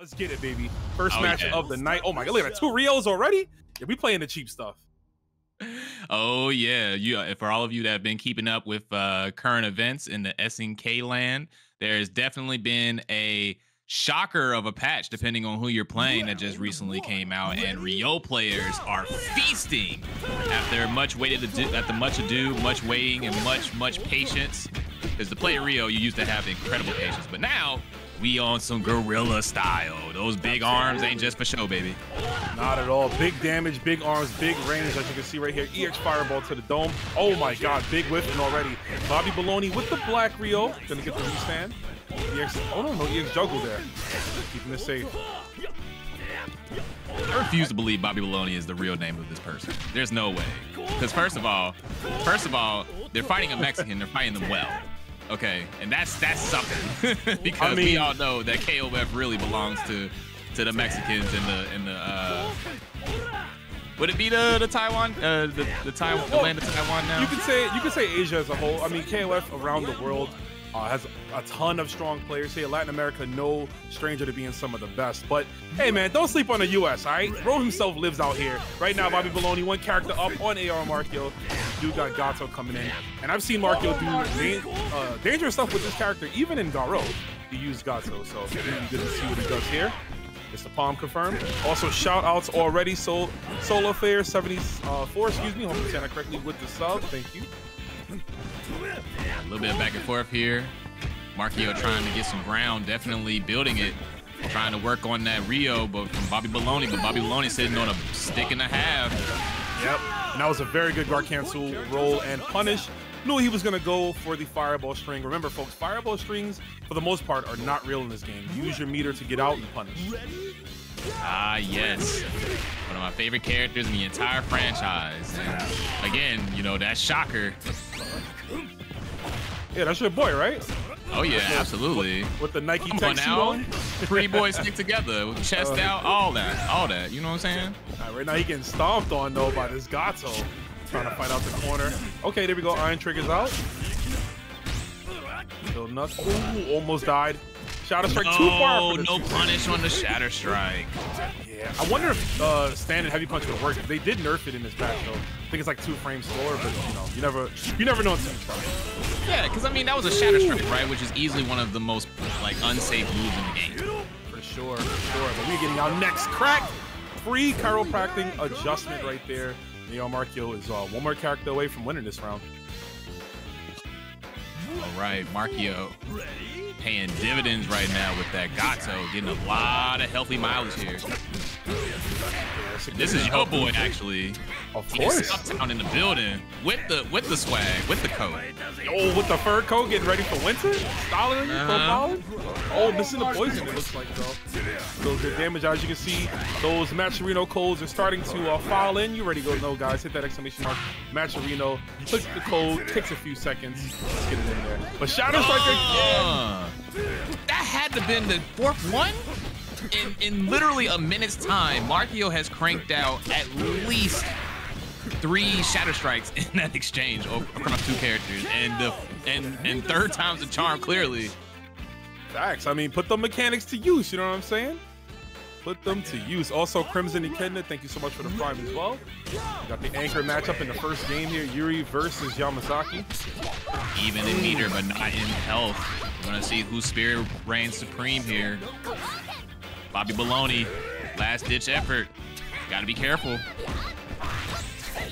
Let's get it, baby. First Oh, match yeah. of the night. Oh my god, look at that. Two Ryos already? Yeah, we playing the cheap stuff. Oh yeah, you uh, for all of you that have been keeping up with uh, current events in the SNK land, there's definitely been a shocker of a patch depending on who you're playing that just recently came out, and Ryo players are feasting after much waited ado, after much ado, much waiting, and much much patience. Because to play Ryo, you used to have incredible patience, but now we on some gorilla style. Those big arms ain't just for show, baby. Not at all. Big damage, big arms, big range, as you can see right here. EX Fireball to the dome. Oh my god, big whiffing already. Bobby Bologna with the Black Ryo. Gonna get the restand. EX, oh no, no EX juggle there. Keeping it safe. I refuse to believe Bobby Bologna is the real name of this person. There's no way. Because first of all, first of all, they're fighting a Mexican. They're fighting them well. Okay, and that's that's something because I we all know that KOF really belongs to to the Mexicans and the and the. Uh, would it be the the Taiwan uh, the the Taiwan the land of Taiwan now? You could say you could say Asia as a whole. I mean, KOF around the world uh, has a ton of strong players here. Latin America, no stranger to being some of the best. But hey, man, don't sleep on the U.S. All right, Ro himself lives out here right now. Bobby Bologna, one character up on AR Markyo. Dude got Gato coming in, and I've seen Markyo do dan- uh, dangerous stuff with this character, even in Garou. He used Gato, so really good to see what he does here. It's Mr. Palm confirmed. Also, shout outs already. Soul, Solo Fair 74, excuse me. Hope I'm saying that correctly with the sub. Thank you. A little bit of back and forth here. Markyo trying to get some ground, definitely building it, trying to work on that Ryo, but from Bobby Bologna. But Bobby Bologna sitting on a stick and a half. Yep. And that was a very good guard cancel roll and punish. Knew he was going to go for the fireball string. Remember, folks, fireball strings, for the most part, are not real in this game. Use your meter to get out and punish. Ah, yes. One of my favorite characters in the entire franchise. And again, you know, that shocker. Yeah, that's your boy, right? Oh, yeah, absolutely. With the Nike Come tech on now. on. Pretty boys stick together, with chest Uh, out, all that, all that. You know what I'm saying? All right, right now, he getting stomped on, though, by this Gato. Trying to fight out the corner. Okay, there we go. Iron Triggers out. Still nothing. Ooh, almost died. Shatter Strike too far. Oh, for the no punish on the Shatter Strike. Yeah, I wonder if uh, standard heavy punch would work. They did nerf it in this patch, though. I think it's like two frames slower, but you know, you never, you never know until you try. Yeah, because I mean that was a Shatter Strike, right? Which is easily one of the most like unsafe moves in the game. For sure, for sure. But we're getting our next crack. Free chiropractic adjustment right there. Neo Markyo is uh, one more character away from winning this round. All right, Markyo paying dividends right now with that Gato, getting a lot of healthy mileage here. This is your boy, actually. Of He is course. uptown in the building with the with the swag, with the coat. Oh, with the fur coat, getting ready for winter. Stalin, Uh-huh. Oh, missing the poison. It looks like though. So good damage. As you can see, those Matcherino codes are starting to uh, file in. You ready to go? No, guys. Hit that exclamation mark. Matcherino. Click the code. Takes a few seconds. Let's get it in there. But Shatter Strike again. Uh, that had to been the fourth one. In, in literally a minute's time, Markyo has cranked out at least three Shatter Strikes in that exchange across two characters, and the and and third time's the charm. Clearly, Facts. I mean, put the mechanics to use. You know what I'm saying? Put them to use. Also, Crimson Echidna, thank you so much for the prime as well. Got the anchor matchup in the first game here. Yuri versus Yamazaki. even in meter, but not in health. We're gonna see whose spirit reigns supreme here. Bobby Bologna, last ditch effort. Gotta be careful.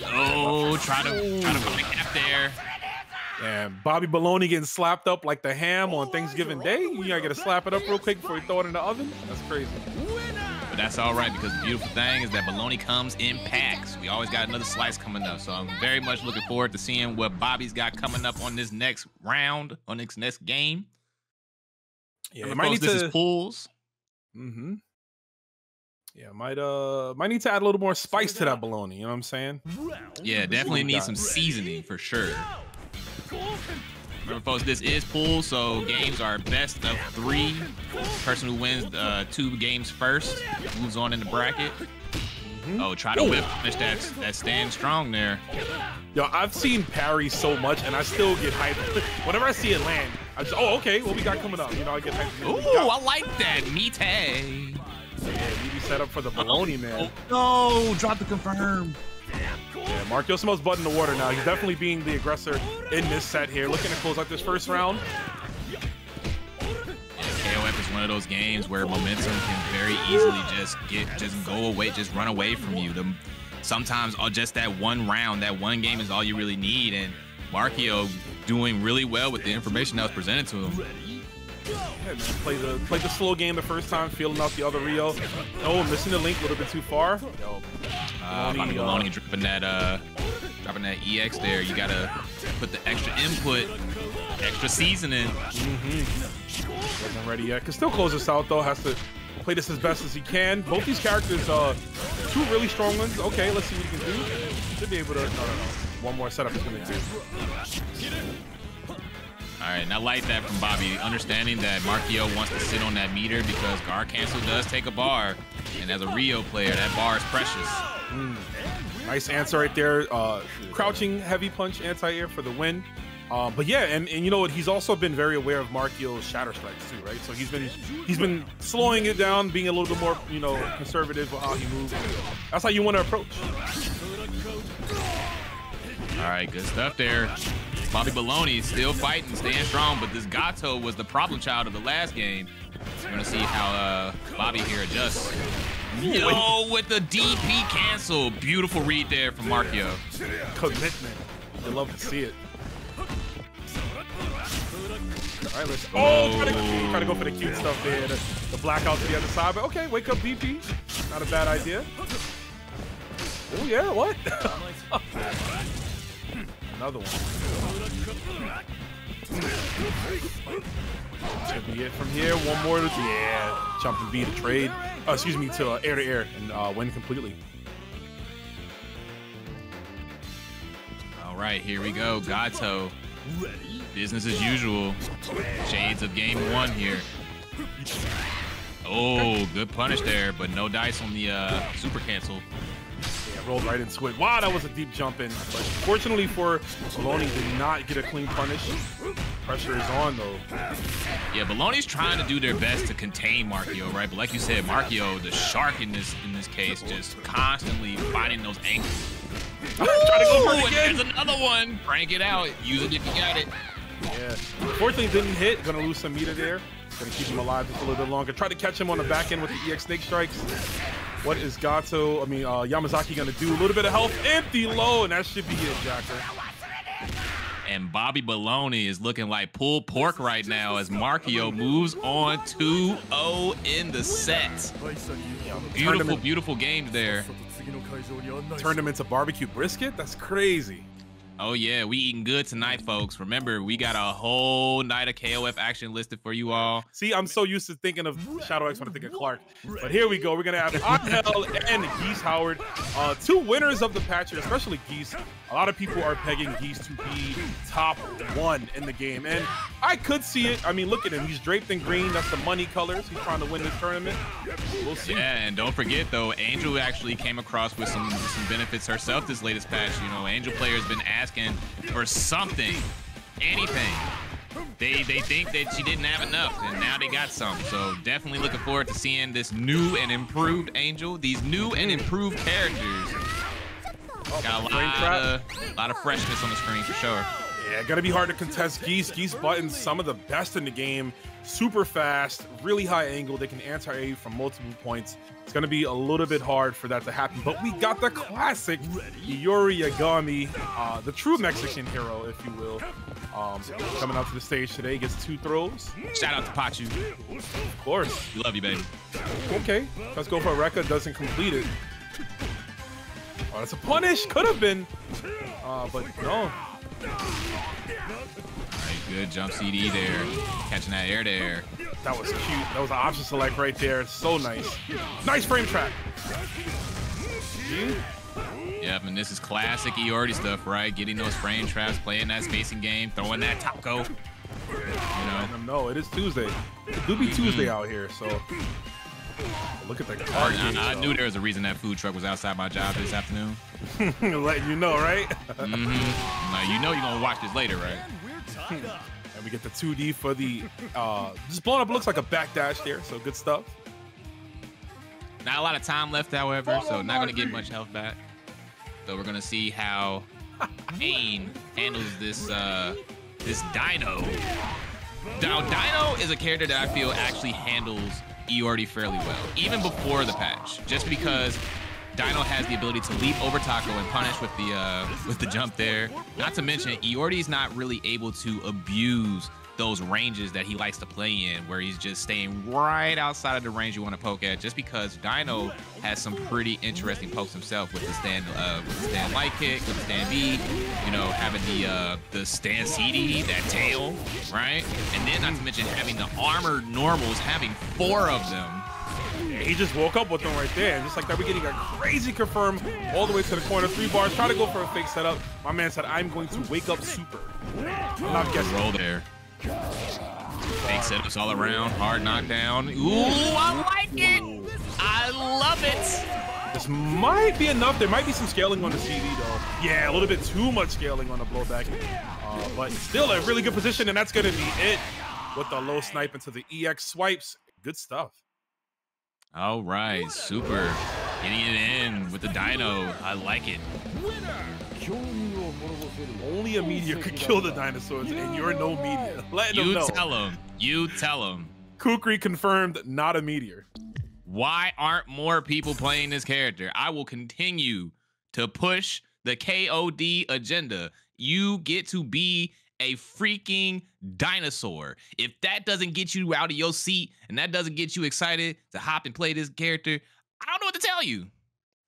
Oh, try to try to put a cap there. And Bobby Bologna getting slapped up like the ham on Thanksgiving Day. You gotta get to slap it up real quick before you throw it in the oven. That's crazy. But that's all right because the beautiful thing is that Baloney comes in packs. We always got another slice coming up. So I'm very much looking forward to seeing what Bobby's got coming up on this next round, on this next game. Yeah, Remember, might need this to. is pools. Mm-hmm. Yeah, might uh might need to add a little more spice to that bologna. You know what I'm saying? Yeah, definitely we need some seasoning for sure. Remember, folks, this is pool, so games are best of three. Person who wins uh, two games first moves on in the bracket. Oh, try to whip finish that that stand strong there. Yo, I've seen parry so much, and I still get hyped. Whenever I see it land, I just, oh, okay. What we got coming up? You know, I get hyped. Ooh, I like that. Mite. Yeah, BB set up for the baloney, man. Oh, no. Drop the confirm. Yeah, Mark Yosimos butt in the water now. He's definitely being the aggressor in this set here. Looking to close out this first round. KOF is one of those games where momentum can very easily just get just go away, just run away from you. The, sometimes uh, just that one round, that one game is all you really need. And Markyo doing really well with the information that was presented to him. Yeah, man, play the play the slow game the first time, feeling out the other Ryo. Oh, missing the link a little bit too far. Yo, uh, uh, dropping that uh, dropping that EX there. You gotta put the extra input, extra seasoning. Mm-hmm. Wasn't ready yet. Can still close this out though. Has to play this as best as he can. Both these characters, uh, two really strong ones. Okay, let's see what he can do. Should be able to. No, no, no. One more setup is gonna do. All right, and I like that from Bobby, understanding that Markyo wants to sit on that meter because guard cancel does take a bar, and as a Ryo player, that bar is precious. Mm. Nice answer right there. Uh, crouching heavy punch anti-air for the win. Uh, but yeah, and, and you know what? He's also been very aware of Markyo's shatter strikes too, right? So he's been he's been slowing it down, being a little bit more you know conservative with how he moves. That's how you want to approach. All right, good stuff there. Bobby Bologna still fighting, staying strong, but this Gato was the problem child of the last game. We're gonna see how uh, Bobby here adjusts. Yo, with the DP cancel. Beautiful read there from Markyo. Commitment. You love to see it. All right, let's. Oh, try to, try to go for the cute stuff there. The, the blackout to the other side, but okay, wake up DP. Not a bad idea. Oh yeah, what? Another one. Should be it from here. One more. To, yeah, jumping B to trade. Uh, excuse me, to uh, air to air and uh, win completely. All right, here we go. Gato. Business as usual. Shades of game one here. Oh, good punish there, but no dice on the uh, super cancel rolled right into it. Wow, that was a deep jump in. But fortunately for Baloney, did not get a clean punish. Pressure is on though. Yeah, Baloney's trying to do their best to contain Markyo, right? But like you said, Markyo, the shark in this in this case, just constantly finding those angles. Try to go for it again. There's another one. Crank it out. Use it if you got it. Yeah. Fortunately, didn't hit. Gonna lose some meter there. Gonna keep him alive just a little bit longer. Try to catch him on the back end with the EX snake strikes. What is Gato, I mean, uh, Yamazaki gonna do? A little bit of health, empty low, and that should be it, Jacker. And Bobby Baloney is looking like pulled pork right now as Markyo moves on 2-0 in the set. Beautiful, beautiful game there. Turned him into barbecue brisket? That's crazy. Oh yeah, we eating good tonight, folks. Remember, we got a whole night of KOF action listed for you all. See, I'm so used to thinking of Shadow X when I think of Clark. But here we go. We're gonna have Angel and Geese Howard, uh, two winners of the patch especially Geese. A lot of people are pegging Geese to be top one in the game, and I could see it. I mean, look at him. He's draped in green. That's the money colors. He's trying to win this tournament. We'll see. Yeah, and don't forget though, Angel actually came across with some some benefits herself this latest patch. You know, Angel players been asking asking for something, anything. They they think that she didn't have enough, and now they got some. So definitely looking forward to seeing this new and improved Angel, these new and improved characters. Got a lot of, a lot of freshness on the screen for sure. Yeah, gonna be hard to contest Geese. Geese buttons some of the best in the game. Super fast, really high angle. They can anti-A from multiple points. It's going to be a little bit hard for that to happen, but we got the classic Iori Yagami, uh, the true Mexican hero, if you will, um, coming out to the stage today. Gets two throws. Shout out to Pachu. Of course. We love you, baby. Okay, let's go for a Rekka. Doesn't complete it. Oh, that's a punish. Could have been, uh, but no. Good jump CD there. Catching that air there. That was cute. That was an option select right there. So nice. Nice frame trap. Yep, and this is classic Iori stuff, right? Getting those frame traps, playing that spacing game, throwing that top go. You know? No, it is Tuesday. It do be Tuesday mm -hmm. out here, so look at the card. I, I, knew there was a reason that food truck was outside my job this afternoon. Letting you know, right? mm -hmm. Now, you know you're gonna watch this later, right? And we get the 2D for the uh just blowing up looks like a backdash there, so good stuff. Not a lot of time left, however, so not gonna get much health back. So we're gonna see how Pain handles this uh this Dino. Now Dino is a character that I feel actually handles Iori fairly well, even before the patch, just because Dino has the ability to leap over Taco and punish with the uh, with the jump there. Not to mention, Iori's not really able to abuse those ranges that he likes to play in, where he's just staying right outside of the range you want to poke at. Just because Dino has some pretty interesting pokes himself with the stand, uh, with the stand light kick, with the stand B, you know, having the uh, the stand CD, that tail, right? And then not to mention having the armored normals, having four of them he just woke up with them right there. And just like that, we're getting a crazy confirm all the way to the corner. Three bars, try to go for a fake setup. My man said, I'm going to wake up super. I'm not guessing. Roll there. Fake setups all around. Hard knockdown. Ooh, I like it. I love it. This might be enough. There might be some scaling on the CD, though. Yeah, a little bit too much scaling on the blowback. Uh, but still a really good position, and that's going to be it with the low snipe into the EX swipes. Good stuff. All right, super. Getting it in with the dino. I like it. Only a meteor could kill the dinosaurs, and you're no meteor. Let you them know. tell them. You tell them. Kukri confirmed, not a meteor. Why aren't more people playing this character? I will continue to push the KOD agenda. You get to be a freaking dinosaur. If that doesn't get you out of your seat and that doesn't get you excited to hop and play this character, I don't know what to tell you.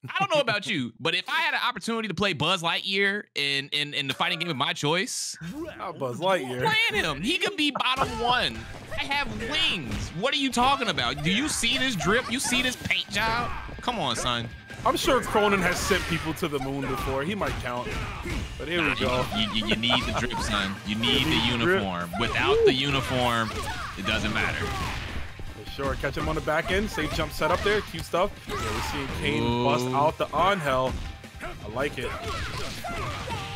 I don't know about you, but if I had an opportunity to play Buzz Lightyear in in, in the fighting game of my choice, Not Buzz Lightyear. playing him, he could be bottom one. I have wings. What are you talking about? Do you see this drip? You see this paint job? Come on, son. I'm sure Cronin has sent people to the moon before. He might count. But here we go. You, you, you need the drip, son. You need the uniform. Without the uniform, it doesn't matter. Sure. Catch him on the back end. Safe jump set up there. Cute stuff. Yeah, we're seeing Kane bust out the Angel. I like it.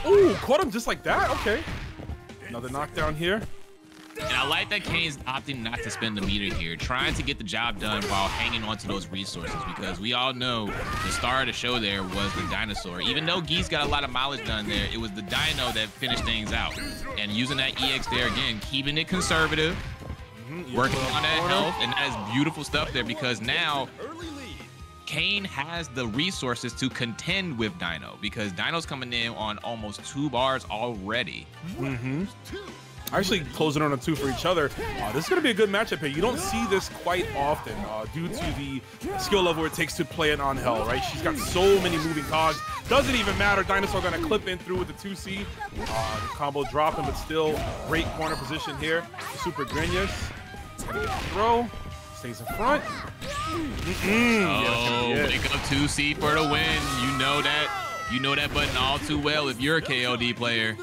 Ooh, caught him just like that. Okay. Another knockdown here. And I like that Kane's opting not to spend the meter here, trying to get the job done while hanging onto those resources because we all know the star of the show there was the dinosaur. Even though Geese got a lot of mileage done there, it was the dino that finished things out. And using that EX there again, keeping it conservative, working on that health, and that is beautiful stuff there because now Kane has the resources to contend with Dino because Dino's coming in on almost two bars already. Mm-hmm. Actually closing on a two for each other. Uh, this is going to be a good matchup here. You don't see this quite often uh, due to the skill level it takes to play it on Hell, right? She's got so many moving cogs. Doesn't even matter. Dinosaur going to clip in through with the 2C. Uh, the combo dropping, but still great corner position here. Supergrenas. Throw. Stays in front. Yeah, that's gonna Oh, be wake up 2C for the win. You know that. You know that button all too well if you're a KOD player.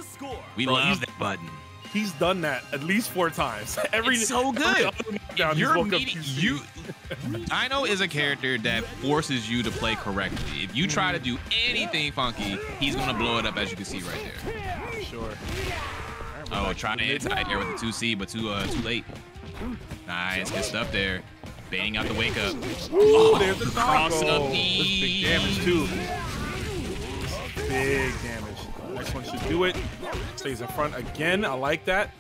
We Bro, love that button. He's done that at least four times. Every It's so good. knockdown, You're meeting, you. Dino is a character that forces you to play correctly. If you try to do anything funky, he's gonna blow it up as you can see right there. Sure. Oh, trying to anti-air with the 2C, but too uh, too late. Nice, good stuff there. Baiting out the wake up. Ooh, there's the cross up big damage too. Big damage. Should do it. Stays in front again. I like that.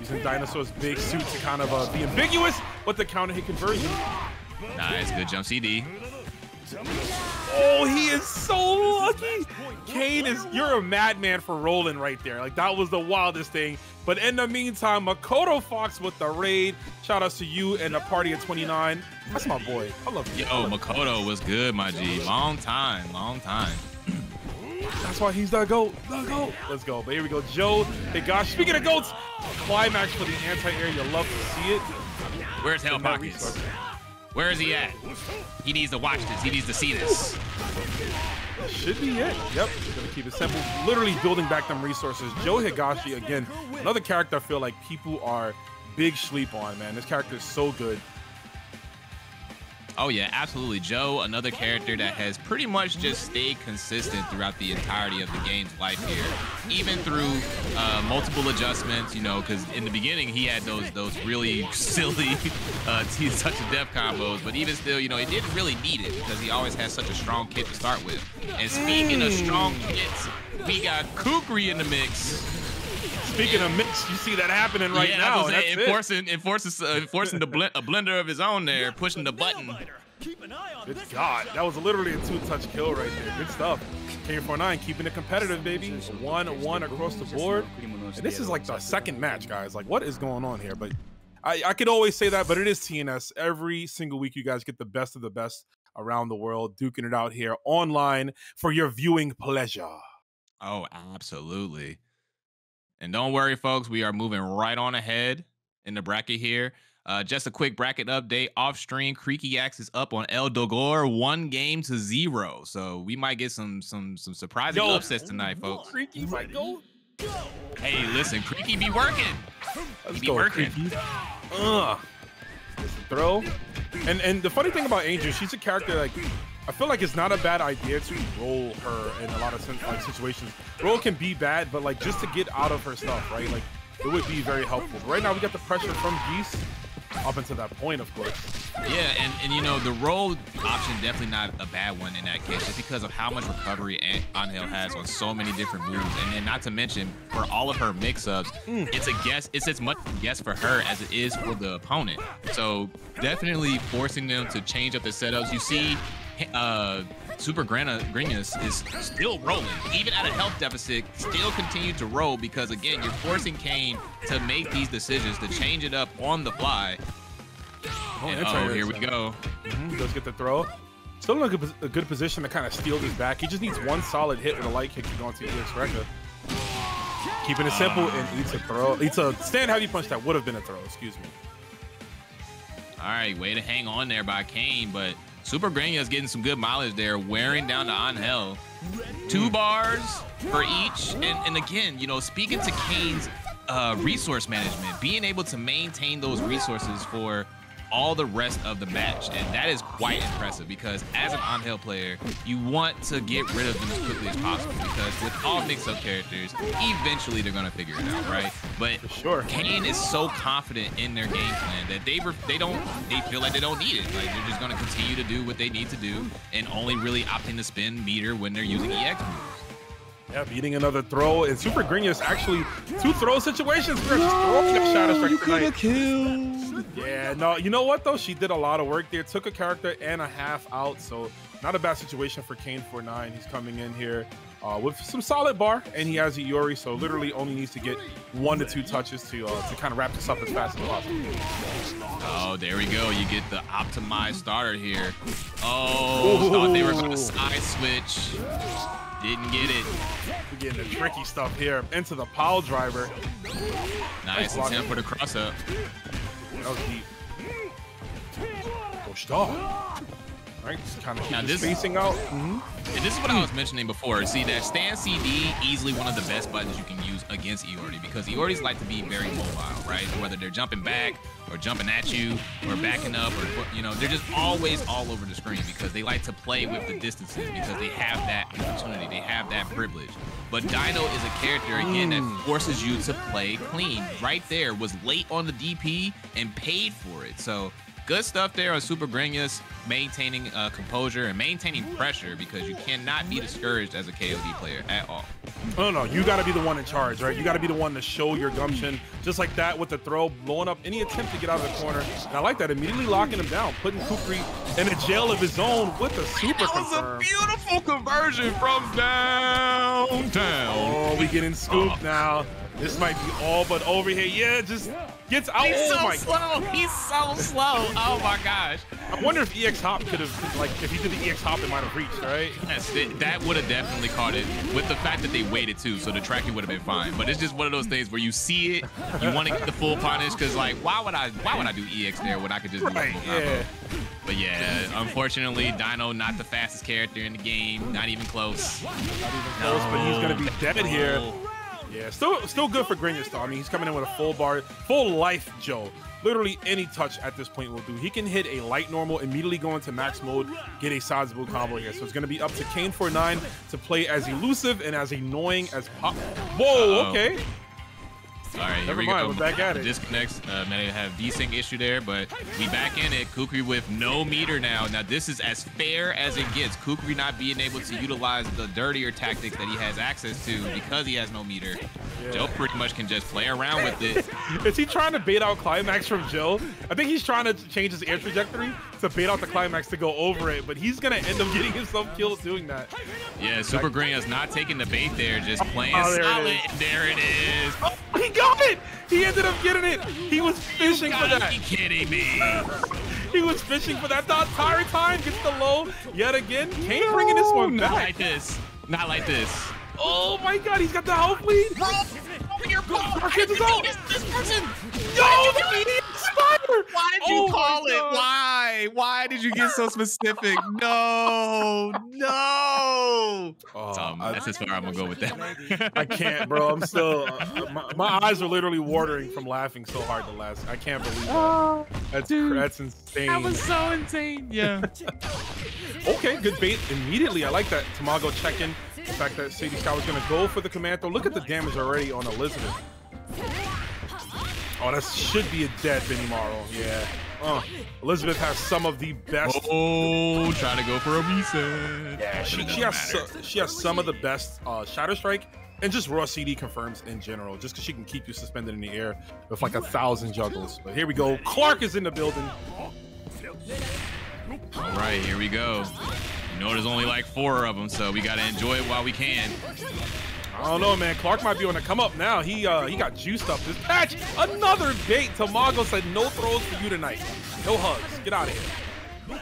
Using Dinosaur's big suit to kind of uh, be ambiguous, but the counter hit conversion. Nice, good jump CD. Oh, he is so lucky. Kane is, you're a madman for rolling right there. Like, that was the wildest thing. But in the meantime, Makoto Fox with the raid. Shout outs to you and the party at 29. That's my boy. I love you. Yo, Makoto was good, my G. Long time, long time. That's why he's the GOAT. The GOAT. Let's go. But here we go. Joe, hey gosh, speaking of GOATs, climax for the anti-air. You love to see it. Where's Hell Pockets? Where is he at? He needs to watch this. He needs to see this. Should be it. Yep. Gonna keep it simple. Literally building back them resources. Joe Higashi, again, another character I feel like people are big sleep on, man. This character is so good. Oh yeah, absolutely. Joe, another character that has pretty much just stayed consistent throughout the entirety of the game's life here, even through uh, multiple adjustments. You know, because in the beginning he had those those really silly uh, touch of death combos, but even still, you know, he didn't really need it because he always has such a strong kit to start with. And speaking of strong kits, we got Kukri in the mix. Speaking of mix, you see that happening right yeah, now. That's enforcing, enforcing, uh, enforcing the bl a blender of his own there, pushing the button. keep an eye Good God, that was literally a two-touch kill right there. Good stuff. K49 keeping it competitive, baby. One-one across the board. And this is like the second match, guys. Like, what is going on here? But I, I could always say that, but it is TNS. Every single week, you guys get the best of the best around the world, duking it out here online for your viewing pleasure. Oh, absolutely. And don't worry, folks, we are moving right on ahead in the bracket here. Uh, just a quick bracket update. Off stream, Creaky Axe is up on El Dogor, one game to zero. So we might get some some some surprising Yo, upsets tonight, folks. Creaky might go. Hey, listen, Creaky be working. Let's he be go, working. Creaky. Ugh. Throw. And and the funny thing about Angel, she's a character like I feel like it's not a bad idea to roll her in a lot of like situations. Roll can be bad, but like just to get out of her stuff, right? Like it would be very helpful. But right now we got the pressure from Geese up until that point, of course. Yeah, and, and you know, the roll option definitely not a bad one in that case, just because of how much recovery Angel has on so many different moves. And then not to mention, for all of her mix-ups, mm. it's a guess, it's as much a guess for her as it is for the opponent. So definitely forcing them to change up the setups. You see uh, Supergrenas is still rolling, even at a health deficit, still continue to roll because again, you're forcing Kane to make these decisions to change it up on the fly. Oh, and, oh here we go. Mm -hmm. Does get the throw. Still in a good, a good position to kind of steal this back. He just needs one solid hit with a light kick to go into EX Rekka. Keeping it simple uh, and eats a throw. Eats a stand heavy punch that would have been a throw, excuse me. All right, way to hang on there by Kane, but Supergrenas is getting some good mileage there, wearing down to Angel. Two bars for each. And, and again, you know, speaking to Kane's uh, resource management, being able to maintain those resources for all the rest of the match. And that is quite impressive because as an Angel player, you want to get rid of them as quickly as possible because with all mix-up characters, eventually they're going to figure it out, right? But sure. Kane is so confident in their game plan that they they don't they feel like they don't need it. Like they're just going to continue to do what they need to do and only really opting to spin meter when they're using EX moves. Yeah, beating another throw. And Supergrenas actually two throw situations where she's throwing a shot at You could have killed. Yeah, no, you know what though? She did a lot of work there. Took a character and a half out, so not a bad situation for Kane49. He's coming in here uh, with some solid bar, and he has a Iori, so literally only needs to get one to two touches to uh, to kind of wrap this up as fast as possible. Oh, there we go. You get the optimized starter here. Oh, Ooh. thought they were going to side switch. Didn't get it. We're getting the tricky stuff here into the pile driver. Nice, nice attempt for the cross up. That was deep. Go star. Right, just kind of keep now, this, spacing out. Mm -hmm. And this is what I was mentioning before. See, that stand CD, easily one of the best buttons you can use against Iori because Ioris like to be very mobile, right? Whether they're jumping back or jumping at you or backing up or, you know, they're just always all over the screen because they like to play with the distances because they have that opportunity. They have that privilege. But Dino is a character, again, that mm. forces you to play clean. Right there was late on the DP and paid for it. So good stuff there on Supergrenas, maintaining uh, composure and maintaining pressure because you cannot be discouraged as a KOD player at all. No, no, you got to be the one in charge, right? You got to be the one to show your gumption, just like that with the throw, blowing up any attempt to get out of the corner. And I like that, immediately locking him down, putting Kukri in a jail of his own with a super That was confirm. a beautiful conversion from downtown. Oh, we getting scooped uh. now. This might be all but over here. Yeah, just gets out. He's oh so my slow. God. He's so slow. Oh my gosh. I wonder if EX Hop could have, like, if he did the EX Hop, it might have reached, right? Yes, it, that would have definitely caught it with the fact that they waited too, so the tracking would have been fine. But it's just one of those things where you see it, you want to get the full punish because, like, why would I? Why would I do EX there when I could just right, do it? Yeah. But yeah, unfortunately, Dino not the fastest character in the game, not even close. Not even close, no. but he's gonna be dead here. Yeah, still still good for Grenas though. I mean, he's coming in with a full bar, full life Joe. Literally any touch at this point will do. He can hit a light normal, immediately go into max mode, get a sizable combo here. So it's going to be up to Kane49 to play as elusive and as annoying as pop. Whoa, okay. All right, here we mind, go. we're back at it. Disconnects. Uh, may have desync issue there, but we back in it. Kukri with no meter now. Now this is as fair as it gets. Kukri not being able to utilize the dirtier tactics that he has access to because he has no meter. Yeah. Joe pretty much can just play around with it. is he trying to bait out climax from Joe? I think he's trying to change his air trajectory to bait out the climax to go over it, but he's gonna end up getting himself killed doing that. Yeah, Super Green is not taking the bait there, just playing oh, there solid. It there it is. Oh, he got it! He ended up getting it. He was fishing for that. Be kidding me. he was fishing for that the entire time. Gets the low yet again. Kane no, bringing this one back. Not like this. Not like this. Oh my god, he's got the health lead. Open your ball. Our kids is out. This, this person. Yo, the idiot spider. Why did you oh call it? Why? Why did you get so specific? No, no. Oh, um, that's as far I'm gonna go with that. I can't, bro. I'm still. Uh, my, my, eyes are literally watering from laughing so hard the last. I can't believe that. Oh, that's dude, that's insane. That was so insane. Yeah. okay, good bait immediately. I like that. Tamago check-in. The fact that Sadie Sky was going to go for the command throw. Look at the damage already on Elizabeth. Oh, that should be a dead Benimaru. Yeah. Uh, Elizabeth has some of the best. Oh, trying to go for a reset. Yeah, she, she has so, she has some of the best uh, Shatter Strike and just raw CD confirms in general, just because she can keep you suspended in the air with like a thousand juggles. But here we go. Clark is in the building. All right, here we go. You know, there's only like four of them, so we got to enjoy it while we can. I don't know, man. Clark might be on the come up now. He uh, he got juiced up this patch. Another bait. Tamago said no throws for you tonight. No hugs. Get out of here.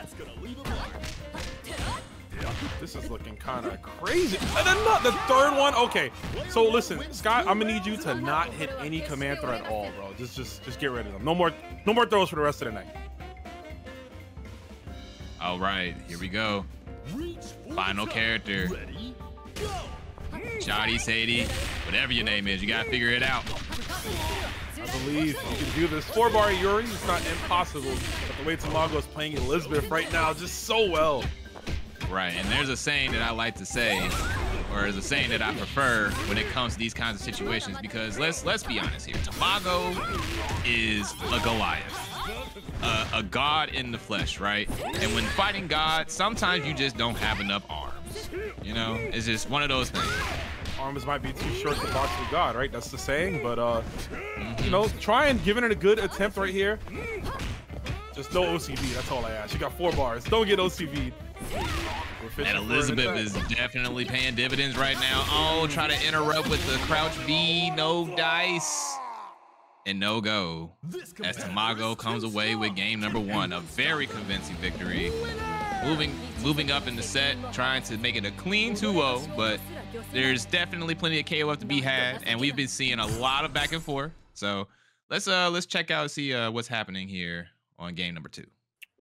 This is looking kind of crazy. And then the third one. Okay, so listen, Scott, I'm gonna need you to not hit any command throw at all, bro. Just just just get rid of them. No more no more throws for the rest of the night. All right, here we go. Final character. Shotty, Sadie, whatever your name is, you gotta figure it out. I believe you can do this. Four bar Yuri, it's not impossible. But the way Tamago is playing Elizabeth right now, just so well. Right, and there's a saying that I like to say, or there's a saying that I prefer when it comes to these kinds of situations, because let's let's be honest here. Tamago is a Goliath. A, a god in the flesh, right? And when fighting God, sometimes you just don't have enough arms. You know, it's just one of those things. Arms might be too short to box with God, right? That's the saying. But uh, you know, try and giving it a good attempt right here. Just no OCV. That's all I ask. You got four bars. Don't get OCV. And Elizabeth is definitely paying dividends right now. Oh, try to interrupt with the crouch B. No dice and no go as Tamago comes away with game number one, a very convincing victory. Moving moving up in the set, trying to make it a clean 2-0, but there's definitely plenty of KOF to be had, and we've been seeing a lot of back and forth. So let's uh let's check out see uh, what's happening here on game number two.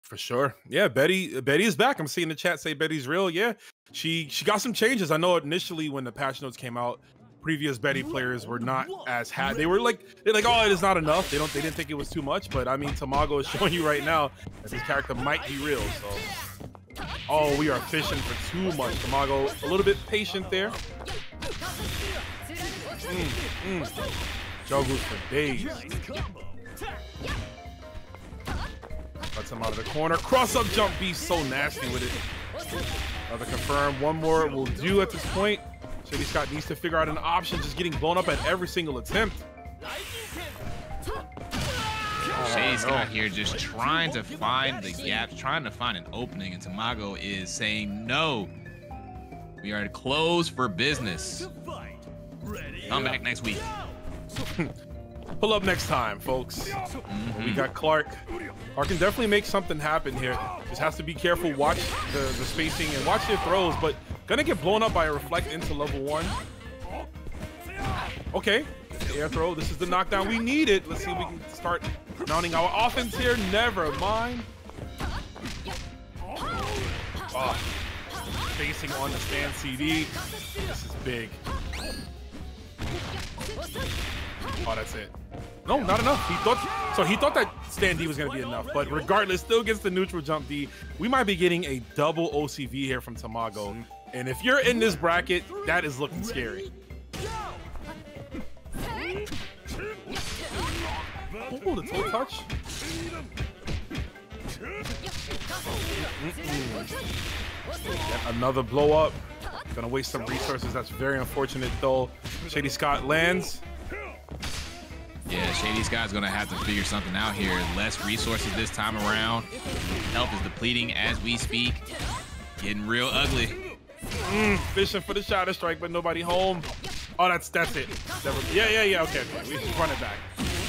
For sure. Yeah, Betty Betty is back. I'm seeing the chat say Betty's real. Yeah. She she got some changes. I know initially when the patch notes came out, previous Betty players were not as had. They were like they're like, oh, it is not enough. They don't they didn't think it was too much. But I mean, Tamago is showing you right now that this character might be real. So, oh, we are fishing for too much. Tamago a little bit patient there. Mm, mm. Juggles for days. Lets him out of the corner. Cross up jump beast so nasty with it. Another confirm. One more will do at this point. Shady Scott needs to figure out an option, just getting blown up at every single attempt. Shady Scott here just trying to find the gaps, trying to find an opening, and Tamago is saying no. We are closed for business. Come back next week. Pull up next time, folks. Mm -hmm. We got Clark. Clark can definitely make something happen here. Just has to be careful, watch the, the spacing, and watch their throws, but Gonna get blown up by a reflect into level one. Okay, air throw. This is the knockdown we needed. Let's see if we can start mounting our offense here. Never mind. Oh, facing on the stand CD. This is big. Oh, that's it. No, not enough. He thought so. He thought that stand D was going to be enough, but regardless, still gets the neutral jump D. We might be getting a double OCV here from Tamago, and if you're in this bracket, that is looking scary. Oh, the toe touch. Yet another blow up. Gonna waste some resources. That's very unfortunate, though. Shady Scott lands. Yeah, Shady Scott's gonna have to figure something out here. Less resources this time around. Health is depleting as we speak. Getting real ugly. Mm, fishing for the shatter strike, but nobody home. Oh, that's that's it. Never, yeah, yeah, yeah. Okay, okay. We run it back.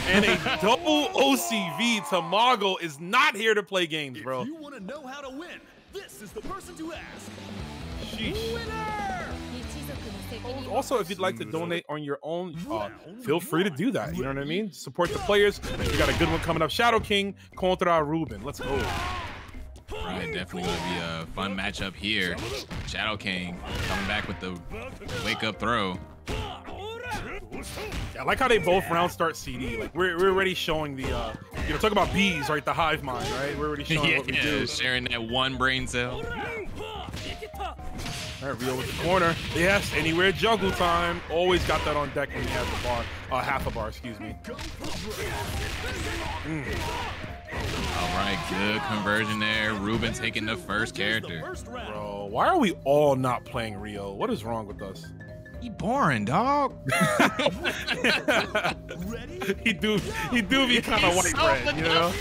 And a double OCV. Tamago is not here to play games, bro. If you want to know how to win, this is the person to ask. Sheesh. Winner! Also, if you'd like to donate on your own, uh, feel free to do that. You know what I mean? Support the players. We got a good one coming up. Shadow King contra Ruben. Let's go. Right, definitely gonna be a fun matchup here. Shadow King coming back with the wake up throw. Yeah, I like how they both rounds start CD. Like we're, we're already showing the uh you know talk about bees, right? The hive mind, right? We're already showing yeah, what we do. sharing that one brain cell. All right, Ryo with the corner. Yes, anywhere juggle time. Always got that on deck when he has the bar. Uh, half a bar, excuse me. Mm. All right, good conversion there. Ruben taking the first character. Bro, why are we all not playing Ryo? What is wrong with us? He boring, dog. Ready? he do he do be kind of He's white so bread, you know?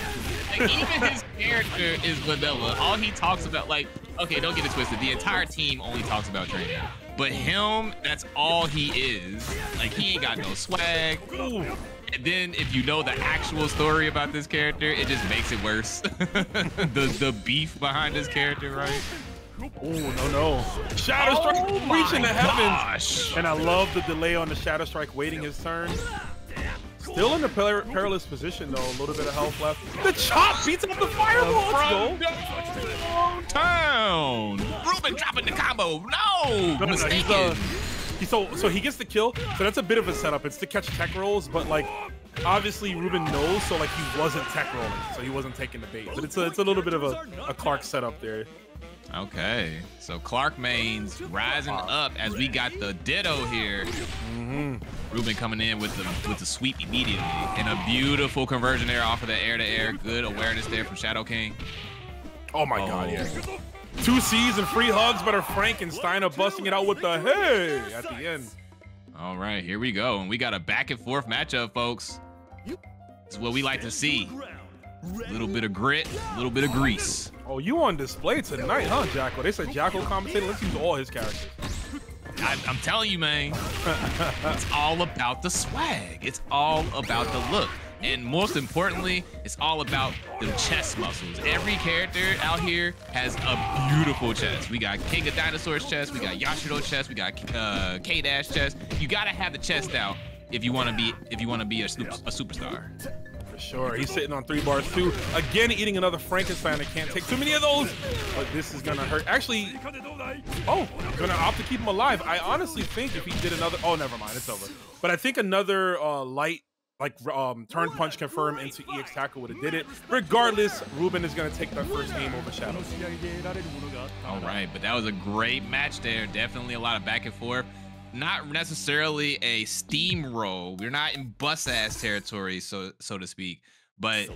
Like, even his character is vanilla. All he talks about, like, okay, don't get it twisted. The entire team only talks about training. But him, that's all he is. Like, he ain't got no swag. Ooh. And then if you know the actual story about this character, it just makes it worse. the the beef behind this character, right? Oh no, no. Shatter Strike Oh reaching the heavens. gosh. And I love the delay on the Shatter Strike waiting his turn. Still in the per- perilous position, though. A little bit of health left. The chop beats up the fireball. From Let's go. downtown. Ruben dropping the combo. No, No, no, no, he's, uh, he, so, so he gets the kill. So that's a bit of a setup. It's to catch tech rolls, but like, obviously Ruben knows, so like he wasn't tech rolling, so he wasn't taking the bait. But it's a, it's a little bit of a, a Clark setup there. Okay, so Clark Mains rising up as we got the Ditto here. Mm-hmm. Ruben coming in with the with the sweep immediately, and a beautiful conversion there off of the air to air. Good awareness there from Shadow King. Oh my god, Oh. yeah. Two C's and free hugs, but are Frankenstein busting it out with the hey at the end. All right, here we go, and we got a back and forth matchup, folks. It's what we like to see. A little bit of grit, a little bit of grease. Oh, you on display tonight, huh, Jacko? They said Jacko commentator. Let's use all his characters. I, I'm telling you, man, it's all about the swag. It's all about the look. And most importantly, it's all about the chest muscles. Every character out here has a beautiful chest. We got King of Dinosaurs chest, we got Yashiro chest, we got uh, K Dash chest. You gotta have the chest out if you want to be if you want to be a, a superstar. For sure. He's sitting on three bars too. Again, eating another Frankenstein. I can't take too many of those. But this is gonna hurt. Actually, oh, gonna opt to keep him alive. I honestly think if he did another, oh, never mind, it's over. But I think another uh, light. Like um, turn punch confirm into EX tackle would have did it. Regardless, Ruben is gonna take that first game over Shadow. All right, but that was a great match there. Definitely a lot of back and forth. Not necessarily a steamroll. We're not in bus ass territory, so so to speak. But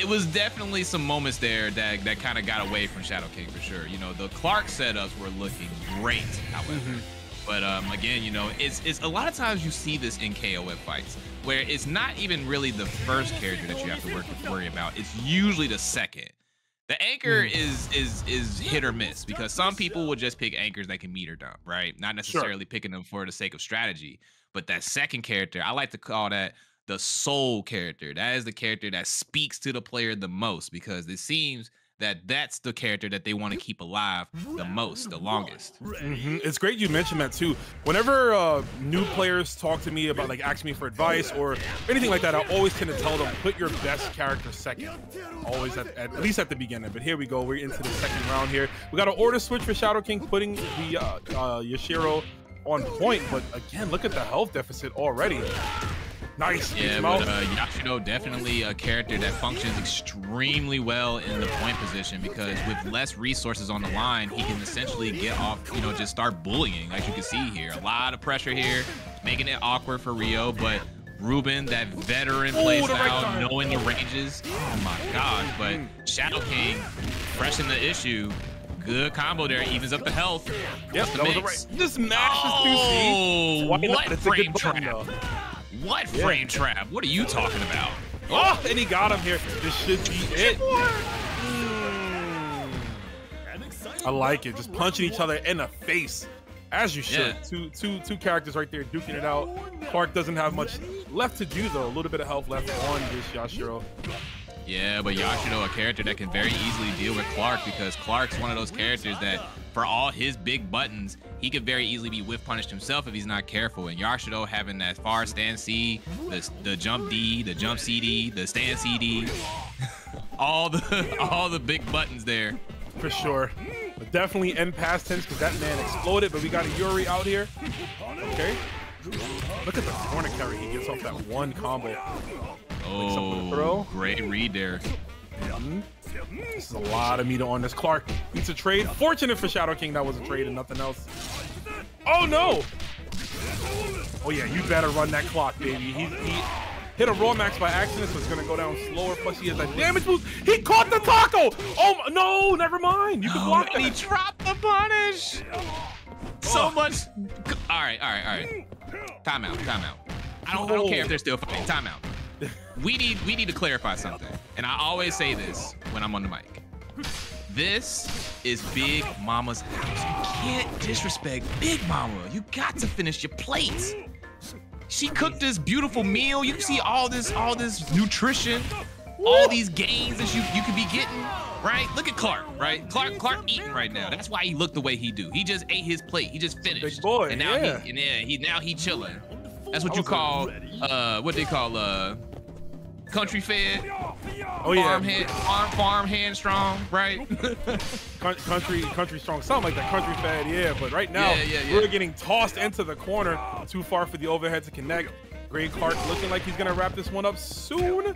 it was definitely some moments there that that kind of got away from Shadow King for sure. You know, the Clark setups were looking great, however. But um, again, you know, it's it's a lot of times you see this in KOF fights where it's not even really the first character that you have to work worry about. It's usually the second. The anchor hmm. is is is hit or miss because some people will just pick anchors that can meter or dump, right? Not necessarily picking them for the sake of strategy. But that second character, I like to call that the soul character. That is the character that speaks to the player the most because it seems that that's the character that they want to keep alive the most, the longest. Mhm. It's great you mentioned that too. Whenever uh, new players talk to me about like asking me for advice or anything like that, I always tend to tell them put your best character second. Always at, at least at the beginning. But here we go. We're into the second round here. We got an order switch for Shadow King, putting the uh, uh, Yashiro on point, but again, look at the health deficit already. Nice. Yeah, but uh, Yashiro definitely a character that functions extremely well in the point position because with less resources on the line, he can essentially get off, you know, just start bullying, like you can see here. A lot of pressure here, making it awkward for Ryo, but Ruben, that veteran Ooh, play right style, knowing the ranges. Oh my god! But Shadow King, pressing the issue, good combo there, evens up the health. Yep, What's the that was the right. This mash is 2C. Oh, Why what It's a good frame button, trap? though. What Yeah. frame trap? What are you talking about? Oh, and he got him here. This should be it. Hmm. I like it. Just punching each other in the face. As you should. Yeah. Two, two, two characters right there duking it out. Clark doesn't have much left to do though. A little bit of health left on this Yashiro. Yeah, but Yashiro, a character that can very easily deal with Clark because Clark's one of those characters that, for all his big buttons, he could very easily be whiff punished himself if he's not careful. And Yashiro having that far stand C, the, the jump D, the jump CD, the stand CD, all the all the big buttons there. For sure. But definitely end past tense because that man exploded, but we got a Yuri out here. Okay. Look at the corner carry he gets off that one combo. Oh, throw. great read there. This is a lot of meat on this. Clark beats a trade. Fortunate for Shadow King that was a trade and nothing else. Oh no! Oh yeah, you better run that clock, baby. He, he hit a raw max by accident, so it's gonna go down slower. Plus he has that damage boost. He caught the taco! Oh no, never mind. You can Oh, block and he dropped the punish. So Oh. much. All right, all right, all right. Time out, time out. I don't, I don't care if they're still fighting. Time out. We need we need to clarify something. And I always say this when I'm on the mic. This is Big Mama's house. You can't disrespect Big Mama. You got to finish your plates. She cooked this beautiful meal. You can see all this all this nutrition, all these gains that you you could be getting. Right? Look at Clark, right? Clark Clark eating right now. That's why he looked the way he do. He just ate his plate. He just finished. Big boy, and now yeah. he and yeah, he now he chilling. That's what you call uh what they call uh country fed Oh yeah, farm hand farm farm hand strong, right? Country country strong, something like that. Country fed, yeah. But right now, Yeah, yeah, yeah. we're getting tossed into the corner, too far for the overhead to connect. Great Clark looking like he's gonna wrap this one up soon.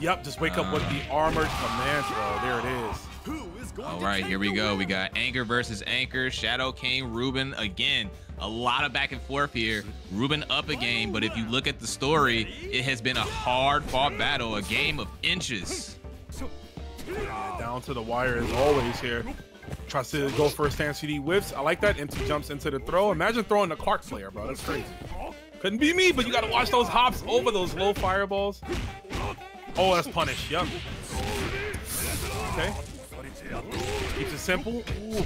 Yep, just wake up with the armored command throw. There it is. Who is going All to here we go. win? We got Anchor versus Anchor, Shadow King, Ruben again. A lot of back and forth here. Ruben up a game, but if you look at the story, it has been a hard fought battle, a game of inches. Down to the wire as always here. Tries to go for a stand CD whiffs. I like that. Into jumps into the throw. Imagine throwing the Clark Slayer, bro. That's crazy. Couldn't be me, but you gotta watch those hops over those low fireballs. Oh, that's punish. Yep. Okay. Keeps it simple. Ooh.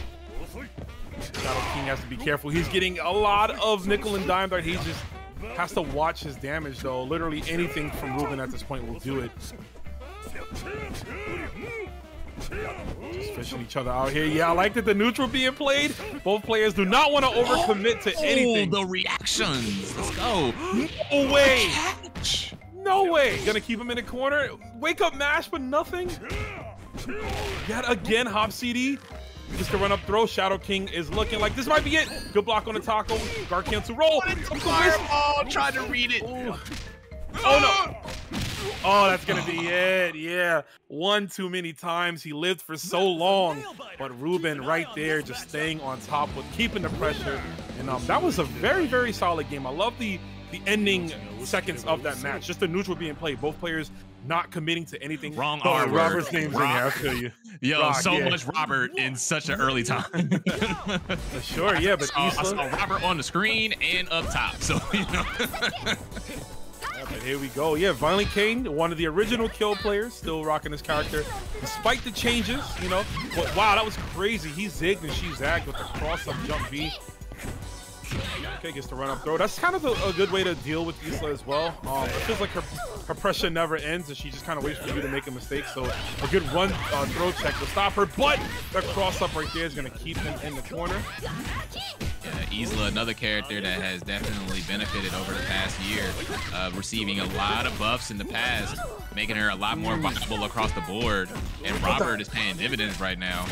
Shadow King has to be careful. He's getting a lot of nickel and dime that he just has to watch his damage though. Literally anything from Ruben at this point will do it. Just fishing each other out here. Yeah, I like that the neutral being played. Both players do not want to overcommit to oh, anything. Oh, the reactions. Let's go. No way. No way. Gonna keep him in the corner. Wake up mash, but nothing. Yet again, Hop CD. Just to run up throw. Shadow King is looking like this might be it. Good block on the taco. Guard cancel roll. Fireball. Tried to read it. Oh no. Oh, that's gonna be it. Yeah. One too many times. He lived for so long. But Ruben right there just staying on top with keeping the pressure. And um that was a very, very solid game. I love the the ending seconds of that match. Just the neutral being played. Both players not committing to anything. Wrong Oh, R. Robert's name's in here, I'll Rock. tell you. Yo, Rock, so yeah. much Robert in such an early time. Sure, yeah, but I saw Isla. Robert on the screen and up top. So, you know. Yeah, but here we go. Yeah, Violent Kane, one of the original kill players, still rocking his character despite the changes, you know. But wow, that was crazy. He zigged and she zagged with the cross up jump B. Okay, gets to run up throw. That's kind of a, a good way to deal with Isla as well. Um, it feels like her, her pressure never ends and she just kind of waits for you to make a mistake. So a good run uh, throw check will stop her. But the cross up right there is going to keep him in the corner. Yeah, Isla, another character that has definitely benefited over the past year, uh, receiving a lot of buffs in the past, making her a lot more viable across the board. And Robert is paying dividends right now.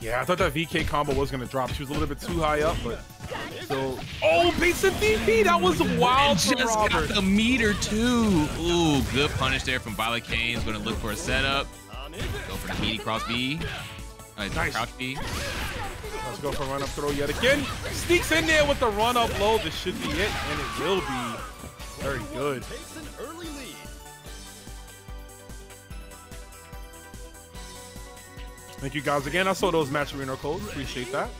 Yeah, I thought that VK combo was going to drop. She was a little bit too high up, but So, oh, base and DP. That was wild And just Robert. got the meter too. Ooh, good punish there from Violent Kane's gonna look for a setup. Go for the meaty cross B. Uh, Nice. Crouch B. Let's go for a run up throw yet again. Sneaks in there with the run up low. This should be it, and it will be very good. Takes an early lead. Thank you guys again. I saw those match arena codes. Appreciate that.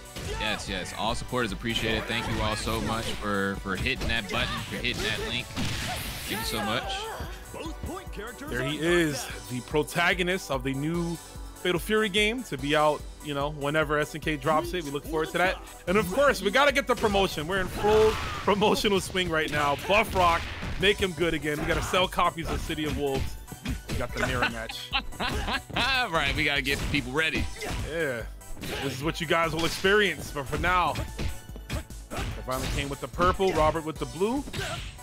Yes, yes. All support is appreciated. Thank you all so much for for hitting that button, for hitting that link. Thank you so much. Both point characters There he is, the protagonist of the new Fatal Fury game to be out, you know, whenever SNK drops it. We look forward to that. And of course, we got to get the promotion. We're in full promotional swing right now. Buff Rock, make him good again. We got to sell copies of City of Wolves. We got the mirror match. All right, we gotta get people ready. Yeah. This is what you guys will experience. But for now, I finally came with the purple, Robert with the blue.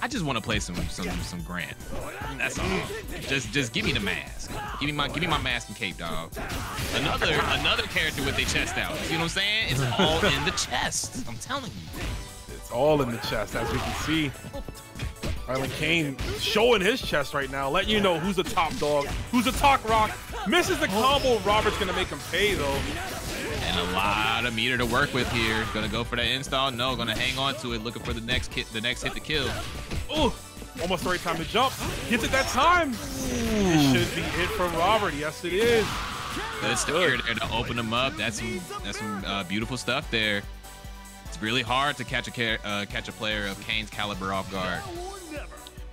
I just want to play some some some Grant. That's all. Just just give me the mask. Give me my give me my mask and cape, dog. Another another character with their chest out. You know what I'm saying? It's all in the chest. I'm telling you. It's all in the chest, as we can see. Violent Kane showing his chest right now, letting you know who's a top dog, who's a talk rock. Misses the combo. Robert's gonna make him pay though. And a lot of meter to work with here. Gonna go for that install? No, gonna hang on to it, looking for the next hit, the next hit to kill. Ooh, almost the right time to jump. Gets it that time. It should be it from Robert. Yes, it is. Good Good. there to open them up. That's some that's some uh, beautiful stuff there. It's really hard to catch a uh, catch a player of Kane's caliber off guard.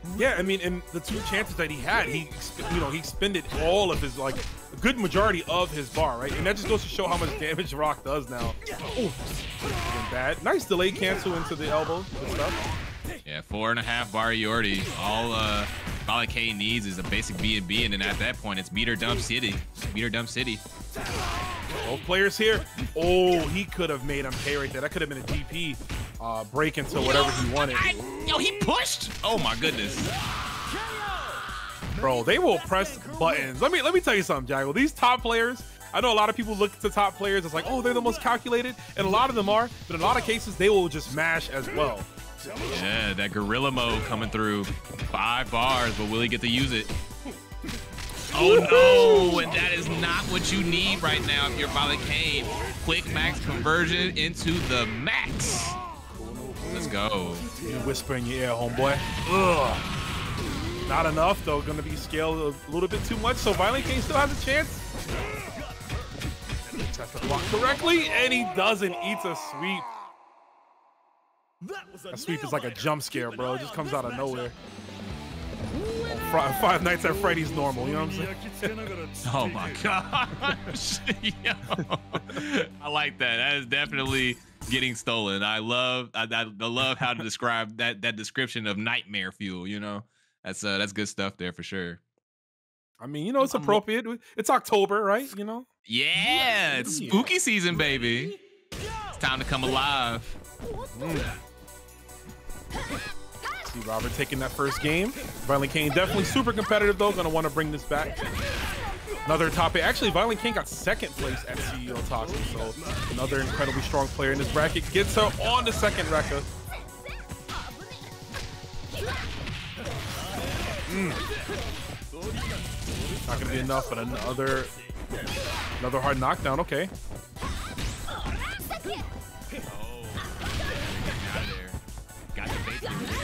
Now or never. Yeah, I mean, and the two chances that he had, he, you know, he expended all of his like a good majority of his bar, right? And that just goes to show how much damage Rock does now. Oh, bad. Nice delay cancel into the elbow. Stuff. Yeah, four and a half bar Iori. All uh all K needs is a basic B and B, and then at that point it's beat or dump city. Beat or dump city. Both players here. Oh, he could have made him pay right there. That could have been a DP uh, break into whatever he wanted. I, yo, he pushed. Oh my goodness. Bro, they will press buttons. Let me let me tell you something, Jago. These top players, I know a lot of people look to top players It's like, oh, they're the most calculated, and a lot of them are, but in a lot of cases, they will just mash as well. Yeah, that gorilla mode coming through. Five bars, but will he get to use it? Oh no, and that is not what you need right now if you're Violent Kane. Quick max conversion into the max. Let's go. You whisper in your ear, homeboy. Ugh. Not enough, though. Gonna be scaled a little bit too much, so Violent King still has a chance. Has to block correctly, and he doesn't. Eats a sweep. That sweep is like a jump scare, bro. It just comes out of nowhere. Five Nights at Freddy's normal, you know what I'm saying? Oh my gosh. I like that. That is definitely getting stolen. I love I, I, I love how to describe that that description of nightmare fuel, you know. That's uh that's good stuff there for sure. I mean, you know, it's appropriate. It's October, right? You know? Yeah, it's spooky season, baby. It's time to come alive. See Robert taking that first game. Violent Kane definitely super competitive though. Gonna want to bring this back. Another topic. Actually, Violent King got second place at CEO Toxic, so another incredibly strong player in this bracket gets her on the second Rekka. Mm. Not gonna be enough, but another another hard knockdown. Okay. Got the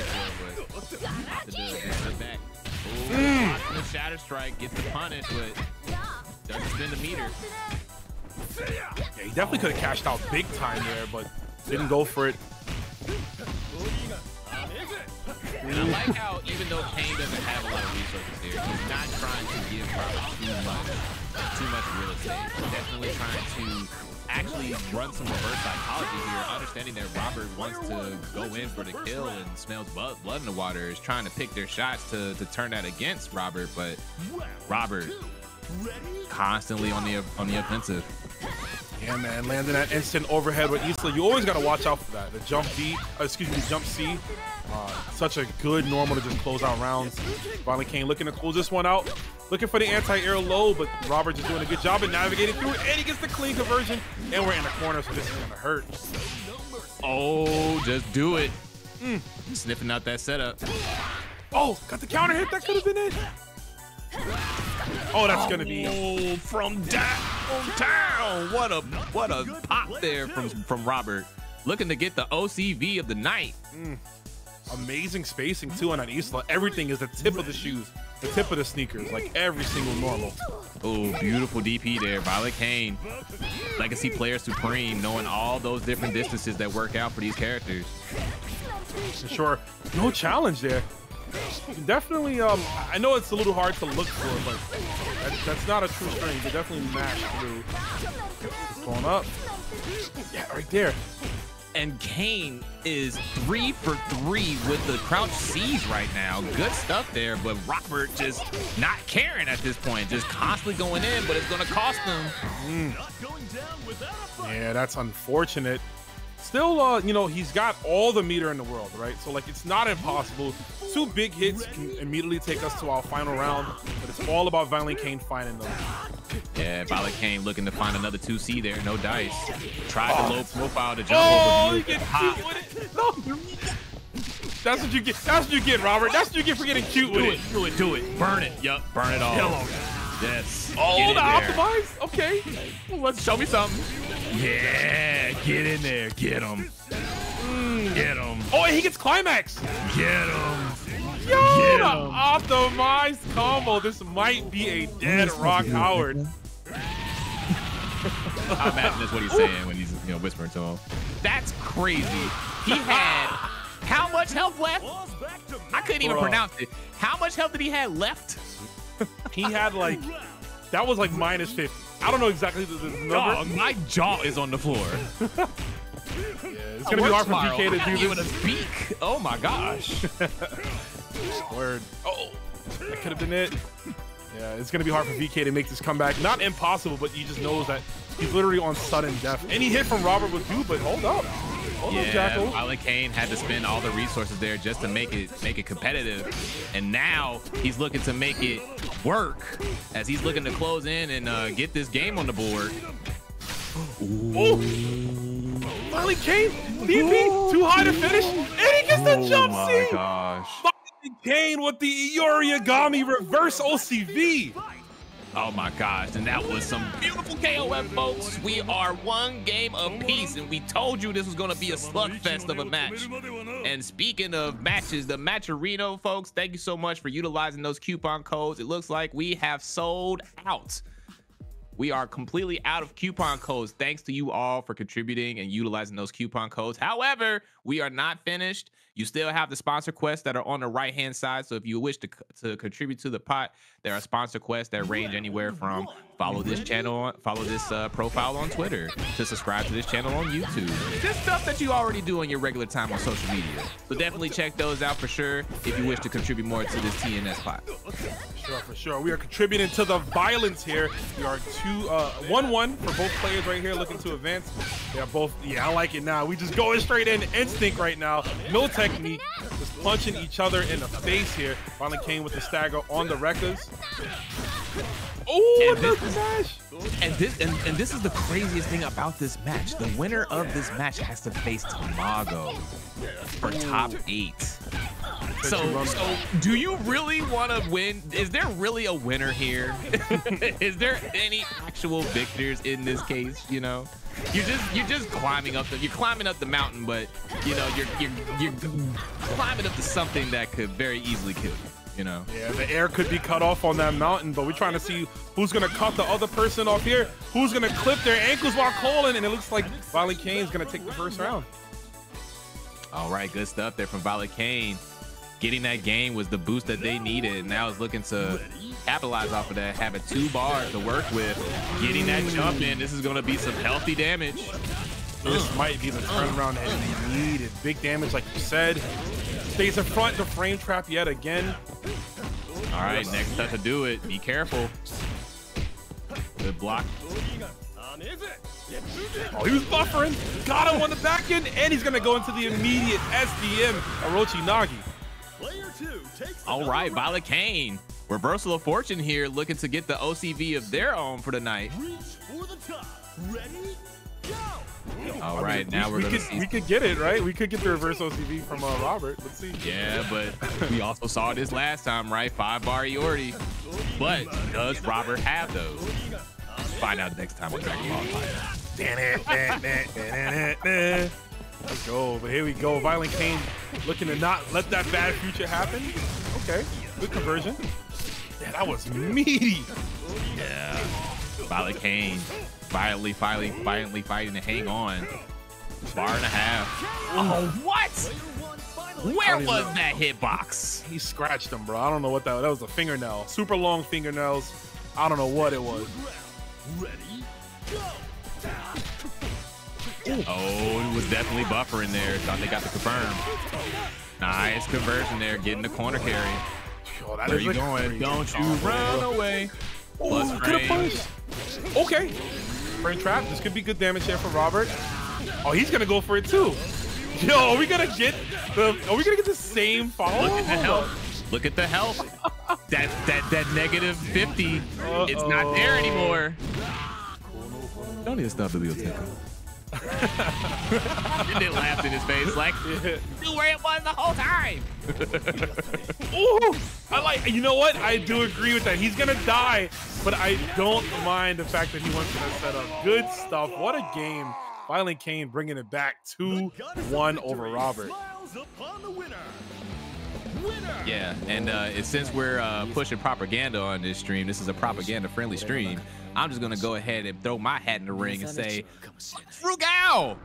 Ooh, the shatter strike gets the punish, but doesn't spin the meter. Yeah, he definitely could have cashed out big time there, but didn't go for it. And I like how even though Kane doesn't have a lot of resources here, he's not trying to give Robert too much, too much real estate. He's definitely trying to actually run some reverse psychology here, understanding that Robert wants to go in for the kill and smells blood, in the water, is trying to pick their shots to, to turn that against Robert, but Robert constantly on the on the offensive. Yeah, man, landing that instant overhead with Isla. You always got to watch out for that. The jump B, uh, excuse me, the jump C. Uh, such a good normal to just close out rounds. Violent Kane looking to close this one out. looking for the anti-air low, but Robert just doing a good job of navigating through it, and he gets the clean conversion, and we're in the corner, so this is gonna hurt. Oh, just do it. Mm. Sniffing out that setup. Oh, got the counter hit. That could have been it. Oh, that's gonna be oh, from downtown. What a what a pop there from from Robert. Looking to get the OCV of the night. Mm. Amazing spacing too on that Isla. Everything is the tip of the shoes, the tip of the sneakers, like every single normal. Oh, beautiful DP there. Violent Kane, Legacy Player Supreme, knowing all those different distances that work out for these characters. Sure. No challenge there. Definitely, um, I know it's a little hard to look for, but that, that's not a true string. They definitely match through. Just going up. Yeah, right there. And Kane is three for three with the crouch C's right now. Good stuff there, but Robert just not caring at this point. Just constantly going in, but it's going to cost him. Mm. Yeah, that's unfortunate still, uh, you know, he's got all the meter in the world, right? So, like, it's not impossible. Two big hits can immediately take us to our final round, but it's all about Violent Kane finding them. Yeah, Violent Kane looking to find another 2C there. No dice. Tried oh. the low profile to jump oh, over. Oh, hot. with it. No. That's what you get. That's what you get, Robert. That's what you get for getting cute do with it. Do it. Do it. Burn it. Yup. Burn it all. Yellow. Yes. Oh, the optimize. Okay. Well, let's show me something. Yeah, get in there. Get him. Mm. Get him. Oh, he gets climax. Get him. Yo, Get the optimized combo. This might be a dead Rock Howard. I imagine that's what he's saying when he's you know whispering to him. That's crazy. He had how much health left? I couldn't even Bro. pronounce it. How much health did he have left? he had like that was like minus 50. I don't know exactly the, the number. Dog, my jaw is on the floor. yeah, it's gonna be hard for VK to do this. With a beak. Oh my gosh. Word. Oh, that could have been it. Yeah, it's gonna be hard for VK to make this comeback. Not impossible, but he just knows that he's literally on sudden death. Any hit from Robert would do, but hold up. Hold yeah, up, Jackal. Alec Kane had to spend all the resources there just to make it make it competitive, and now he's looking to make it work as he's looking to close in and uh, get this game on the board. Ooh. Finally, Kane, DP, too high to finish, and he gets the oh jump Oh my gosh. Kane with the Yorigami reverse OCV. Oh my gosh, and that was some beautiful KOF, folks. We are one game apiece, and we told you this was going to be a slugfest of a match. And speaking of matches, the Matcherino, folks, thank you so much for utilizing those coupon codes. It looks like we have sold out. We are completely out of coupon codes. Thanks to you all for contributing and utilizing those coupon codes. However, we are not finished. You still have the sponsor quests that are on the right hand side. So if you wish to, to contribute to the pot, there are sponsor quests that range anywhere from follow this channel, follow this uh, profile on Twitter, to subscribe to this channel on YouTube. Just stuff that you already do on your regular time on social media. So definitely check those out for sure if you wish to contribute more to this TNS pot. Sure, for sure. We are contributing to the violence here. We are two, uh, one, one for both players right here looking to advance. They are both, yeah, I like it now. We just going straight in instinct right now. No technique, just punching each other in the face here. Finally came with the stagger on the Rekkas. Oh, and this, and this and, and this is the craziest thing about this match. The winner of this match has to face Tamago for top eight. So, so do you really want to win? Is there really a winner here? is there any actual victors in this case? You know, you're just you're just climbing up the you're climbing up the mountain, but you know you're you're you're climbing up to something that could very easily kill you you know. Yeah, the air could be cut off on that mountain, but we're trying to see who's gonna cut the other person off here, who's gonna clip their ankles while calling, and it looks like Violent Kane's gonna take the first round. All right, good stuff there from Violent Kane. Getting that game was the boost that they needed. Now is looking to capitalize off of that, having two bars to work with. Getting that jump in, this is gonna be some healthy damage. This might be the turnaround that they needed. Big damage, like you said. Stays in front, the frame trap yet again. All right, next step to do it. Be careful. Good block. Oh, he was buffering. Got him on the back end, and he's going to go into the immediate SDM Orochi Nagi. All right, Violent Kane Reversal of Fortune here looking to get the OCV of their own for the night. Reach for the top. Ready? Go! All I mean, now we, we're we gonna could see. we could get it right. We could get the reverse OCV from uh, Robert. Let's see. Yeah, but we also saw this last time, right? Five bar Iori. But does Robert have those? Find out next time on Dragon Ball Fighter. Let's go. But here we go. Violent Kane looking to not let that bad future happen. Okay. Good conversion. Yeah, that was meaty. Yeah. Violent Kane violently, violently, violently fighting to hang on. Bar and a half. Oh, oh what? Where was know. that hitbox? He scratched him, bro. I don't know what that was. That was a fingernail. Super long fingernails. I don't know what it was. Ready? Go! Oh, it was definitely buffering there. Thought they got the confirm. Nice conversion there, getting the corner carry. Yo, that Where is you going? Don't you run away. Ooh, Plus could have frame. punched. Okay. Frame trap. This could be good damage here for Robert. Oh, he's gonna go for it too. Yo, are we gonna get the? Are we gonna get the same follow? Look at the health. Look at the health. That that that negative 50. It's not there anymore. Don't even stop the wheel tickle. you did laugh in his face like Yeah. knew where it was the whole time. Ooh, I like. You know what? I do agree with that. He's gonna die, but I don't mind the fact that he went for that setup. Good stuff. What a game. Finally, Kane bringing it back two one over Robert. Yeah, and uh, since we're uh, pushing propaganda on this stream, this is a propaganda-friendly stream. I'm just gonna go ahead and throw my hat in the ring and say, Frugal,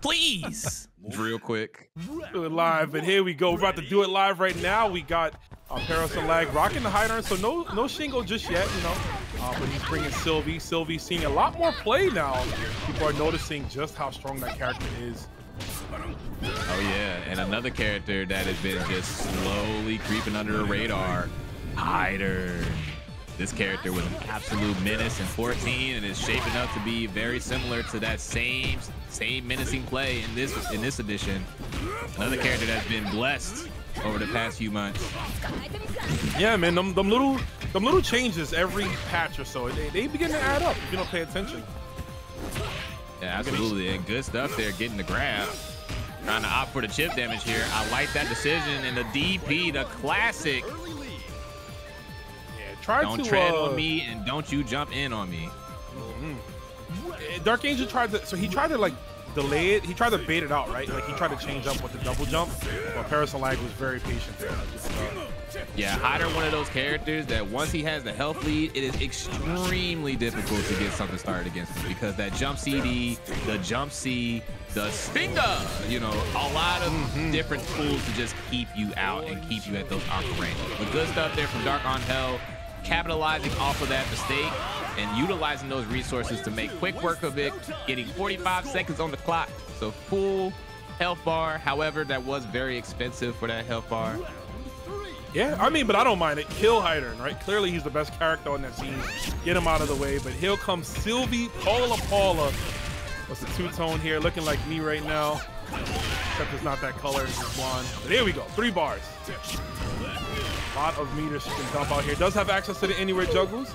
please, real quick. Do it live, but here we go. We're about to do it live right now. We got uh, PerrosInLag rocking the Heidern, so no no Shingo just yet, you know. Uh, but he's bringing Sylvie. Sylvie seeing a lot more play now. People are noticing just how strong that character is. Oh yeah, and another character that has been just slowly creeping under the radar, Heidern. This character was an absolute menace in 14 and is shaping up to be very similar to that same same menacing play in this in this edition. Another character that's been blessed over the past few months. Yeah, man, them, them little them little changes every patch or so, they, they begin to add up if you don't pay attention. Yeah, absolutely. And good stuff there, getting the grab. Trying to opt for the chip damage here. I like that decision. And the DP, the classic. Yeah, try Don't to tread uh, on me and don't you jump in on me. eh, Dark Angel tried to so he tried to like delay it. He tried to bait it out, right? Like he tried to change up with the double jump. But PerrosInLag was very patient there. Just, uh, Yeah, Heidern, one of those characters that once he has the health lead, it is extremely difficult to get something started against him because that jump CD, the jump C, the stinger, you know, a lot of mm-hmm. different tools to just keep you out and keep you at those armor range. But good stuff there from Dark on Hell, capitalizing off of that mistake and utilizing those resources to make quick work of it, getting 45 seconds on the clock. So full health bar. However, that was very expensive for that health bar. Yeah, I mean, but I don't mind it. Kill Heidern, right? Clearly he's the best character on that team. Get him out of the way. But here comes Sylvie Paula Paula. What's the two-tone here? Looking like me right now. Except it's not that color, it's blonde. But here we go. Three bars. A lot of meters she can dump out here. Does have access to the anywhere juggles.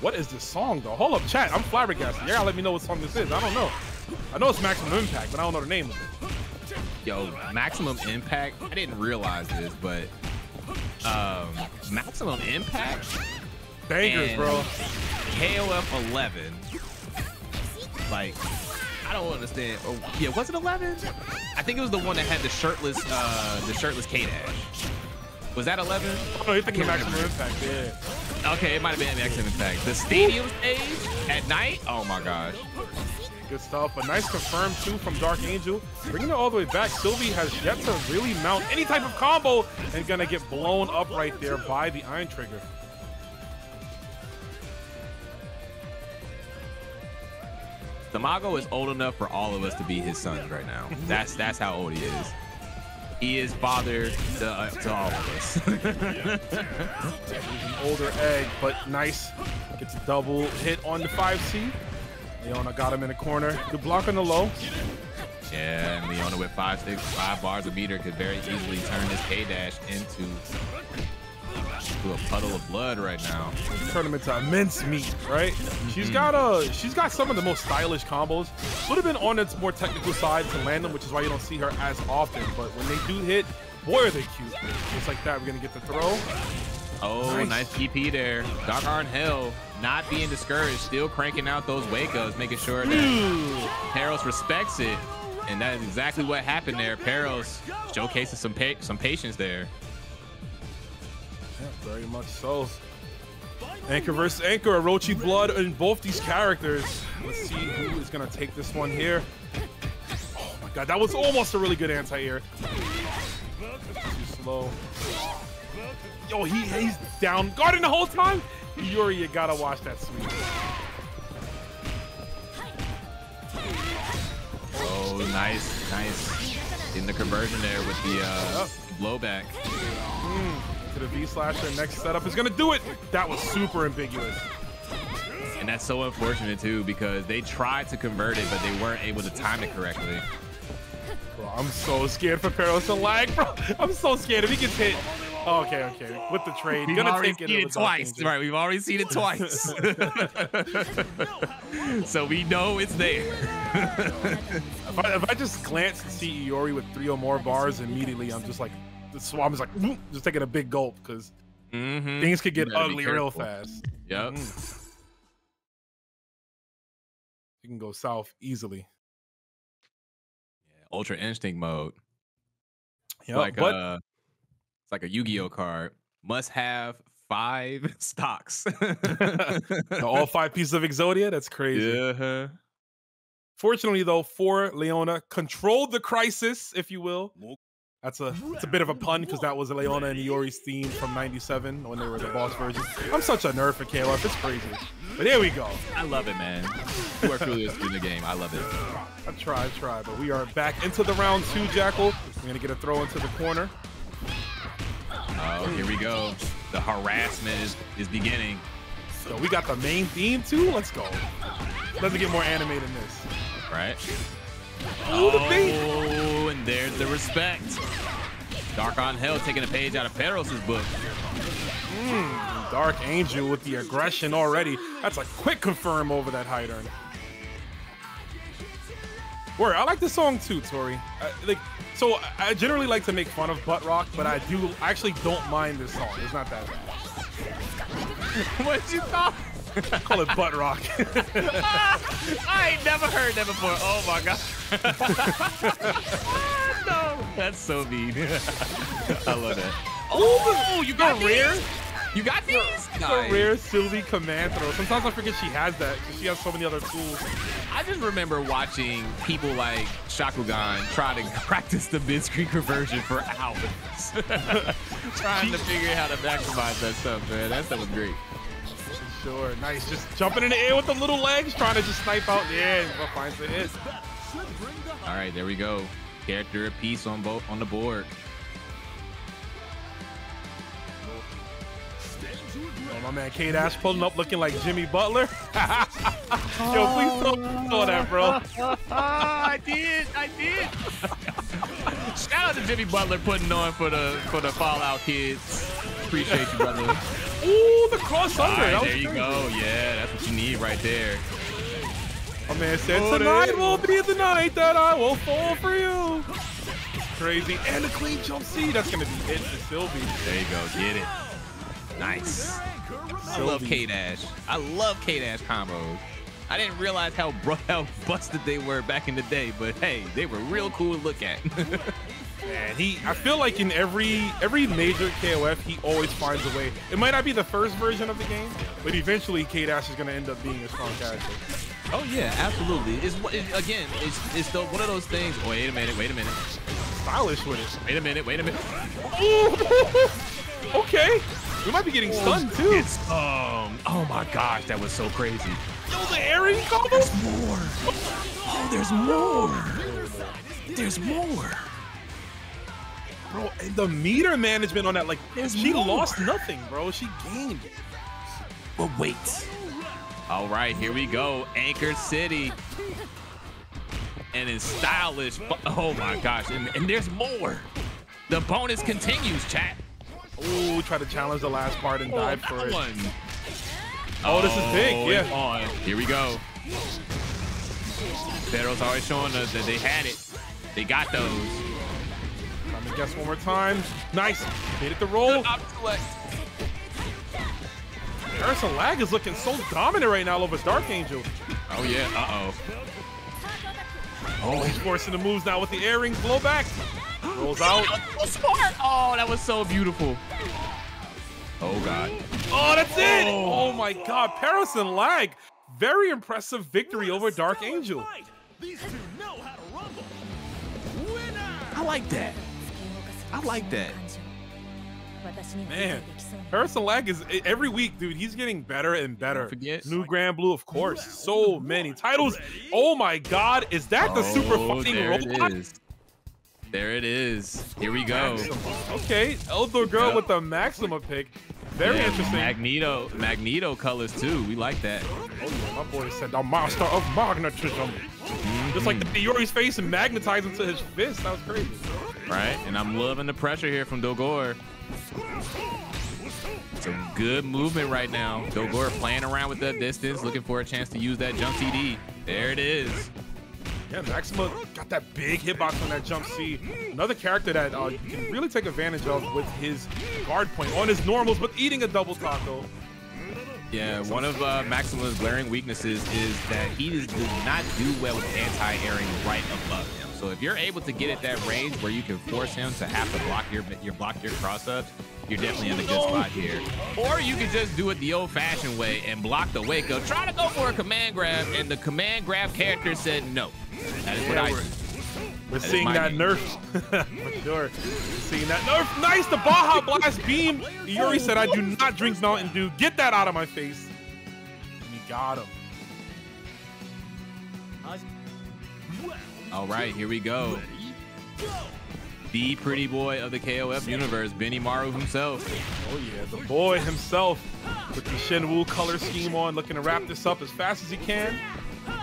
What is this song though? Hold up, chat. I'm flabbergasted. You gotta let me know what song this is. I don't know. I know it's Maximum Impact, but I don't know the name of it. Yo, Maximum Impact. I didn't realize this, but um, Maximum Impact Bangers, bro. KOF 11. Like, I don't understand. Oh, yeah, was it 11? I think it was the one that had the shirtless, uh, the shirtless K dash. Was that 11? Oh, no, you're Maximum. Impact, yeah. Okay, it might have been Maximum Impact. The stadium stage at night. Oh my gosh. Good stuff. A nice confirm too from Dark Angel. Bringing it all the way back. Sylvie has yet to really mount any type of combo and gonna get blown up right there by the Iron Trigger. Tamago is old enough for all of us to be his sons right now. That's that's how old he is. He is father to, uh, to all of us. He's an older egg, but nice. Gets a double hit on the 5C. Leona got him in the corner. Good block on the low. yeah, and Leona with five six five bars a meter could very easily turn this K dash into to a puddle of blood right now. Turn him into immense meat, right? She's mm-hmm. got a she's got some of the most stylish combos. Would have been on its more technical side to land them, which is why you don't see her as often. But when they do hit, boy are they cute. Just like that, we're gonna get the throw. Oh, Nice. nice, GP there. Dark Arn Hill not being discouraged, still cranking out those wake ups, making sure that Perros respects it. And that is exactly what happened there. Perros showcasing some pa- some patience there. Yeah, very much so. Anchor versus Anchor, Orochi blood in both these characters. Let's see who is gonna take this one here. Oh my god, that was almost a really good anti-air. Too slow. Yo, he he's down guarding the whole time. Yuri, you gotta watch that sweep. Oh, nice, nice. In the conversion there with the uh, blowback. To the V slasher. Next setup is gonna do it. That was super ambiguous. And that's so unfortunate too because they tried to convert it, but they weren't able to time it correctly. Bro, I'm so scared for Perros to lag, bro. I'm so scared if he gets hit. Oh, okay, okay. With the trade, We've gonna already take it, seen in it twice, Angel. right? We've already seen it twice, so we know it's there. If I, if I just glance and see Iori with three or more bars, immediately I'm just like, the swam is like, just taking a big gulp because Mhm. things could get You gotta be ugly real fast. Yep. Mm. You can go south easily. Yeah, Ultra instinct mode. Yeah, like but uh it's like a Yu-Gi-Oh card. Must have five stocks. all five pieces of Exodia, that's crazy. Yeah. Fortunately, though, for Leona, controlled the crisis, if you will. That's a it's a bit of a pun because that was Leona and Iori's theme from '97 when they were the boss version. I'm such a nerd for KOF, it's crazy. But there we go. I love it, man. You are truly a student of the game. I love it. I try, I try, but we are back into the round two, Jackal. We're gonna get a throw into the corner. Oh, here we go. The harassment is, is beginning. So we got the main theme too. Let's go. Doesn't get more anime than this. Right? Ooh, the. Oh, and there's the respect. Dark on Hell taking a page out of Perros' book. Hmm, Dark Angel with the aggression already. That's a quick confirm over that Heidern. Word, I like the song too, Tori. I, like, so I generally like to make fun of butt rock, but I do I actually don't mind this song. It's not that bad. What'd you call? I call it butt rock. I ain't never heard that before. Oh my god. no, that's so mean. I love that. Oh, you got rare? You got these? the rare Sylvie command throw. Sometimes I forget she has that because she has so many other tools. I just remember watching people like Shakugan try to practice the mid-screen conversion for hours. Trying to figure out how to maximize that stuff, man. That stuff was great. Sure, nice. Just jumping in the air with the little legs, trying to just snipe out the air, but finds the hit. All right, there we go. Character piece on both on the board. My man K Dash pulling up looking like Jimmy Butler. Yo, please oh, don't throw that, bro. I did, I did. Shout out to Jimmy Butler putting on for the for the Fallout kids. Appreciate you, brother. Ooh, the cross under. right, there you crazy. go. Yeah, that's what you need right there. My man said, Oh, tonight will be the night that I will fall for you. Crazy. And a clean jump C. That's going to be it for Sylvie. There you go. Get it. Nice. I love K Dash. I love K Dash combos. I didn't realize how how busted they were back in the day, but hey, they were real cool to look at. Man, he. I feel like in every every major KOF, he always finds a way. It might not be the first version of the game, but eventually K Dash is going to end up being a strong character. oh yeah, absolutely. It's it, again, it's it's the, one of those things. Wait a minute. Wait a minute. Stylish with it. Wait a minute. Wait a minute. Ooh, okay. We might be getting stunned too. It's um. Oh my gosh, that was so crazy. Yo, the airing combo. There's More. Oh, there's more. There's more. Bro, and the meter management on that, like, There's she more. lost nothing, bro. She gained. But wait. All right, here we go. Anchor City. And in stylish. Oh my gosh. And, and there's more. The bonus continues, chat. Ooh, try to challenge the last part and dive that for it. one. Oh, this is big, Oh, yeah. on. Here we go. Pharaoh's always showing us that they had it. They got those. Let me guess one more time. Nice. Made it the roll. Harrison Lag is looking so dominant right now over Dark Angel. Oh yeah. Uh oh. Oh, he's forcing the moves now with the air ring blowback. Rolls out. So smart. Oh, that was so beautiful. Oh god. Oh, that's it. Oh, oh my God, Harrison Lag. Very impressive victory over Dark Angel. These two know how to rumble. Winner! I like that. I like that. Man, Harrison Lag is every week, dude. He's getting better and better. Don't forget. New Grand Blue, of course. So many titles. Oh my God, is that the oh, super Oh, fucking there robot? There it is. Here we go. Okay, El Dogor Yep. with the Maxima pick. Very Yeah, interesting. Magneto, Magneto colors too. We like that. Oh, yeah, my boy said the master of magnetism. Mm-hmm. Just like the Iori's face and magnetized into his fist. That was crazy. Right? And I'm loving the pressure here from Dogor. Some good movement right now. Dogor playing around with that distance, looking for a chance to use that jump CD. There it is. Yeah, Maxima got that big hitbox on that jump C. Another character that uh, you can really take advantage of with his guard point on his normals, but eating a double taco. Yeah, one of uh, Maxima's glaring weaknesses is that he does, not do well with anti-airing right above him. So if you're able to get at that range where you can force him to have to block your your block your cross ups, you're definitely in a good spot here. Or you could just do it the old-fashioned way and block the wake up. Try to go for a command grab, and the command grab character said no. That is what I we're- do. We're That is seeing that name. nerf. Sure. Seeing that nerf. Nice, the Baja Blast beam. Yuri said, I do not drink Mountain Dew. Get that out of my face. And he got him. All right, here we go. The pretty boy of the KOF universe, Benimaru himself. Oh yeah, the boy himself with the Shenwu color scheme on, looking to wrap this up as fast as he can.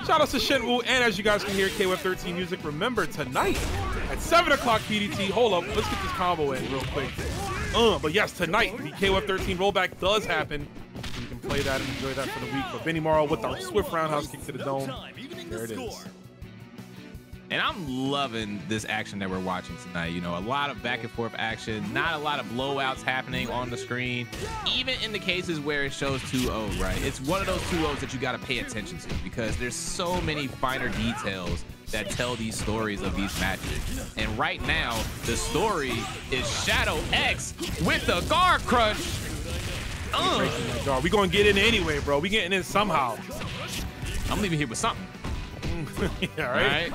Shout out to Shenwu, and as you guys can hear, KOF13 music. Remember tonight at 7 o'clock PDT. Hold up, let's get this combo in real quick. Uh, but yes, tonight the KOF13 rollback does happen. You can play that and enjoy that for the week. But Benimaru with the swift roundhouse kick to the dome. There it is. And I'm loving this action that we're watching tonight. You know, a lot of back and forth action, not a lot of blowouts happening on the screen. Even in the cases where it shows 2-0, right? It's one of those 2-0s that you got to pay attention to because there's so many finer details that tell these stories of these matches. And right now, the story is Shadow X with the guard crunch. Uh, Breaking that. We gonna get in anyway, bro. We getting in somehow. I'm leaving here with something. yeah, All right?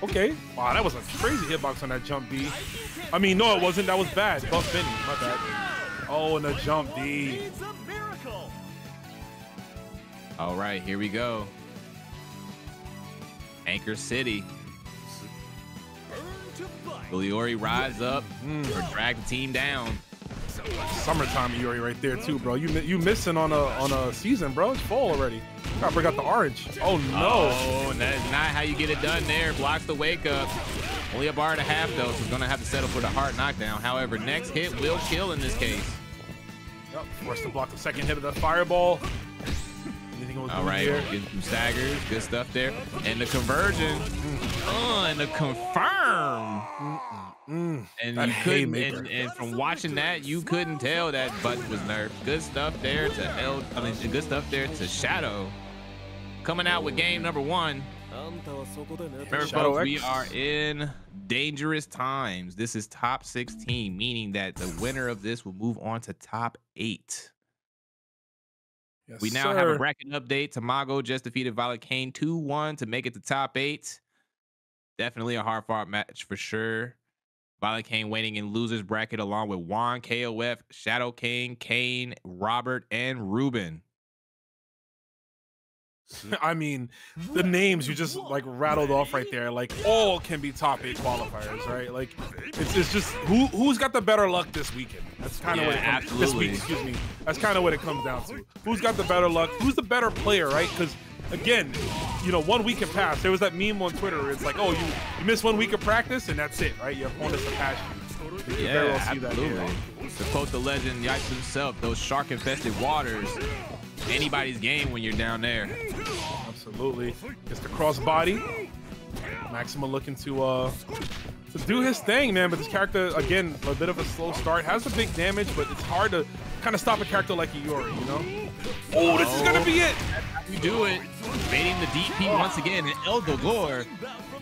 Right. Okay. Wow, that was a crazy hitbox on that jump D. I mean, no, it wasn't. That was bad. Buff Benny, my bad. Oh, and the jump D. It's a miracle. All right, here we go. Anchor City. Earn to fight. Gliori rise up mm. or drag the team down. Summertime Iori right there too, bro. You you missing on a on a season, bro. It's fall already. Bring out the orange. Oh no. Oh, and that is not how you get it done there. Blocks the wake up. Only a bar and a half though, so he's gonna have to settle for the hard knockdown. However, next hit will kill in this case. Yep, forced to block the second hit of the fireball. All right, here? getting some staggers, good stuff there. And the conversion. Oh, and the confirm. Mm, Mm, and you couldn't, and, and from watching that, you couldn't tell that button was nerfed. Good stuff there to L. I mean, good stuff there to Shadow. Coming out with game number one. Remember, Shadow folks, we are in dangerous times. This is top 16, meaning that the winner of this will move on to top eight. Yes, We now have a sir. bracket update. Tamago just defeated Violent Kane 2 1 to make it to top eight. Definitely a hard fought match for sure. Violent Kane waiting in losers bracket along with Juan, KOF, Shadow King, Kane, Robert, and Ruben. I mean, the names you just like rattled off right there, like all can be top eight qualifiers, right? Like it's, it's just who who's got the better luck this weekend. That's kind of what it Yeah, comes this week. Excuse me. That's kind of what it comes down to. Who's got the better luck? Who's the better player, right? Because again, you know, one week can pass. There was that meme on Twitter. Where it's like, oh, you you miss one week of practice and that's it, right? Your opponent's a pass you. You Yeah, very well absolutely. To quote the legend Yikes himself, those shark-infested waters, anybody's game when you're down there. Absolutely. It's the crossbody. Maxima looking to uh to do his thing, man. But this character, again, a bit of a slow start. Has the big damage, but it's hard to kind of stop a character like Iori, you know? Oh, this is gonna be it. You do it, baiting the DP once again, and El Dogor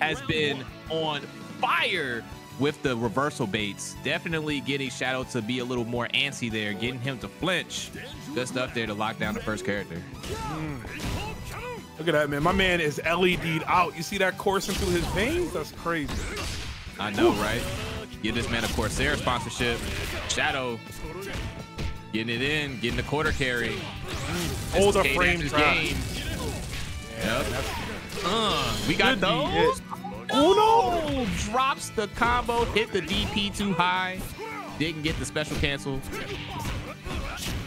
has been on fire with the reversal baits. Definitely getting Shadow to be a little more antsy there, getting him to flinch. Good stuff there to lock down the first character. Look at that, man. My man is LED'd out. You see that coursing through his veins? That's crazy. I know, right? Give this man a Corsair sponsorship. Shadow getting it in, getting the quarter carry. Hold the frame game. Yeah, Yep. Uh, we got those. it. Oh no! Drops the combo, hit the DP too high. Didn't get the special cancel.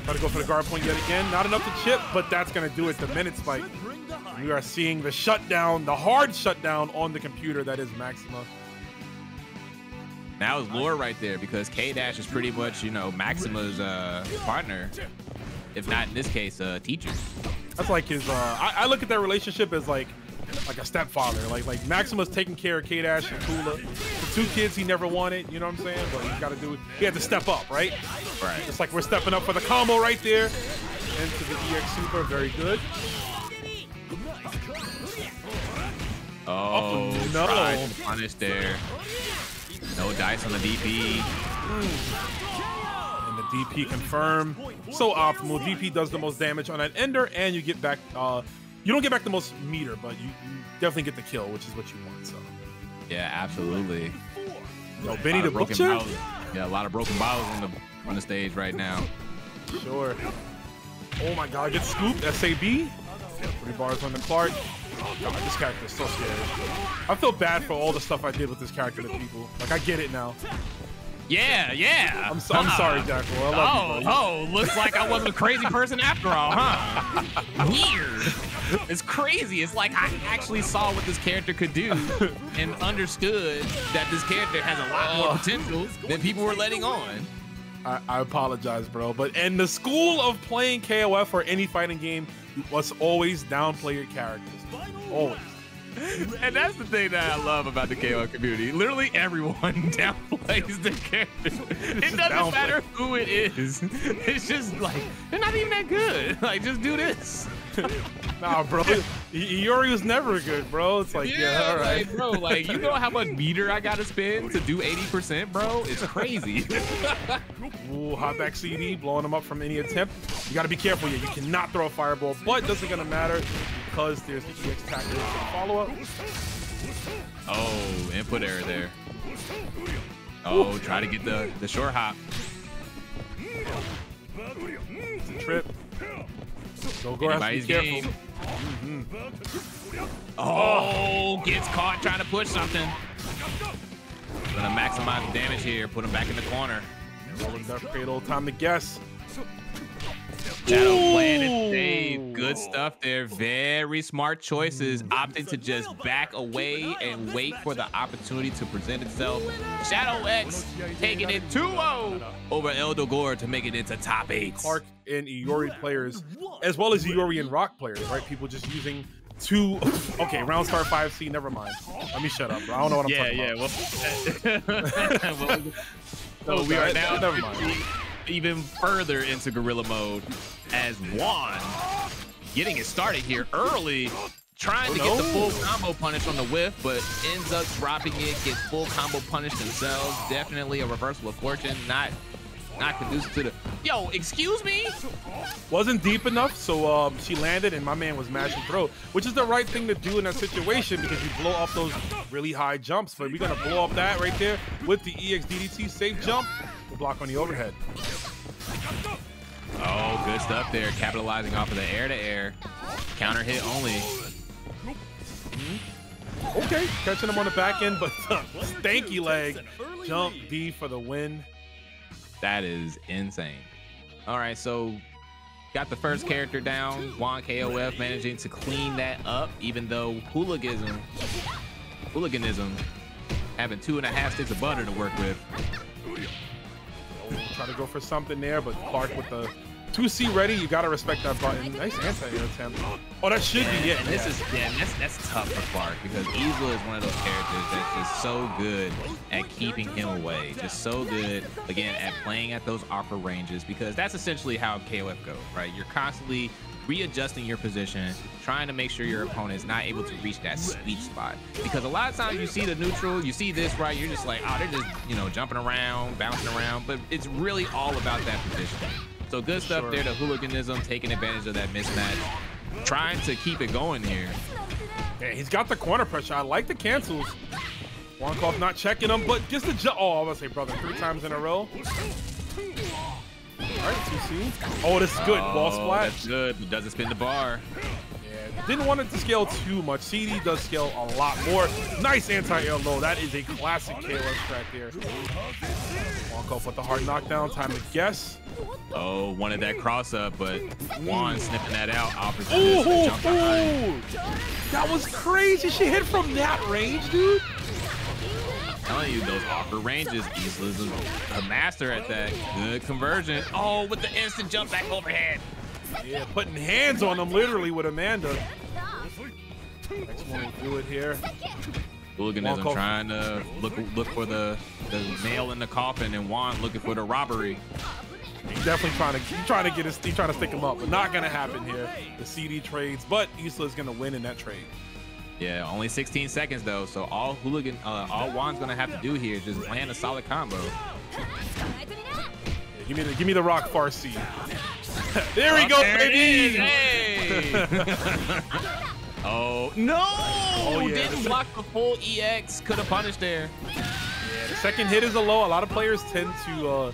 Try to go for the guard point yet again. Not enough to chip, but that's gonna do it. The minute spike. We are seeing the shutdown, the hard shutdown on the computer that is Maxima. Now is lore right there because K Dash is pretty much, you know, Maxima's uh, partner. If not in this case, uh, teacher. That's like his. Uh, I, I look at their relationship as like, like a stepfather. Like like Maxima's taking care of K Dash and Kula, the two kids he never wanted. You know what I'm saying? But he's got to do. He had to step up, right? Right. It's like we're stepping up for the combo right there. Into the EX Super, very good. Oh, no. tried to punish there. No dice on the DP. And the DP confirm. So optimal. DP does the most damage on that ender, and you get back. Uh, you don't get back the most meter, but you, you definitely get the kill, which is what you want. So, Yeah, absolutely. yo, Benny the Butcher. bottles. Yeah, a lot of broken bottles on the on the stage right now. Sure. Oh my god, get scooped. SAB. Three bars on the Clark. God, this character is so scary. I feel bad for all the stuff I did with this character to people. Like, I get it now. Yeah, yeah. I'm, so, I'm Huh. sorry, Jackal. I love Oh, you, oh, looks like I wasn't a crazy person after all, huh? Weird. It's crazy. It's like I actually saw what this character could do and understood that this character has a lot more oh. potential than people were letting on. I, I apologize, bro. But in the school of playing KOF or any fighting game, must always downplay your characters. Always. And that's the thing that I love about the KO community. Literally everyone downplays the character. It doesn't downplay. matter who it is. It's just like they're not even that good. Like just do this. Nah, bro. I- Iori was never good, bro. It's like, yeah, all right. like, bro. Like you know how much meter I gotta spend to do 80%, bro? It's crazy. Ooh, hot back CD, blowing him up from any attempt. You gotta be careful here. You cannot throw a fireball, but doesn't gonna matter because there's the EX tactic follow up. oh, input error there. Oh, try to get the the short hop. It's a trip. Go, go, have to be Anybody's careful. game. Mm-hmm. Oh. oh, gets caught trying to push something. Gonna maximize the damage here. Put him back in the corner. Rolling Death Cradle, time to guess. Shadow Ooh. playing it. Good stuff there. Very smart choices. Opting to just back away and wait for the opportunity to present itself. Shadow X taking it 2-0 over El Dogor to make it into top eight. Clark and Iori players, as well as Iori and Rock players, right? People just using two. okay, round start 5C, never mind. Let me shut up, bro. I don't know what I'm Yeah, talking yeah. about. Well, so we are now Never mind. Even further into gorilla mode as Juan getting it started here early, trying to get the full combo punish on the whiff, but ends up dropping it, gets full combo punish themselves. Definitely a reversal of fortune, not not conducive to the. Yo, excuse me. Wasn't deep enough, so um, she landed, and my man was mashing through, which is the right thing to do in that situation because you blow off those really high jumps. But we're gonna blow up that right there with the EX DDT safe jump. Block on the overhead. Oh, good stuff there, capitalizing off of the air to air counter hit only. Okay, catching him on the back end, but uh, stanky leg jump D for the win. That is insane. All right, so got the first character down. Juan KOF managing to clean that up, even though hooliganism, hooliganism, having two and a half sticks of butter to work with. Try to go for something there, but Clark with the 2C ready. You got to respect that button. Nice anti-air attempt. Oh, that should be it. And this is yeah, that's that's tough for Clark because Isla is one of those characters that's just so good at keeping him away. Just so good again at playing at those awkward ranges because that's essentially how KOF goes, right? You're constantly readjusting your position, trying to make sure your opponent is not able to reach that sweet spot. Because a lot of times you see the neutral, you see this, right? You're just like, oh, they're just, you know, jumping around, bouncing around, but it's really all about that position. So good stuff Sure. there, the hooliganism, taking advantage of that mismatch, trying to keep it going here. Yeah, he's got the corner pressure. I like the cancels. Juan KOF not checking him, but gets the jump. Oh, I was gonna say, brother, three times in a row. All right, 2C. Oh, this is good. Ball Oh, splat. That's good. He doesn't spin the bar. Yeah, didn't want it to scale too much. CD does scale a lot more. Nice anti-air low. That is a classic KOF strat there. Juan KOF with the hard knockdown. Time to guess. Oh, wanted that cross up, but Juan sniffing that out. Offers Ooh, ooh, that was crazy. She hit from that range, dude. Telling you, those awkward ranges, Isla's a, a master at that. Good conversion. Oh, with the instant jump back overhead. Yeah, putting hands on him literally with Amanda. Next one, do it here. Hooliganism trying to look look for the, the nail in the coffin, and Juan looking for the robbery. He's definitely trying to he's trying to get his he's trying to stick him up, but not gonna happen here. The CD trades, but Isla's gonna win in that trade. Yeah, only 16 seconds though, so all hooligan, uh, all Juan's gonna have to do here is just land a solid combo. Yeah, give me the give me the rock Farsi. there we go, There it is. baby. Hey! oh no! Oh, yeah. Didn't block the full EX. Could have punished there. Yeah, the second hit is a low. A lot of players tend to uh,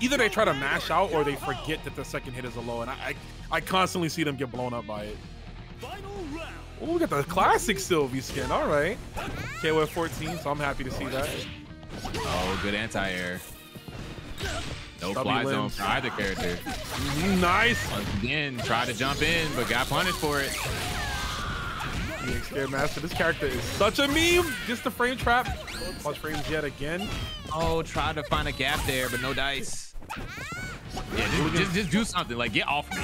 either they try to mash out or they forget that the second hit is a low, and I I, I constantly see them get blown up by it. Final round. Oh, we got the classic Sylvie skin. All right, KOF 14, so I'm happy to see that. Oh, good anti-air. No Stubby fly zone for either character. Mm-hmm, nice. Once again, tried to jump in, but got punished for it. Being Scared Master. This character is such a meme. Just the frame trap. Plus frames yet again. Oh, tried to find a gap there, but no dice. Yeah, just, just, just do something. Like, get off me.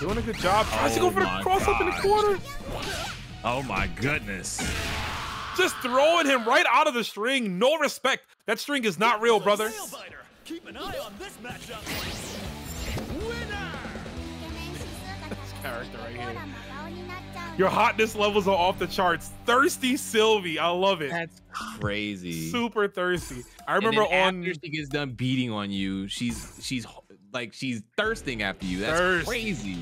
Doing a good job. Tries to Oh go for the my cross up in the corner. Oh my goodness. Just throwing him right out of the string. No respect. That string is not real, brother. Keep an eye on this matchup. Winner. This character right here. Your hotness levels are off the charts. Thirsty Sylvie. I love it. That's crazy. Super thirsty. I And remember then on after she gets done beating on you, she's she's like she's thirsting after you. That's Thirst. crazy.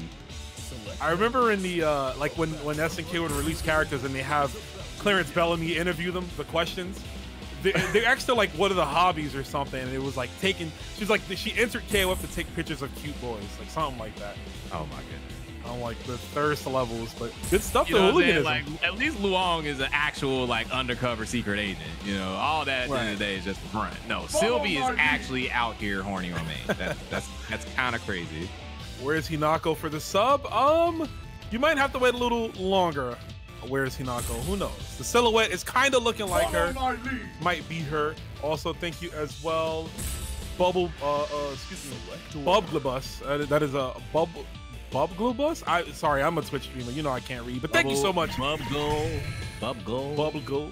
I remember in the uh like when when SNK would release characters and they have Clarence Bellamy interview them the questions. They, they asked her like what are the hobbies or something, and it was like taking. She's like she entered KOF to take pictures of cute boys, like something like that. Oh my goodness. I'm like the thirst levels, but good stuff. You The know what hooliganism. Like at least Luong is an actual like undercover secret agent. You know, all that at the end of the day is just front. No, Sylvie is actually out here horny on me. That, that's that's kind of crazy. Where's Hinako for the sub? Um, you might have to wait a little longer. Where's Hinako? Who knows? The silhouette is kind of looking like her. Might be her. Also, thank you as well. Bubble, uh, uh excuse me, Bublebus. Uh, that is a bubble. Bublebus? I sorry, I'm a Twitch streamer. You know I can't read, but thank you so much. Bub goal. Bub goal. Bubble go.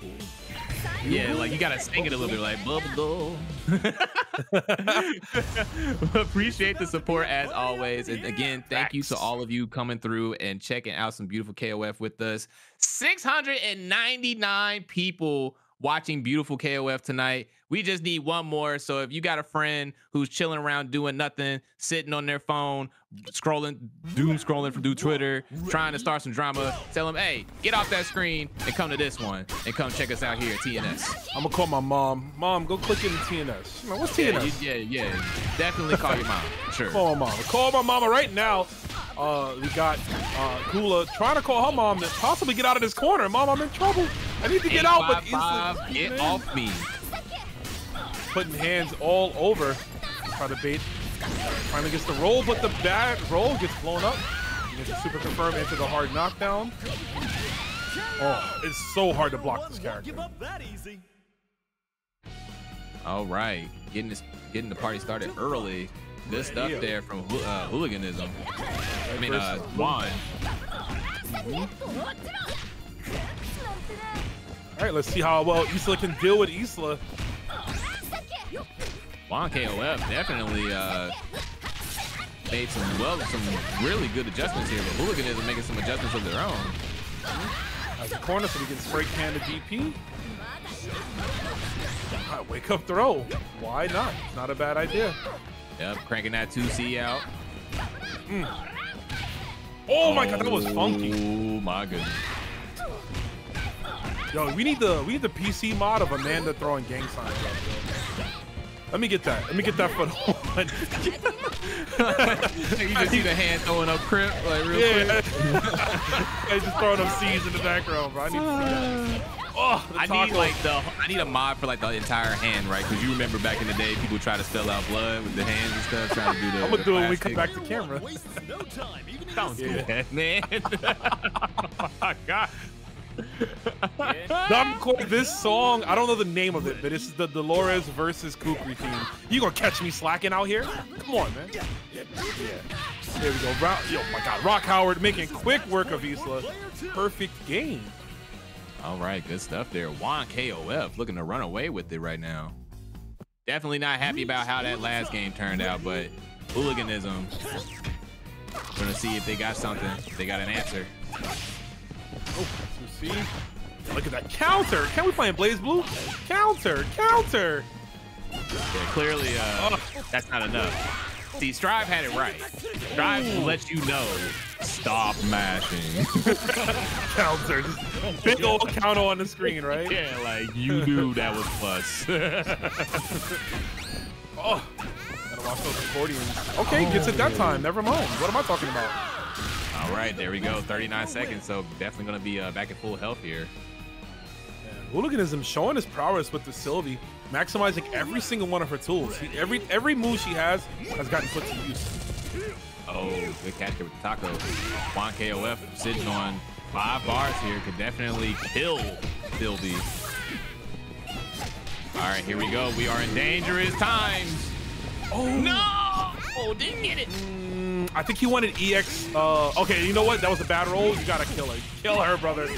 Yeah, like you gotta sing it a little bit like bub goal. Appreciate the support as always. And again, thank you to all of you coming through and checking out some beautiful KOF with us. 699 people watching beautiful KOF tonight. We just need one more. So if you got a friend who's chilling around doing nothing, sitting on their phone, scrolling, doom scrolling through Twitter, trying to start some drama, tell them, hey, get off that screen and come to this one and come check us out here at TNS. I'm gonna call my mom. Mom, go click in TNS. What's Yeah, TNS? you- yeah, yeah. Definitely call your mom. Sure. Call my mama. Call my mama right now. Uh, we got uh, Kula trying to call her mom to possibly get out of this corner. Mom, I'm in trouble. I need to get out, but 855, instantly, get man, off me. Putting hands all over. Try to bait. Finally gets the roll, but the bad roll gets blown up. He gets a super confirm into the hard knockdown. Oh, it's so hard to block this character. Give up that easy. All right, getting this, getting the party started early. This stuff Yeah. there from uh, hooliganism. I mean, uh, Versus- Juan. All right, let's see how well Isla can deal with Isla. Juan KOF definitely uh, made some well, some really good adjustments here, but hooliganism making some adjustments of their own. As a corner so we can spray can the DP. Ah, wake up throw. Why not? It's not a bad idea. Yep, cranking that 2C out. Oh my god, that was funky. Oh my goodness. Yo, we need the we need the PC mod of Amanda throwing gang signs. Let me get that. Let me get that for the one. you just see the hand throwing up crip like real yeah. quick. I just throwing up C's in the background, bro. I need to see that. Oh, I need taco. like the I need a mod for like the entire hand, right? Because you remember back in the day, people try to spell out blood with the hands and stuff, trying to do the. I'm gonna do it when we come back to camera. No time, even in Sounds good, man. oh my god. Now, of course, this song, I don't know the name of it, but it's the Dolores versus Kukri theme. You gonna catch me slacking out here? Come on, man. Yeah. There we go. Ro- Yo, my God. Rock Howard making quick work of Isla. Perfect game. All right, good stuff there. Juan KOF looking to run away with it right now. Definitely not happy about how that last game turned out, but hooliganism. Gonna see if they got something. If they got an answer. Oh, see? Look at that counter. Can we playing BlazBlue? Counter, counter. Yeah, clearly, uh, that's not enough. See, Strive had it right. Strive will let you know. Stop mashing. Counter. Big old counter on the screen, right? yeah, like you knew that was plus. Oh, gotta watch those accordions. Okay, gets it that time. Never mind. What am I talking about? All right, there we go. 39 seconds, so definitely gonna be uh, back at full health here. Hooliganism showing his prowess with the Sylvie, maximizing every single one of her tools. He, every every move she has has gotten put to use. Oh, good catch there with the taco. Juan KOF sitting on five bars here could definitely kill Sylvie. All right, here we go. We are in dangerous times. Oh No! Oh, didn't get it. Mm, I think he wanted EX. Uh, okay, you know what? That was a bad roll. You gotta kill her. Kill her, brother.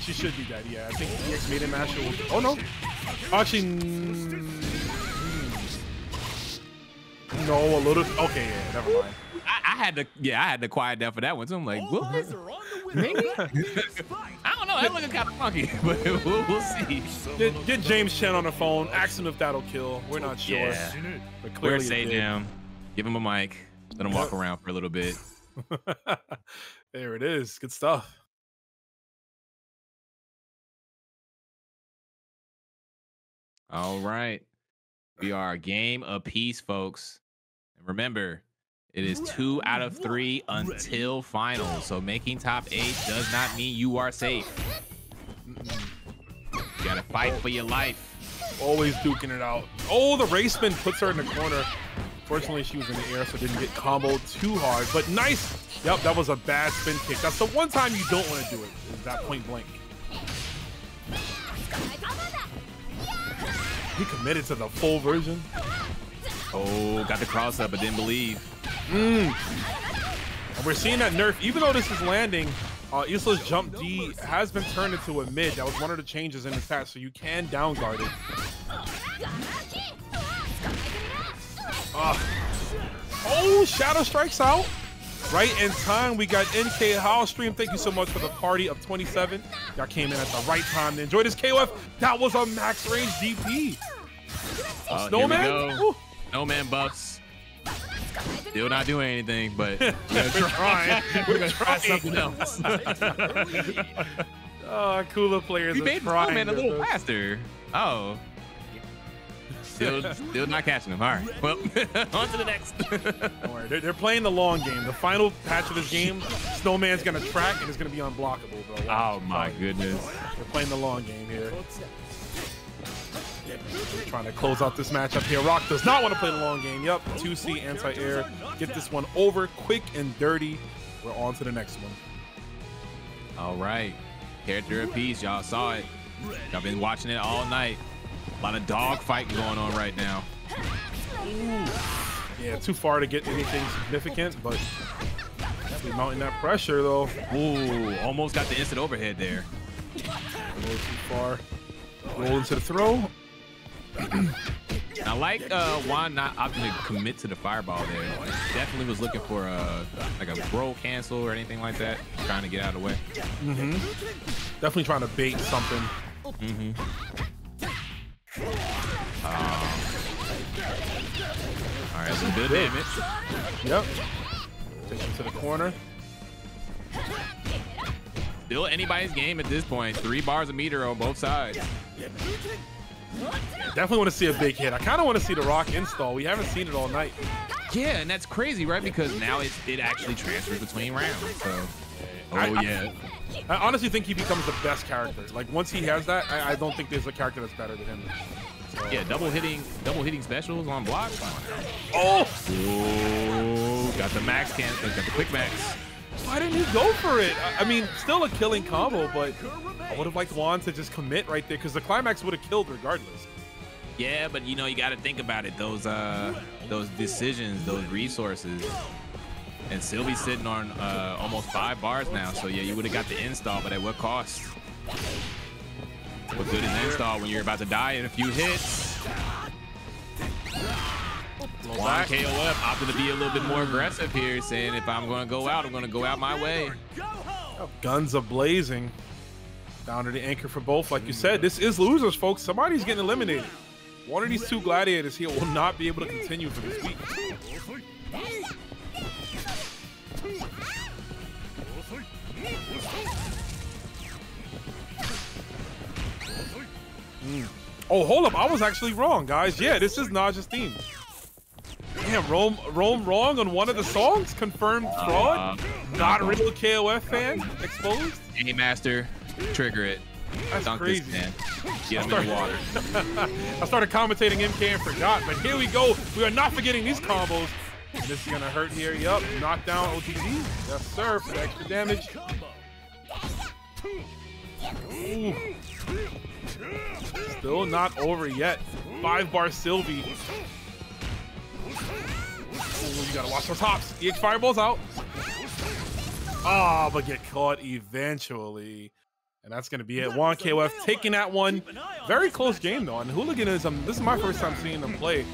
She should be dead. Yeah, I think EX made him master. will- Oh no. Actually, mm, hmm. no. A little. Okay, yeah. Never mind. I, I had to, yeah, I had to quiet down for that one. So I'm like, All what? eyes are on the winner. Fight. I don't know. That looking kind of funky, but we'll, we'll see. Get, get James Chen on the phone. Ask him if that'll kill. We're not sure. Yeah. But Where's clearly it Say did. Jam? Give him a mic. Let him walk around for a little bit. there it is. Good stuff. All right. We are a game apiece, folks. And remember, it is two out of three until finals. So making top eight does not mean you are safe. You gotta fight for your life. Always duking it out. Oh, the raceman puts her in the corner. Fortunately, she was in the air, so didn't get comboed too hard. But nice. Yep, that was a bad spin kick. That's the one time you don't want to do it. Is that point blank. He committed to the full version. Oh, got the cross up, but didn't believe. And we're seeing that nerf, even though this is landing, uh, Isla's jump D has been turned into a mid. That was one of the changes in the patch, so you can down guard it. Uh, oh, Shadow strikes out. Right in time, we got NK Howl Stream. Thank you so much for the party of 27. Y'all came in at the right time to enjoy this KOF. That was a max range DP. We Snowman? Woo. Snowman buffs. Still not doing anything, but We're trying. we're gonna try something else. Oh, Kula players We are made snowman a little faster. Oh. Still, still not catching him. All right. Well, on to the next. They're, they're playing the long game. The final patch of this game, Snowman's gonna track and it's gonna be unblockable, bro. oh my goodness. They're playing the long game here. Trying to close out this matchup here. Rock does not want to play the long game. Yep, 2C anti-air. Get this one over quick and dirty. We're on to the next one. All right. Character apiece. Y'all saw it. Y'all been watching it all night. A lot of dog fighting going on right now. Yeah, too far to get anything significant, but definitely mounting that pressure though. Ooh, almost got the instant overhead there. A little too far. Roll into the throw. I like uh, Juan not opting to commit to the fireball there. Definitely was looking for a like a roll cancel or anything like that, trying to get out of the way. Mm-hmm. Definitely trying to bait something. Mm-hmm. all right, some good damage. Yep. Take him to the corner. Still anybody's game at this point. Three bars a meter on both sides. Definitely want to see a big hit. I kind of want to see the rock install. We haven't seen it all night. Yeah, and that's crazy, right? Because now it's, it actually transfers between rounds. So, oh I- I- yeah. I honestly think he becomes the best character. Like once he has that, I, I don't think there's a character that's better than him. So- Yeah, double hitting, double hitting specials on block. Come. Oh, Ooh, got the max can, got the quick max. Why didn't he go for it? I, mean, still a killing combo, but I would have liked Juan to just commit right there because the climax would have killed regardless. Yeah, but you know you got to think about it. Those uh, those decisions, those resources, and Sylvie's sitting on uh, almost five bars now. So yeah, you would have got the install, but at what cost? What good is install when you're about to die in a few hits? Juan KOF opted to be a little bit more aggressive here, saying if I'm going to go out, I'm going to go out my way. Guns are blazing. Down to the anchor for both. Like you said, this is losers, folks. Somebody's getting eliminated. One of these two gladiators here will not be able to continue for this week. Mm. Oh, hold up. I was actually wrong, guys. Yeah, this is Najd's theme. Damn, Rome, Rome wrong on one of the songs? Confirmed uh, fraud? Uh, not a uh, real KOF fan? Exposed? Game Master, trigger it. That's Dunk crazy. this man. Get him in the water. I started commentating MK and forgot, but here we go. We are not forgetting these combos. And this is gonna hurt here. Yup, knockdown OTG. Yes, sir, for extra damage. Ooh. Still not over yet. Five bar Sylvie. Ooh, you gotta watch those hops. EX fireball's out. Ah, but get caught eventually. And that's going to be it. Juan KOF taking that one. Very close game, though. And Hooliganism, this is my first time seeing him play.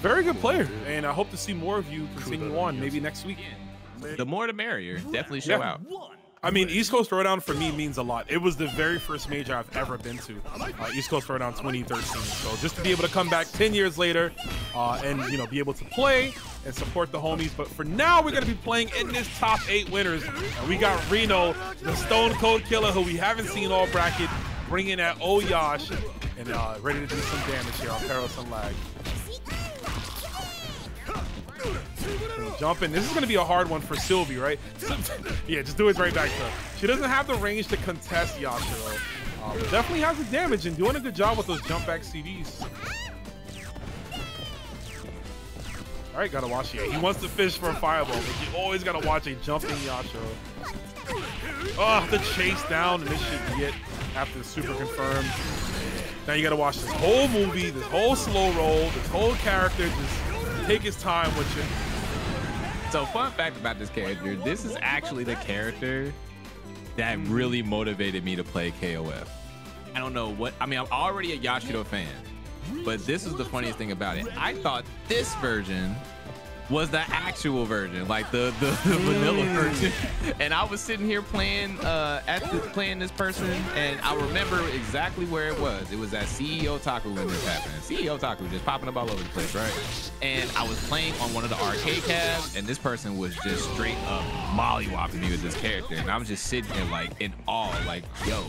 Very good player. And I hope to see more of you continue on, maybe next week. The more the merrier. Definitely show Yeah. out. I mean, East Coast Throwdown for me means a lot. It was the very first major I've ever been to, uh, East Coast Throwdown 2013. So just to be able to come back 10 years later uh, and you know be able to play and support the homies. But for now, we're gonna be playing in this top eight winners, and we got Rino, the Stone Cold Killer, who we haven't seen all bracket, bringing that Oyash and uh, ready to do some damage here on Perros and Lag. Jumping. This is going to be a hard one for Sylvie, right? yeah, just do it right back her. She doesn't have the range to contest Yashiro. Uh, but definitely has the damage and doing a good job with those jump back CDs. All right, gotta watch. Yeah, he wants to fish for a fireball, but you always gotta watch a jumping Yashiro. Oh, the chase down, and this should be it after the super confirmed. Now you gotta watch this whole movie, this whole slow roll, this whole character. Just take his time with you. So fun fact about this character, this is actually the character that really motivated me to play KOF. I don't know what I mean, I'm already a Yashiro fan, but this is the funniest thing about it. I thought this version was the actual version, like the the, the vanilla version. And I was sitting here playing uh at the playing this person, and I remember exactly where it was. It was at CEOtaku when this happened. CEOtaku just popping up all over the place, right? And I was playing on one of the arcade cabs, and this person was just straight up mollywopping me with this character, and I'm just sitting here like in awe, like, yo,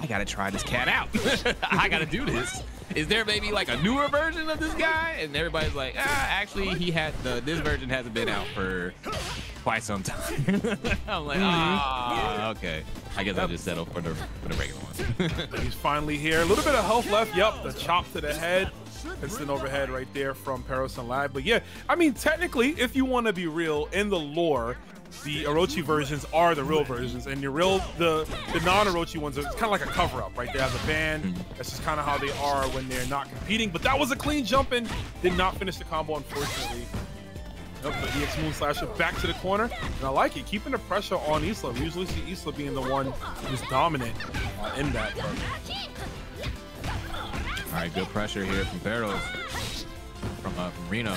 I gotta try this cat out. I gotta do this. Is there maybe like a newer version of this guy? And everybody's like, ah, actually, he had the this version hasn't been out for quite some time. I'm like, ah, okay. I guess I'll just settle for the for the regular one. He's finally here. A little bit of health left. Yep, the chop to the head. Instant overhead right there from Perros and Lag. But yeah, I mean, technically, if you want to be real in the lore, the Orochi versions are the real versions, and the real the the non-Orochi ones are it's kind of like a cover-up, right? They have the band. That's just kind of how they are when they're not competing. But that was a clean jump and did not finish the combo, unfortunately. Nope, the EX Moon Slasher back to the corner, and I like it, keeping the pressure on Isla. We usually see Isla being the one who's dominant uh, in that. But All right, good pressure here from Perros. From, uh, from Rino.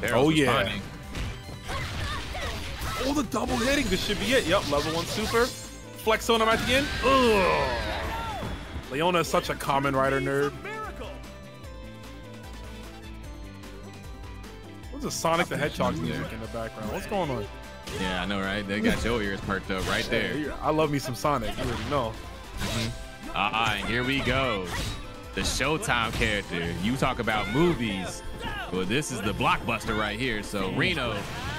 Perros Oh, yeah. responding. Oh, the double hitting. This should be it. Yep, level one super. Flex on him at the end. Ugh. Leona is such a Kamen Rider nerd. What's the Sonic the Hedgehog music in the background? What's going on? Yeah, I know, right? They got your ears perked up right there. I love me some Sonic. You already know. Ah, and here we go. The Showtime character. You talk about movies. Well, this is the blockbuster right here. So Rino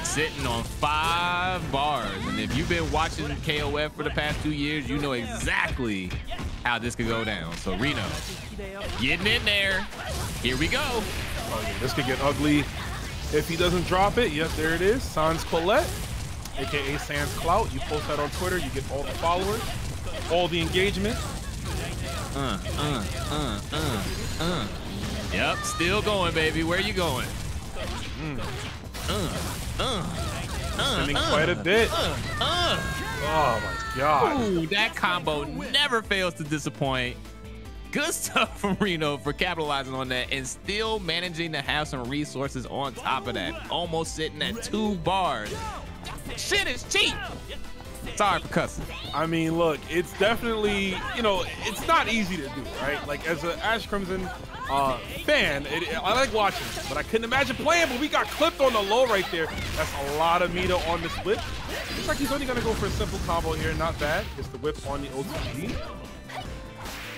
sitting on five bars. And if you've been watching KOF for the past two years, you know exactly how this could go down. So Rino getting in there. Here we go. Oh, yeah, this could get ugly if he doesn't drop it. Yep, there it is. Sans Culotte, aka Sans Clout. You post that on Twitter, you get all the followers, all the engagement. Uh, uh, uh, uh, uh. Yep, still going, baby. Where you going? Uh, Spending uh, quite a bit. Uh, uh. Oh my god. Ooh, that combo never fails to disappoint. Good stuff from Rino for capitalizing on that and still managing to have some resources on top of that. Almost sitting at two bars. Shit is cheap. Sorry for cussing. I mean, look, it's definitely, you know, it's not easy to do, right? Like, as an Ash Crimson uh, fan, it, I like watching but I couldn't imagine playing, but we got clipped on the low right there. That's a lot of meter on this whip. Looks like he's only going to go for a simple combo here. Not bad. It's the whip on the OTG.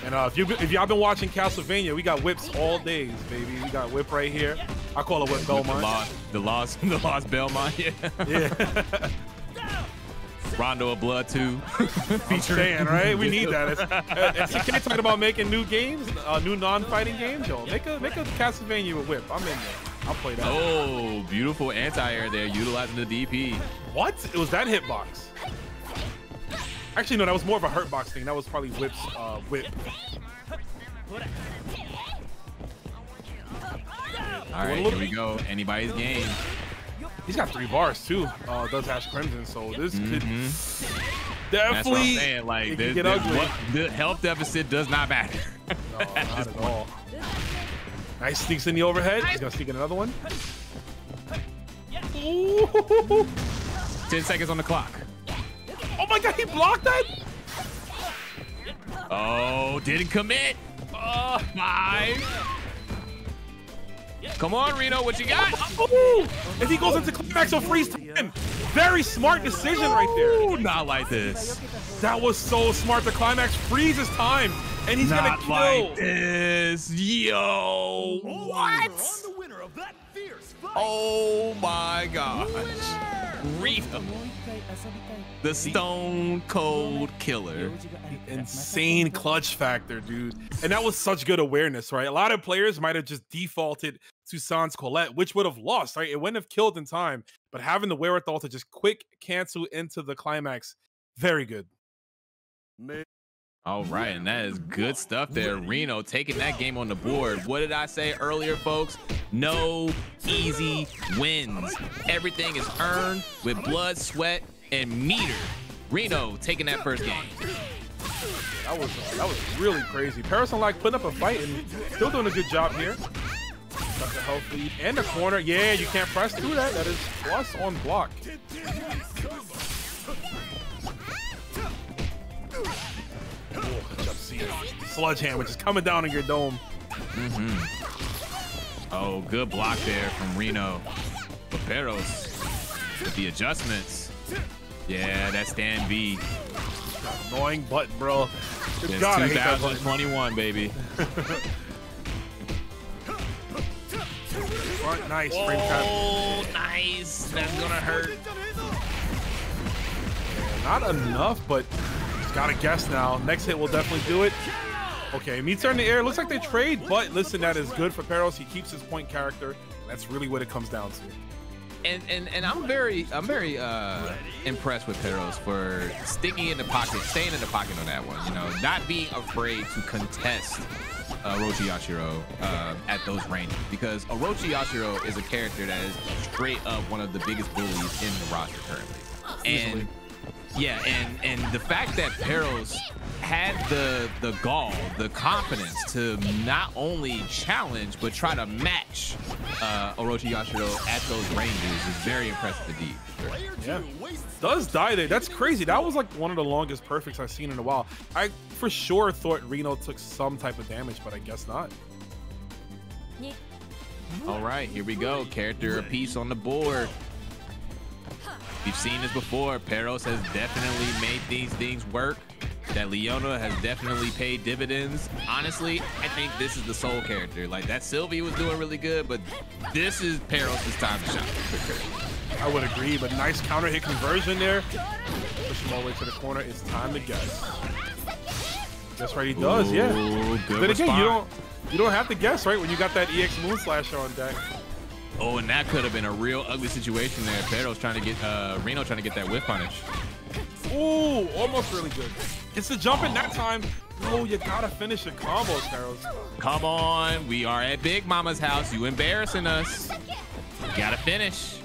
And uh, if you if y'all been watching Castlevania, we got whips all days, baby. We got whip right here. I call it whip The Belmont. lost, the lost, the lost Belmont. Yeah. Yeah, Rondo of Blood 2. I'm saying, right? We need that. It's, uh, it's okay talking about making new games, uh, new non-fighting games. Yo, make a make a Castlevania with whip. I'm in there. I'll play that. Oh, beautiful anti-air there, utilizing the DP. What? It was that hitbox. Actually, no, that was more of a hurtbox thing. That was probably whip's uh, whip. All right, here we go. Anybody's game. He's got three bars too. Uh, does Ash Crimson, so this could That's what I'm definitely saying. Like, it the, get the- ugly. what- the health deficit does not matter. No, not at all. Nice sneaks in the overhead. He's gonna sneak in another one. Ooh. 10 seconds on the clock. Oh my god, he blocked that? Oh, didn't commit. Uh, five. Come on, Rino, what you got? Ooh. If he goes into climax, he'll freeze time. Very smart decision right there. Ooh, not like this. That was so smart. The climax freezes time, and he's Not gonna kill. Not like this. Yo, what? Oh my gosh. Rino, the stone cold killer. Insane clutch factor, dude. And that was such good awareness, right? A lot of players might have just defaulted to Sans Culotte, which would have lost, right? It wouldn't have killed in time, but having the wherewithal to just quick cancel into the climax, very good. All right, and that is good stuff there. Rino taking that game on the board. What did I say earlier, folks? No easy wins. Everything is earned with blood, sweat, and meter. Rino taking that first game. That was that was really crazy. Parasol like putting up a fight and still doing a good job here. Got the health lead and the corner. Yeah, you can't press through that. That is plus on block. Sludge hand, which is coming down on your dome. Mm-hmm. Oh, good block there from Rino. Paperos with the adjustments. Yeah, that's Dan B. Annoying button, bro. Good It's God, I hate that button. 2021, baby. Front, nice. Frame cap. Oh, nice. That's gonna hurt. Not enough, but just gotta guess now. Next hit will definitely do it. Okay, meets her in the air. Looks like they trade, but listen, that is good for Perros. He keeps his point character. That's really what it comes down to. and and and I'm very I'm very uh impressed with Perros for sticking in the pocket, staying in the pocket on that one. You know, not being afraid to contest uh, Orochi Yashiro uh, at those ranges because Orochi Yashiro is a character that is straight up one of the biggest bullies in the roster currently. And yeah, and and the fact that Perros had the the gall, the confidence to not only challenge but try to match uh, Orochi Yashiro at those ranges is very impressive indeed. Yeah. Does die there. That's crazy. That was like one of the longest perfects I've seen in a while. I for sure thought Rino took some type of damage, but I guess not. All right, here we go. Character apiece on the board. We've seen this before. Perros has definitely made these things work. That Leona has definitely paid dividends. Honestly, I think this is the sole character. Like that Sylvie was doing really good, but this is Perros' time to shine. I would agree, but nice counter hit conversion there. Push him all the way to the corner. It's time to guess. Guess right, he does, yeah. Ooh, good Then again, you don't you don't have to guess, right? When you got that EX Moon Slasher on deck. Oh, and that could have been a real ugly situation there. Perros trying to get uh Rino trying to get that whip punish. Ooh, almost really good. It's the jump in that time. No, you gotta finish your combos, Carol. Come on, we are at Big Mama's house. You embarrassing us. You gotta finish.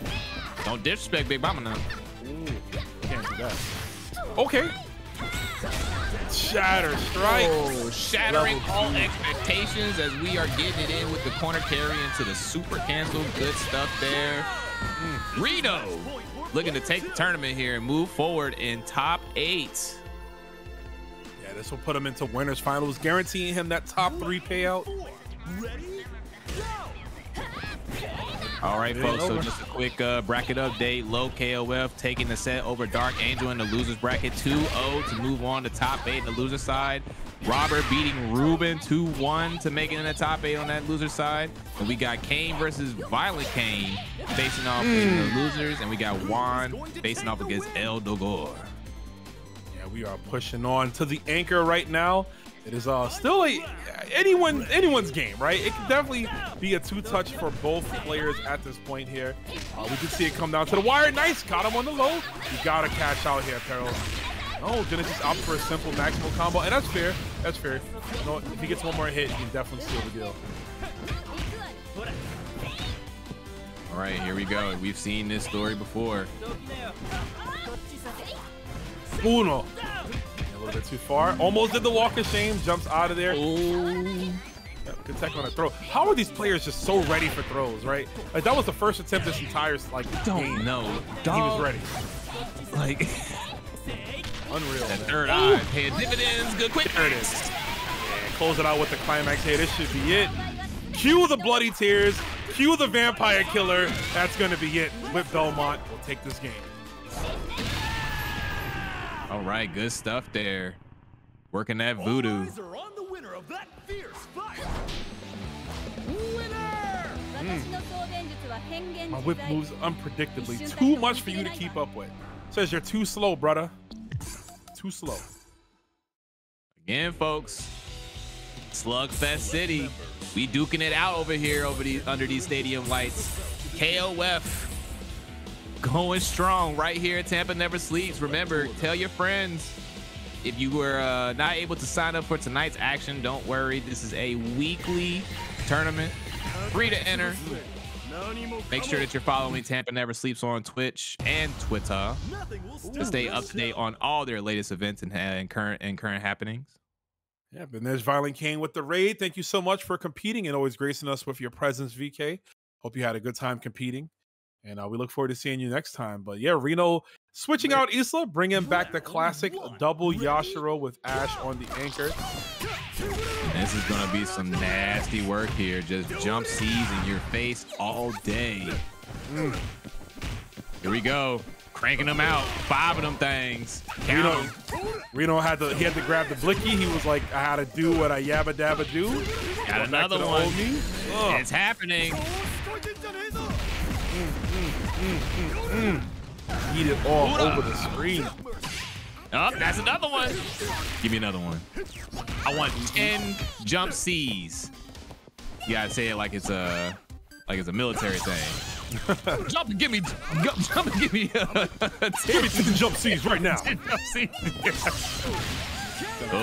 Don't disrespect Big Mama now. Ooh, can't do that. Okay. Shatter strike. Oh, shattering all expectations as we are getting it in with the corner carry into the super cancel. Good stuff there. Mm. Rino looking to take the tournament here and move forward in top eight. Yeah, this will put him into winners finals, guaranteeing him that top three payout. Ready? Go! All right, folks. So just a quick uh, bracket update. Lokof taking the set over Dark Angel in the losers bracket 2-0 to move on to top eight in the loser side. Robert beating Ruben 2-1 to make it in the top eight on that loser side. And we got Kane versus Violent Kane facing off in the losers, and we got Juan facing off against El Dogor. Yeah, we are pushing on to the anchor right now. It is uh still a anyone anyone's game, right? It can definitely be a two touch for both players at this point here. Uh, we can see it come down to the wire. Nice, got him on the low. You gotta cash out here, Peril. Oh, gonna just opt for a simple maximal combo, and that's fair. That's fair. You know, if he gets one more hit, he can definitely seal the deal. All right, here we go. We've seen this story before. Uno. A little bit too far. Almost did the walk of shame. Jumps out of there. Oh. Yeah, good tech on a throw. How are these players just so ready for throws, right? Like that was the first attempt this entire like Don't game. know. He was ready. Like Unreal. that man. third eye paying dividends. Good quick. There it is. Yeah, close it out with the climax here. This should be it. Cue the bloody tears. Cue the vampire killer. That's gonna be it. With Belmont, will take this game. All right, good stuff there. Working that voodoo. eyes are on the winner of that fierce fight. Winner! My whip moves unpredictably. Hmm. Too much for you to keep up with. Says you're too slow, brother. Too slow. Again, folks. Slugfest City. We duking it out over here over these under these stadium lights. KOF going strong right here at Tampa Never Sleeps. Remember, tell your friends. If you were uh, not able to sign up for tonight's action, don't worry. This is a weekly tournament. Free to enter. Make sure that you're following Tampa Never Sleeps on Twitch and Twitter to stay up to date on all their latest events and, and current and current happenings. Yeah, but there's Violent Kane with the raid. Thank you so much for competing and always gracing us with your presence, VK. Hope you had a good time competing. And uh, we look forward to seeing you next time. But yeah, Rino switching out Isla, bringing back the classic double Yashiro with Ash on the anchor. This is gonna be some nasty work here. Just jump C's in your face all day. Mm. Here we go. Cranking them out. Five of them things. Count Rino, 'em. Rino had to he had to grab the blicky. He was like, I had to do what I yabba dabba do. Got Going another the one. old me. Ugh. It's happening. Eat it all over the screen. Oh, that's another one. Give me another one. I want 10 jump C's. You gotta say it like it's a like it's a military thing. jump and give me, jump, jump and give me a, a Give me to the jump C's right now.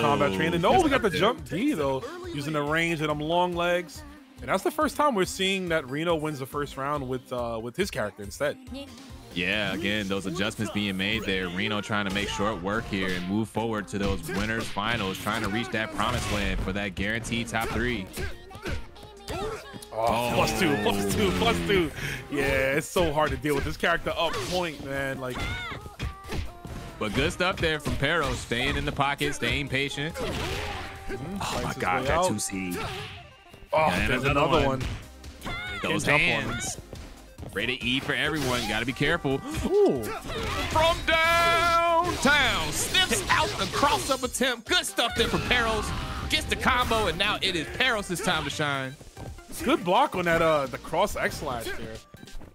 Combat training. Oh. No, we got the jump D though, using the range and them long legs. And that's the first time we're seeing that Rino wins the first round with uh, with his character instead. Yeah, again, those adjustments being made there. Rino trying to make short work here and move forward to those winners finals, trying to reach that promised land for that guaranteed top three. Oh, plus two, plus two, plus two. Yeah, it's so hard to deal with this character up point, man. Like, But good stuff there from Pero, staying in the pocket, staying patient. oh Oh my God, that 2C. Oh, And there's another another one. one. Those jump on him. hands. Rated E for everyone. Got to be careful. Ooh. From downtown, snips out the cross-up attempt. Good stuff there for Perros. Gets the combo, and now it is Perros' time to shine. Good block on that uh the cross X slash there.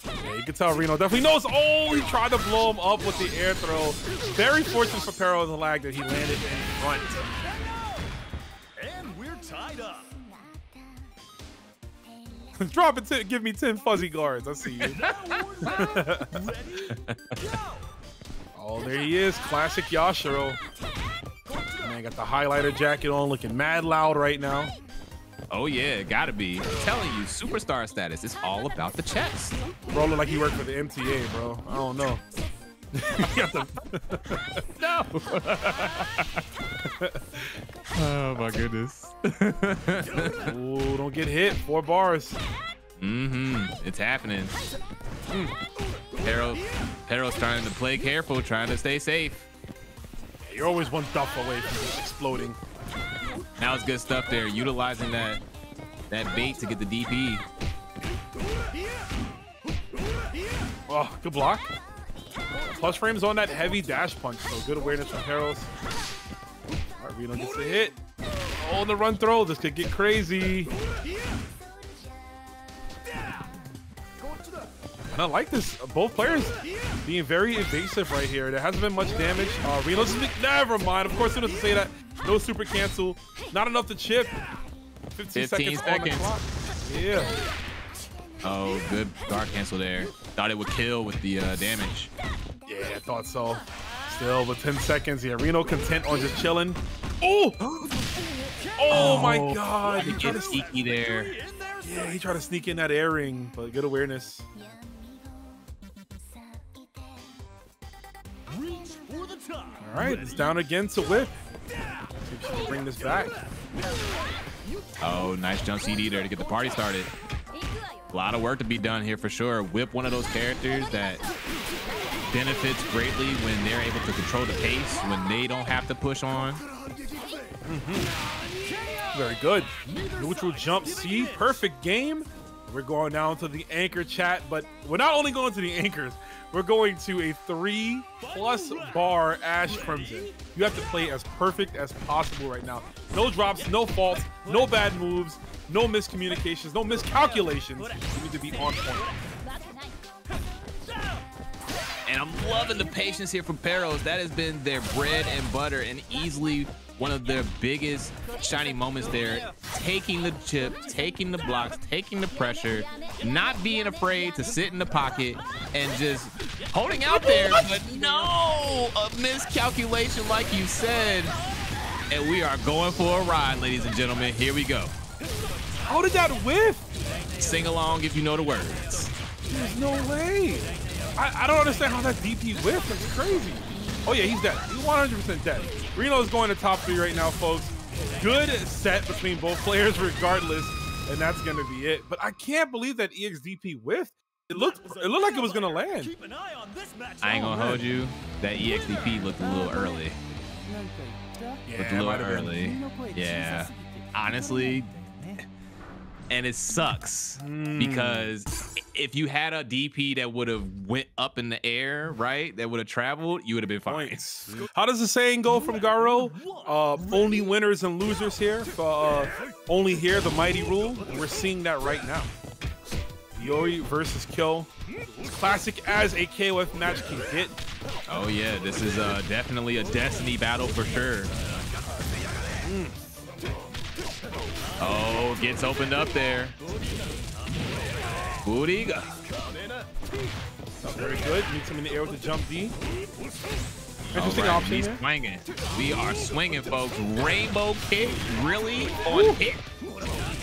Yeah, you can tell Rino definitely knows. Oh, he tried to blow him up with the air throw. Very fortunate for Pero the lag that he landed in front. And we're tied up. Drop it give me 10 fuzzy guards. I see you. oh, there he is. Classic Yashiro. Man, got the highlighter jacket on, looking mad loud right now. Oh yeah, gotta be. I'm telling you, superstar status. It's all about the chest. Rolling like he worked for the MTA, bro. I don't know. He got the- No. oh my goodness. Ooh, don't get hit. Four bars. Mm-hmm. It's happening. Perros, Pero's trying to play careful, trying to stay safe. You're always one duff away from just exploding. Now it's good stuff there, utilizing that that bait to get the DP. Oh, good block. Plus frames on that heavy dash punch, so good awareness from Perros. All right, Rino gets the hit. Oh, the run throw. This could get crazy. And I like this. Both players being very evasive right here. There hasn't been much damage. Uh, Rino's never mind. Of course, soon doesn't say that, no super cancel. Not enough to chip. 15, 15 seconds, on the seconds. clock. Yeah. Oh, good guard cancel there. Thought it would kill with the uh, damage. Yeah, I thought so. Still, with 10 seconds, yeah, Rino content on just chilling. Oh! Oh, my God! He He tried, to, sneaky there. yeah, he tried to sneak in that air ring, but good awareness. Reach for the top. All right, it's down again to Whip. See if she can bring this back. Oh, nice jump CD there to get the party started. A lot of work to be done here for sure. Whip one of those characters that benefits greatly when they're able to control the pace, when they don't have to push on. Mm-hmm. Very good. Neutral jump C, perfect game. We're going down to the anchor chat, but we're not only going to the anchors, we're going to a three plus bar Ash Crimson. You have to play as perfect as possible right now. No drops, no faults, no bad moves, no miscommunications, no miscalculations. You need to be on point. And I'm loving the patience here from Perros. That has been their bread and butter and easily one of their biggest shiny moments there. Taking the chip, taking the blocks, taking the pressure, not being afraid to sit in the pocket and just holding out there. But no, a miscalculation like you said. And we are going for a ride, ladies and gentlemen. Here we go. How did that whiff? Sing along if you know the words. There's no way. I, I don't understand how that DP whiffed. That's crazy. Oh yeah, he's dead. He's 100% dead. Rino's going to top three right now, folks. Good set between both players, regardless, and that's gonna be it. But I can't believe that EXDP whiffed. It looked, it looked like it was gonna land. Keep an eye on this match. I ain't gonna oh, hold you. That EXDP looked a little early. Yeah, Looked a little might have been. early. Yeah. Honestly, and it sucks Hmm. because if you had a DP that would have went up in the air, right, that would have traveled, you would have been fine. Points. How does the saying go from Garou? Uh, only winners and losers here. Uh, only here, the mighty rule. We're seeing that right now. Iori versus Kill. Classic as a KOF match can get. Oh yeah, this is uh, definitely a destiny battle for sure. Oh, gets opened up there. Bootiga. Oh, very good. Meets him in the air with the jump D. Interesting right, option he's here. swinging. We are swinging, folks. Rainbow kick, really on hit.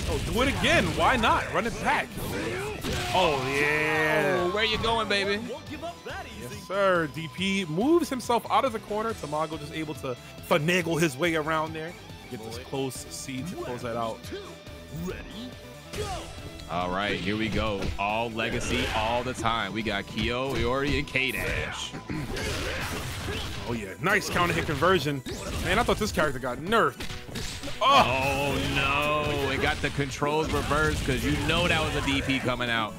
Oh, do it again. Why not? Run it back. Oh, yeah. Oh, where you going, baby? Won't give up that easy. Yes, sir. DP moves himself out of the corner. Tamago just able to finagle his way around there. Get this close seed to close that out. Ready? Go. All right, here we go. All legacy, all the time. We got Kyo, Iori, and K-Dash. Oh, yeah. Nice counter hit conversion. Man, I thought this character got nerfed. Oh, Oh no, it got the controls reversed because you know that was a DP coming out.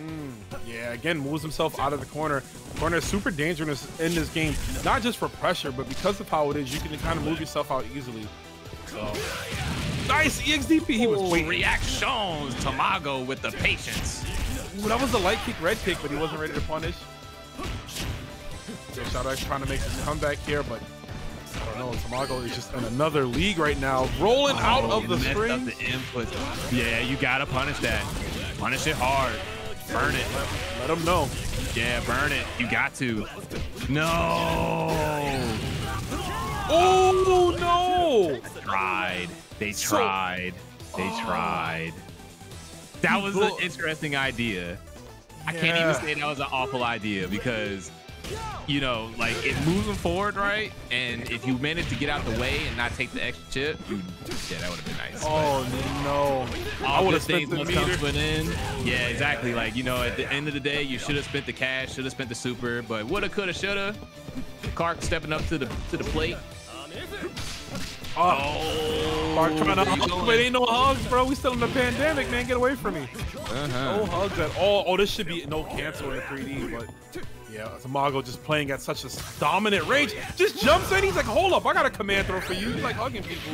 Mm. yeah. Again, moves himself out of the corner. Corner is super dangerous in this game, not just for pressure, but because of how it is, you can kind of move yourself out easily. So, nice EXDP. He was Ooh, waiting. reactions, Tamago with the patience. Ooh, that was the light kick, red kick, but he wasn't ready to punish. So Shadow X trying to make his comeback here, but I don't know. Tamago is just in another league right now, rolling oh, out Oh, of the you messed up string. the input. Yeah, you gotta punish that. Punish it hard. Burn it. Let him know. Yeah, burn it. You got to. No. Oh no! They Tried. They tried. They oh. tried. That was an interesting idea. I can't even say that was an awful idea because, you know, like it moves moving forward, right? And if you managed to get out the way and not take the extra chip, you, yeah, that would have been nice. Oh no! I all would have spent things the meter. end. Yeah, exactly. Like you know, at the end of the day, you should have spent the cash, should have spent the super, but woulda, coulda, shoulda. Clark stepping up to the to the plate. Oh, Clark trying to hug, but ain't no hugs, bro. We still in the pandemic, man. Get away from me. Uh-huh. No hugs at all. Oh, this should be no cancel in the 3D, but yeah, Tamago just playing at such a dominant range. Just jumps in. He's like, hold up, I got a command throw for you. He's like hugging people.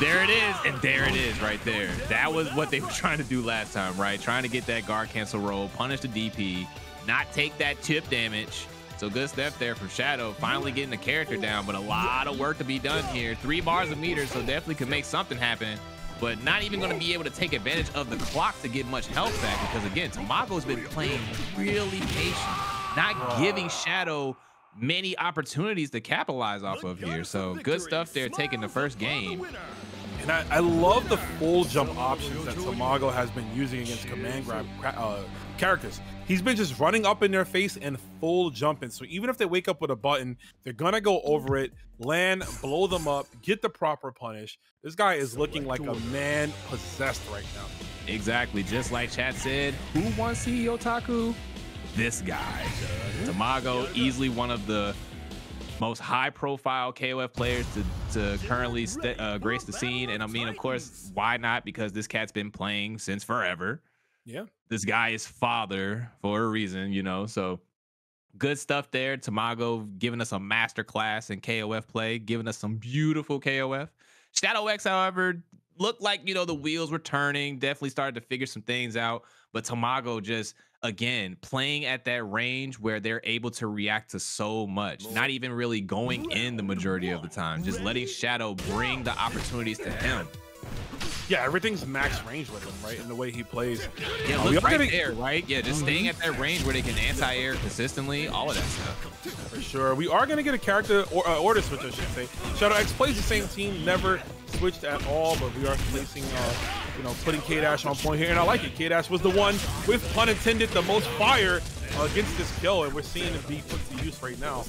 There it is, and there it is right there. That was what they were trying to do last time, right? Trying to get that guard cancel roll, punish the DP, not take that chip damage. So good step there from Shadow, finally getting the character down, but a lot of work to be done here. Three bars of meter, so definitely could make something happen, but not even going to be able to take advantage of the clock to get much health back because again, Tamago's been playing really patient, not giving Shadow many opportunities to capitalize off of here. So good stuff there, taking the first game. And I, I love the full jump options that Tamago has been using against command grab uh, characters. He's been just running up in their face and full jumping. So even if they wake up with a button, they're gonna go over it, land, blow them up, get the proper punish. This guy is looking like a man possessed right now. Exactly. Just like chat said, who wants to see Otaku? This guy. Tamago, easily one of the most high profile KOF players to, to currently uh, grace the scene. And I mean, of course, why not? Because this cat's been playing since forever. Yeah. This guy is father for a reason, you know. So good stuff there. Tamago giving us a master class in KOF play, giving us some beautiful KOF. Shadow X, however, looked like you know the wheels were turning. Definitely started to figure some things out. But Tamago just again playing at that range where they're able to react to so much, not even really going in the majority of the time, just letting Shadow bring the opportunities to him. Yeah, everything's max range with him, right? In the way he plays. Yeah, Uh, look right getting- there, right? Yeah, just staying at that range where they can anti-air consistently, all of that stuff. For sure. We are going to get a character or uh, order switch, I should say. Shadow X plays the same team, never switched at all, but we are placing, uh, you know, putting K Dash on point here. And I like it. K Dash was the one, with pun intended, the most fire against this kill, and we're seeing it be put to use right now.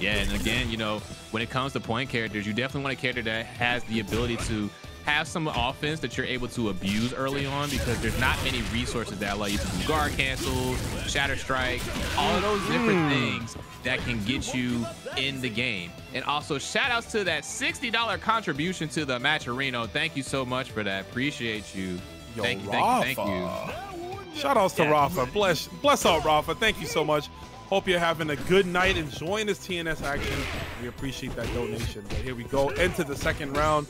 Yeah, and again, you know, when it comes to point characters, you definitely want a character that has the ability to have some offense that you're able to abuse early on because there's not many resources that allow you to do guard cancels, shatter strike, all of those different hmm. things that can get you in the game. And also shout outs to that $60 contribution to the Matcherino. Thank you so much for that. Appreciate you. Yo, thank you, thank you, thank you. Rafa. Shout outs to Yeah. Rafa. Bless, bless out, Rafa. Thank you so much. Hope you're having a good night, enjoying this TNS action. We appreciate that donation. But here we go into the second round.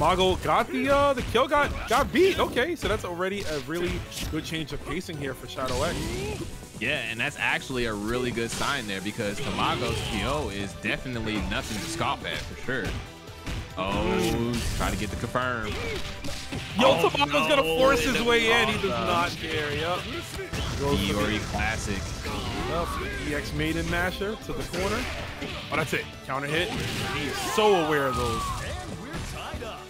Mago got the uh, the kill, got got beat. Okay, so that's already a really good change of pacing here for Shadow X. Yeah, and that's actually a really good sign there because Tamago's PO is definitely nothing to scoff at for sure. Oh, trying to get the confirm. Yo, Oh, Tamago's no, gonna force his way in. He does not care. Yep. Goes for the- classic. Yep. EX Maiden Masher to the corner. Oh, that's it. Counter hit. He is so aware of those. And we're tied up.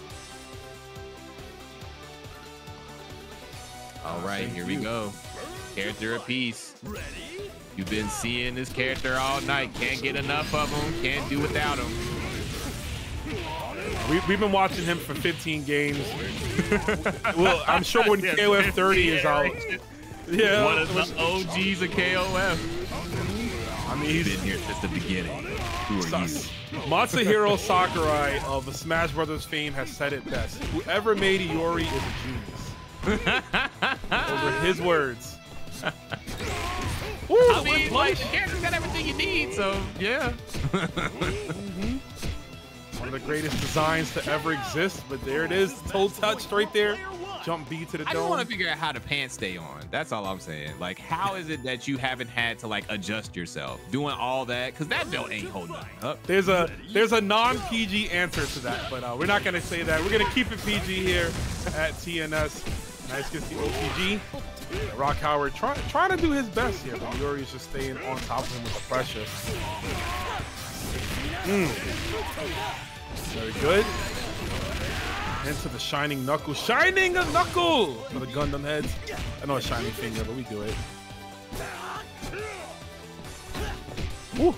All right, here we go. Character apiece. Ready? You've been seeing this character all night. Can't get enough of him. Can't do without him. We, we've been watching him for 15 games. well, I'm sure when Yes, KOF 30 is out. Yeah. One of it was- the OGs of KOF. I mean, he's Been here since the beginning. Who are you? sus. Masahiro Sakurai of the Smash Brothers fame has said it best. Whoever made Iori is a genius. Those are his words. Ooh, I the mean, whip like, the character's got everything you need, so yeah. Mm-hmm. One of the greatest designs to ever exist, but there it is. Toe touch right there. Jump B to the dome. I just want to figure out how the pants stay on. That's all I'm saying. Like, how is it that you haven't had to like adjust yourself doing all that? Because that belt ain't holding up. There's a there's a non-PG answer to that, but uh, we're not gonna say that. We're gonna keep it PG here at TNS. Nice to see OTG. Rock Howard try, trying to do his best here, but Yuri's just staying on top of him with the pressure. Mm. Very good. Into the shining knuckle. Shining a knuckle for the Gundam heads. I know a shining finger, but we do it. Woo.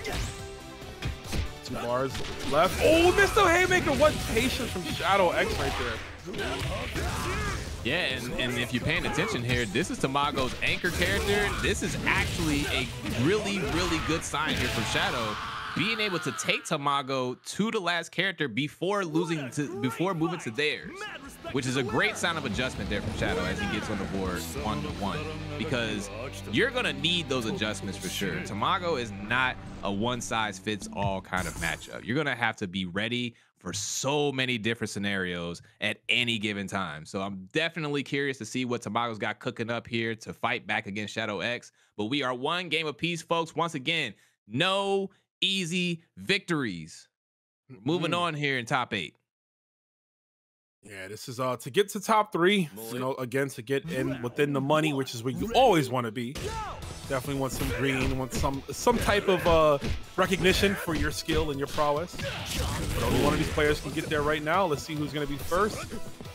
Two bars left. Oh, Mr. Haymaker, what patience from Shadow X right there. Yeah, and, and if you're paying attention here, this is Tamago's anchor character. This is actually a really, really good sign here from Shadow. Being able to take Tamago to the last character before losing to before moving to theirs, which is a great sign of adjustment there from Shadow as he gets on the board one to one. Because you're gonna need those adjustments for sure. Tamago is not a one size fits all kind of matchup. You're gonna have to be ready for so many different scenarios at any given time. So I'm definitely curious to see what Tamago's got cooking up here to fight back against Shadow X. But we are one game apiece, folks. Once again, no easy victories. Moving Mm. on here in top eight. Yeah, this is uh to get to top three. You know, again to get in within the money, which is where you always want to be. Definitely want some green, want some some type of uh recognition for your skill and your prowess. But only one of these players can get there right now. Let's see who's gonna be first.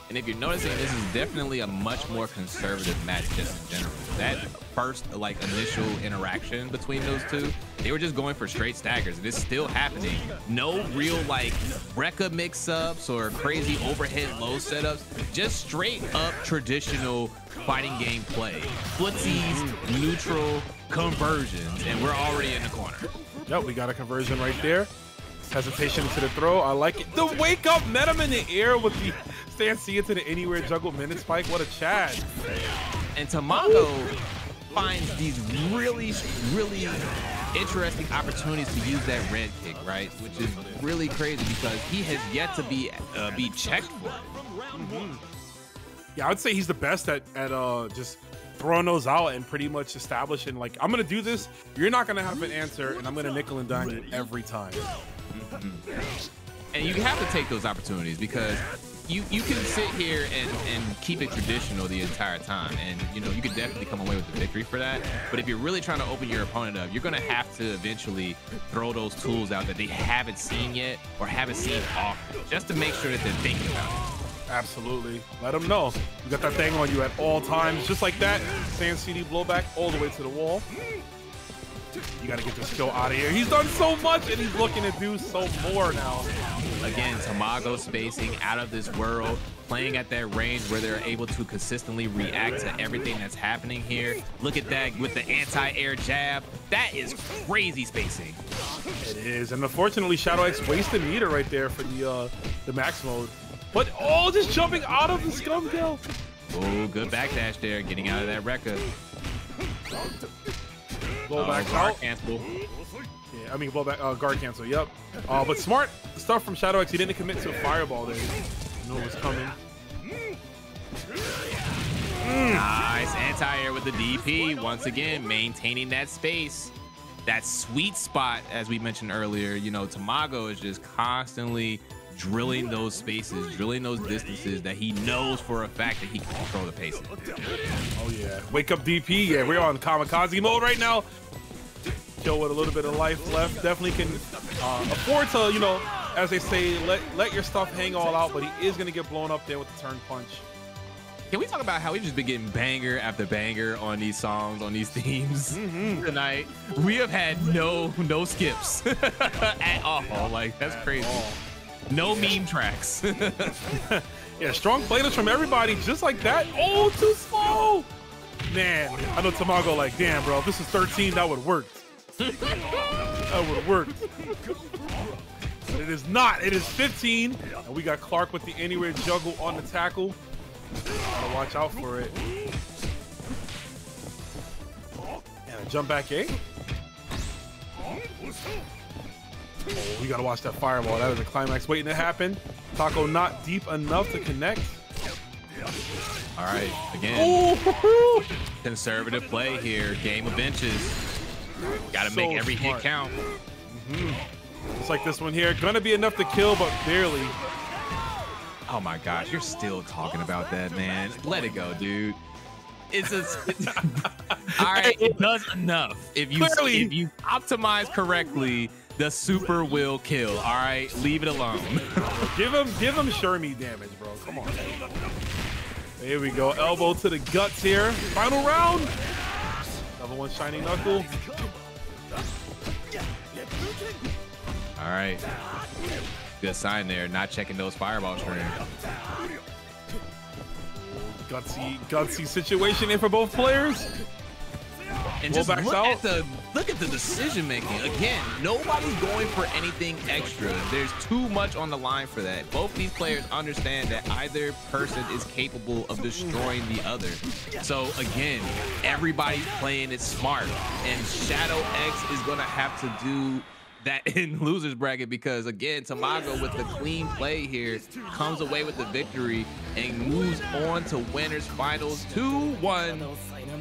And if you're noticing, this is definitely a much more conservative match just in general. That first like initial interaction between those two, they were just going for straight staggers, and it's still happening. No real like Rekka mix-ups or crazy overhead low setups, just straight up traditional fighting game play. Footsies, neutral, conversions, and we're already in the corner. Yep, we got a conversion right there. Hesitation to the throw. I like it. The wake up met him in the air with the stand C into the anywhere juggle minute spike. What a Chad. And Tamago finds these really, really interesting opportunities to use that red kick, right? Which is really crazy because he has yet to be uh, be checked for it. Yeah, I would say he's the best at at uh just throwing those out and pretty much establishing like I'm gonna do this. You're not gonna have an answer, and I'm gonna nickel and dime you every time. And you have to take those opportunities because you you can sit here and, and keep it traditional the entire time, and you know you could definitely come away with the victory for that. But if you're really trying to open your opponent up, you're gonna have to eventually throw those tools out that they haven't seen yet or haven't seen often, just to make sure that they're thinking about it. Absolutely. Let them know. You got that thing on you at all times, just like that. Sand CD blowback all the way to the wall. You gotta get this kill out of here. He's done so much, and he's looking to do so more now. Again, Tamago spacing out of this world, playing at that range where they're able to consistently react to everything that's happening here. Look at that with the anti-air jab. That is crazy spacing. It is, and unfortunately, Shadow X wasted meter right there for the uh the max mode. But oh, just jumping out of the scum kill. Oh, good backdash there, getting out of that Rekka. Blowback Uh, out. cancel. Yeah, I mean blowback uh, guard cancel. Yep. Uh, but smart stuff from Shadow X. He didn't commit to a fireball there. You know it was coming. Nice anti-air with the DP. Once again, maintaining that space. That sweet spot, as we mentioned earlier, you know, Tamago is just constantly drilling those spaces, drilling those distances that he knows for a fact that he can control the pacing. Oh yeah. Wake up DP. Yeah, we're on kamikaze mode right now. Kill with a little bit of life left. Definitely can uh, afford to, you know, as they say, let let your stuff hang all out, but he is gonna get blown up there with the turn punch. Can we talk about how we've just been getting banger after banger on these songs, on these themes tonight? We have had no no skips at all. Like that's crazy. No meme tracks. Yeah, strong playlist from everybody, just like that. Oh, too slow. Man, I know Tamago like, damn, bro, if this is 13, that would work. that would. But it is not. It is 15. And we got Clark with the anywhere juggle on the tackle. Gotta watch out for it. And a jump back A. Oh, we gotta watch that fireball. That was a climax waiting to happen. Taco not deep enough to connect. All right, again, Oh, conservative play here. Game of inches. Got to So make every smart. hit count. Mm -hmm. Just like this one here. Gonna be enough to kill, but barely. Oh my gosh, you're still talking about that, man. Let it go, dude. It's a. all right, it does enough. If you Clearly. if you optimize correctly, the super will kill. All right, leave it alone. Give him, give him Shermie damage, bro. Come on. There we go. Elbow to the guts here. Final round. Another one shining knuckle. All right, good sign there. Not checking those fireball strings. Gutsy, gutsy situation in for both players. And just look out. at the look at the decision making. Again, nobody's going for anything extra. There's too much on the line for that. Both these players understand that either person is capable of destroying the other. So again, everybody's playing it smart, and Shadow X is gonna have to do that in losers bracket because again, Tamago with the clean play here comes away with the victory and moves on to winners finals 2-1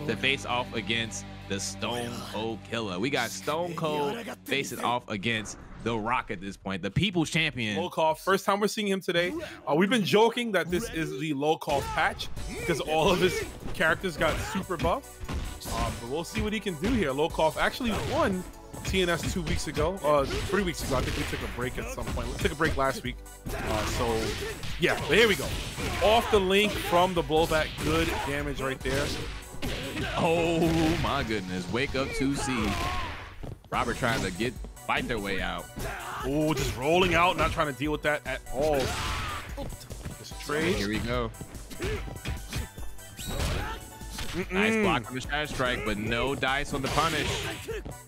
to face off against the Stone Cold Killer. We got Stone Cold facing off against The Rock at this point, the People's Champion. Lokof. First time we're seeing him today. Uh, we've been joking that this is the Lokof patch because all of his characters got super buff. Um, but we'll see what he can do here. Lokof actually won TNS two weeks ago, uh, three weeks ago. I think we took a break at some point. We took a break last week. Uh, so, yeah, but here we go. Off the link from the blowback. Good damage right there. Oh my goodness. Wake up 2C. Robert trying to get fight their way out. Oh, just rolling out, not trying to deal with that at all. Just trade. Here we go. Nice block from the shatter strike, but no dice on the punish.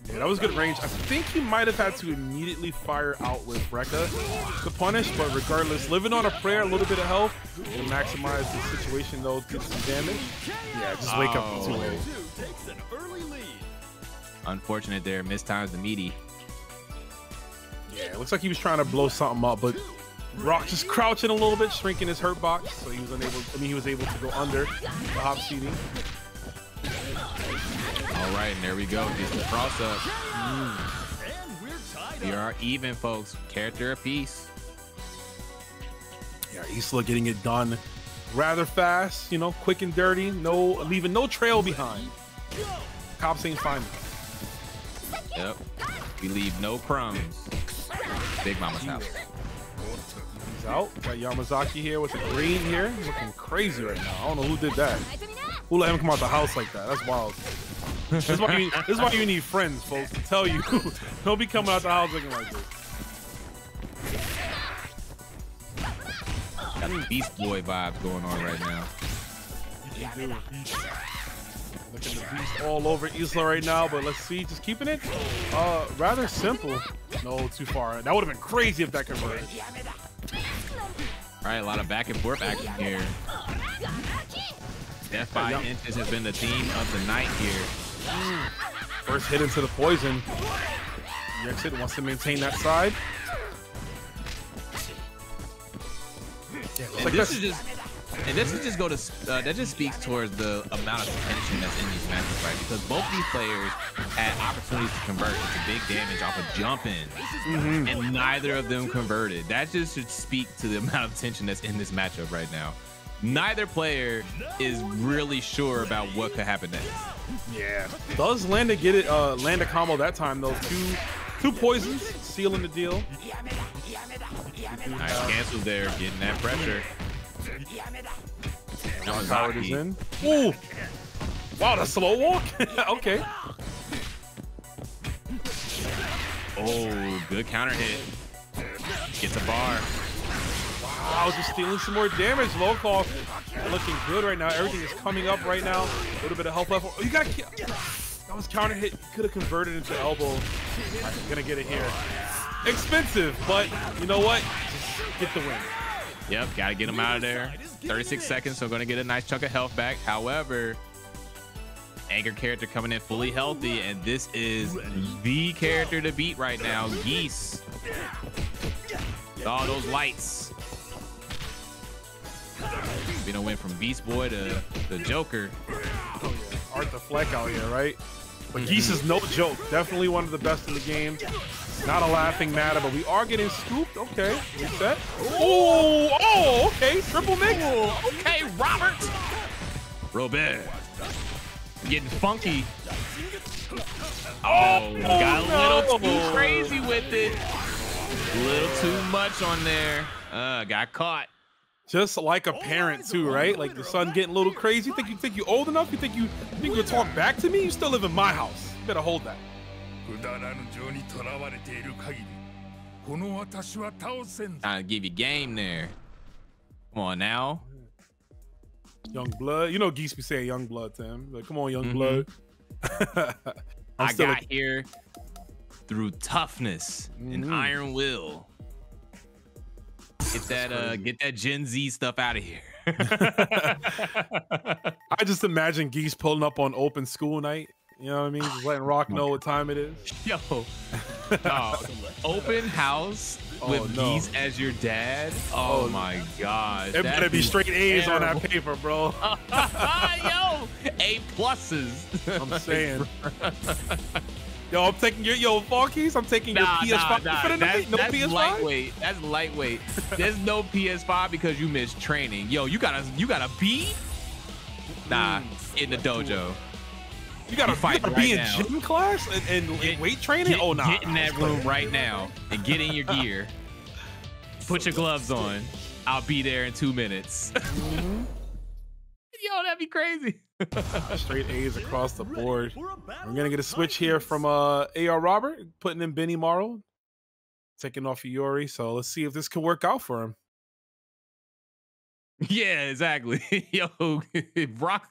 Yeah, that was good range. I think he might have had to immediately fire out with Rekka to punish, but regardless, living on a prayer, a little bit of health, to maximize the situation though, get some damage. Yeah, just wake up Oh. too late. Two takes an early lead. Unfortunate there, mistimes the meaty. Yeah, it looks like he was trying to blow something up, but Rock just crouching a little bit, shrinking his hurt box, so he was unable. I mean, he was able to go under the hop seating. All right, and there we go. Gets the cross up. And we're tied We up. are even, folks. Character apiece. Yeah, Isla getting it done rather fast, you know, quick and dirty, no leaving no trail behind. Cops ain't finding. Yep. We leave no crumbs. Big Mama's house. He's out. Got Yamazaki here with the green here, looking crazy right now. I don't know who did that. Who let him come out the house like that? That's wild. this, is why you, this is why you need friends, folks, to tell you. Don't be coming out the house looking like this. Got the Beast Boy vibes going on right now. Looking the beast all over Isla right now, but let's see, just keeping it uh, rather simple. No, too far. That would have been crazy if that converted. All right, a lot of back and forth action here. Death by Yeah. inches has been the theme of the night here. First hit into the poison. Exit wants to maintain that side. Yeah, like this is just and this just go to uh, that just speaks towards the amount of tension that's in these matches, right? Because both these players had opportunities to convert into big damage off of jumping, and neither of them converted. That just should speak to the amount of tension that's in this matchup right now. Neither player is really sure about what could happen next. Yeah. Does Landa get it? Uh, land a combo that time though. Two, two poisons, sealing the deal. Nice cancel there, getting that pressure. Howard is in. Ooh. Wow, the slow walk. okay. Oh, good counter hit. Get the bar. Wow, was just stealing some more damage. Low call looking good right now. Everything is coming up right now. A little bit of health left. Oh, you got That was counter hit. Could have converted into elbow. I'm gonna get it here. Expensive, but you know what? Just get the win. Yep, gotta get him out of there. 36 seconds, so gonna get a nice chunk of health back. However, anchor character coming in fully healthy, and this is the character to beat right now, Geese. All those lights. We don't went from Beast Boy to the Joker. Oh, yeah. Arthur Fleck out here, right? But mm-hmm. Geese is no joke. Definitely one of the best in the game. Not a laughing matter, but we are getting scooped. Okay, reset. Oh, oh, okay. Triple mix. Okay, Robert. Robert. Getting funky. Oh, got a little no. too crazy with it. A little too much on there. Uh, got caught. Just like a parent too, right? Like the son getting a little crazy. You think you think you old enough? You think you, you think you talk back to me? You still live in my house. You better hold that. くだらぬ情にとらわれている限りこの私は倒せんぞ Trying to give you game there. Come on now. Young blood. You know Geese be saying young blood to him. Like, come on, young Mhm. blood. I'm I still got here through toughness and Mhm. iron will. Get that uh get that Gen Z stuff out of here. I just imagine Geese pulling up on open school night. You know what I mean? Just letting ah, Rock know what time it is. Yo, dog, open house Oh, with no. Geese as your dad. Oh, Oh, my god, It better be straight A's on that paper, bro. Yo, A pluses. I'm saying. Yo, I'm taking your yo Falkies. I'm taking Nah, your PS5 nah. for the That's, night. No that's PS5. lightweight. That's lightweight. There's no PS5 because you missed training. Yo, you gotta you gotta be nah mm. in the dojo. You gotta, fight you gotta right be in now. gym class and, and, and Get- weight training. Get, oh nah. get in that room right now and get in your gear. Put your gloves on. I'll be there in two minutes. Yo, that'd be crazy. Straight A's across the board. We're gonna get a switch here from uh AR Robert, putting in Benimaru, taking off Yuri. So let's see if this can work out for him. Yeah, exactly. Yo, if Rock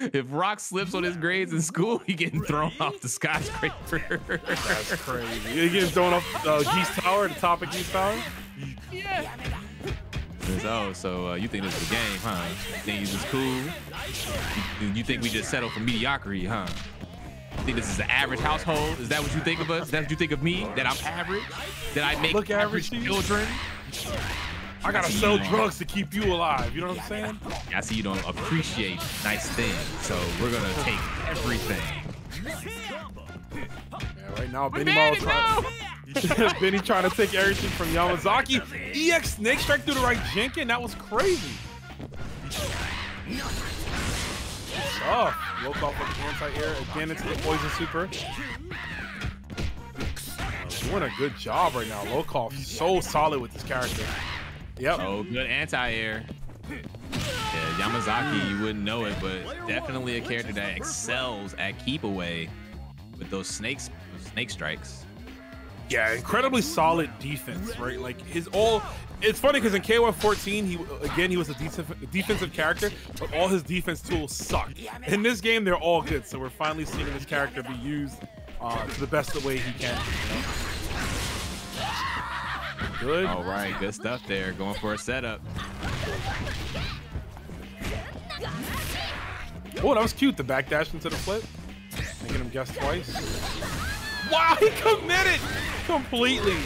if Rock slips on his grades in school, he getting thrown off the skyscraper. That's crazy. You getting thrown off uh, Geese Tower, the top of Geese Tower. yeah. Oh, so uh, you think this is a game, huh? You think this is cool? You, you think we just settle for mediocrity, huh? You think this is an average household? Is that what you think of us? Is that what you think of me? That I'm average? That I make Look average average to you? children? I gotta sell drugs to keep you alive. You know what I'm saying? I see you don't appreciate nice things, so we're gonna take everything. Yeah, right now Benny Benny, Morrow no! trying. Benny trying to take everything from Yamazaki. EX Snake Strike through the right Jinkin. That was crazy. Tough. Woke off with anti-air again into the poison super. Doing a good job right now. Lokof so solid with this character. Yep. Oh, good anti-air. Yeah, Yamazaki, you wouldn't know it, but definitely a character that excels at keep away with those snakes, snake strikes. Yeah, incredibly solid defense, right? Like his all. It's funny because in K1 14, he again he was a defensive defensive character, but all his defense tools suck. In this game, they're all good. So we're finally seeing this character be used uh, to the best of way he can. You know? Good. All right, good stuff there. Going for a setup. Oh, that was cute. The backdash into the flip, making him guess twice. Wow, he committed completely.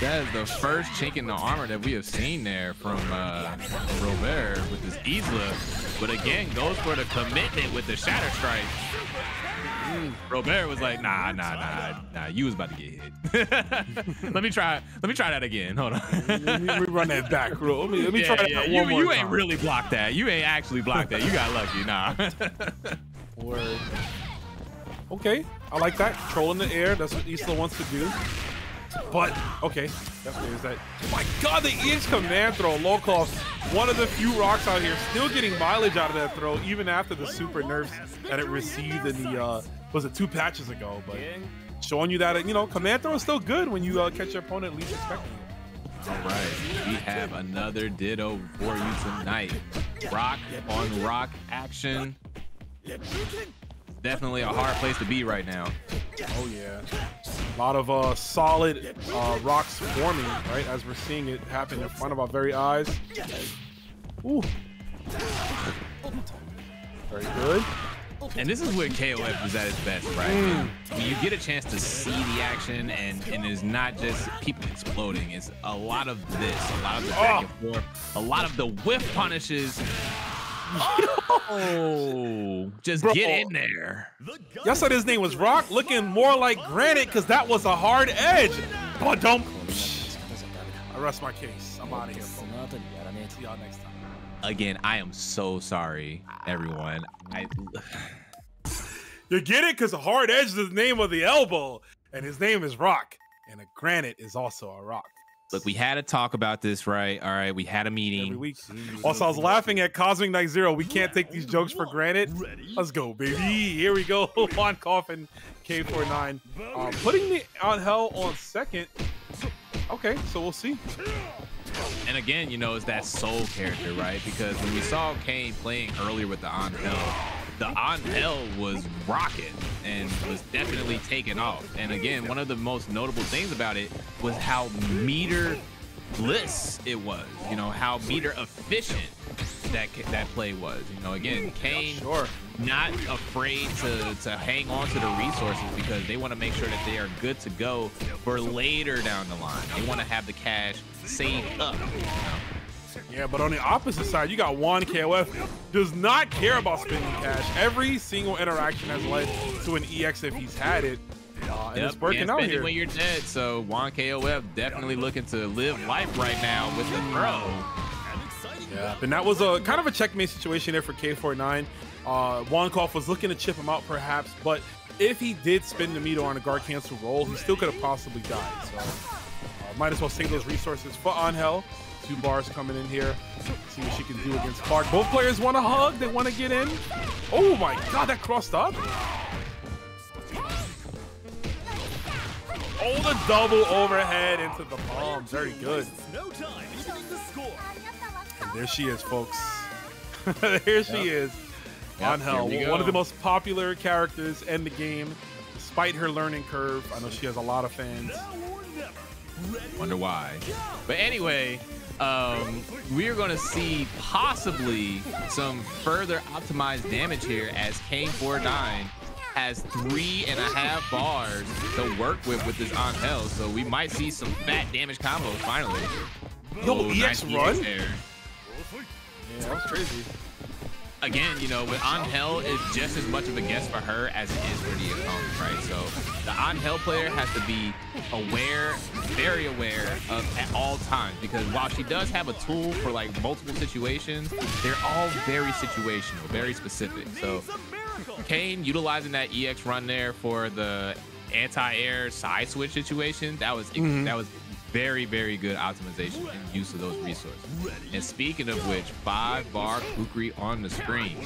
That is the first chink in the armor that we have seen there from uh, Robert with his Isla. But again, goes for the commitment with the Shatter Strike. Robert was like, nah, nah, nah, nah. You was about to get hit. let me try. Let me try that again. Hold on. let, me, run that back, bro. Let me, let me Yeah, try that yeah, one you, more you time. ain't really blocked that. You ain't actually blocked that. You got lucky. Nah. Word. Okay, I like that. Control in the air. That's what Isla wants to do. But okay, definitely is that. Oh my God, the EX command throw, Lokof. One of the few rocks out here, still getting mileage out of that throw, even after the super nerfs that it received in the uh, was it two patches ago. But showing you that you know, command throw is still good when you uh, catch your opponent least expecting it. All right, we have another Ditto for you tonight. Rock on rock action. Definitely a hard place to be right now. Oh yeah, a lot of uh, solid uh, rocks forming, right? As we're seeing it happen in front of our very eyes. Ooh, very good. And this is where KOF is at its best, right? Mm. When you get a chance to see the action and, and it's not just people exploding, it's a lot of this, a lot of the back and forth, a lot of the whiff punishes. Oh, just Bro. get in there. Y'all said his name was Rock, looking more like Granite because that was a hard edge. But don't. I rest my case. I'm out of here, folks. See y'all next time. Again, I am so sorry, everyone. I You get it? Because hard edge is the name of the elbow, and his name is Rock, and a Granite is also a rock. Look, we had to talk about this, right? All right, we had a Every meeting. week. Also, I was laughing at Cosmic Night Zero. We can't take these jokes for granted. Let's go, baby. Here we go. Juan KOF, K49. Uh, putting me on hell on second. Okay, so we'll see. And again, you know, it's that soul character, right? Because when we saw Kane playing earlier with the Angel, the Angel was rocket and was definitely taking off. And again, one of the most notable things about it was how meter bliss it was. You know, how meter efficient that that play was. You know, again, Kane Sure. not afraid to, to hang on to the resources because they want to make sure that they are good to go for later down the line. They want to have the cash saved up. you know? Yeah, but on the opposite side, you got Juan KOF does not care about spending cash. Every single interaction has led to an EX if he's had it. Uh, and Yep, it's working out here. when you're dead. So Juan KOF definitely looking to live life right now with the throw. Yeah, and that was a kind of a checkmate situation there for K49. Uh, Juan KOF was looking to chip him out perhaps, but if he did spin the meter on a guard cancel roll, he still could have possibly died. So uh, might as well save those resources for Angel. Two bars coming in here. See what she can do against Clark. Both players want to hug. They want to get in. Oh my god, that crossed up. Oh, the double overhead into the palm. Very good. And there she is, folks. there she is. Yep, Angel, one of the most popular characters in the game, despite her learning curve. I know she has a lot of fans. Wonder why. But anyway, um, we're going to see possibly some further optimized damage here as Kane 49 has three and a half bars to work with with his on hell. So we might see some fat damage combos finally. Yo, Oh, EX nice run? there. Yeah, that was crazy. Again, you know, with Angel is just as much of a guess for her as it is for the opponent, right? So the Angel player has to be aware, very aware of at all times because while she does have a tool for like multiple situations, they're all very situational, very specific. So Kane utilizing that EX run there for the anti-air side switch situation, that was mm-hmm. that was very, very good optimization and use of those resources. And speaking of which, five bar Kukri on the screen.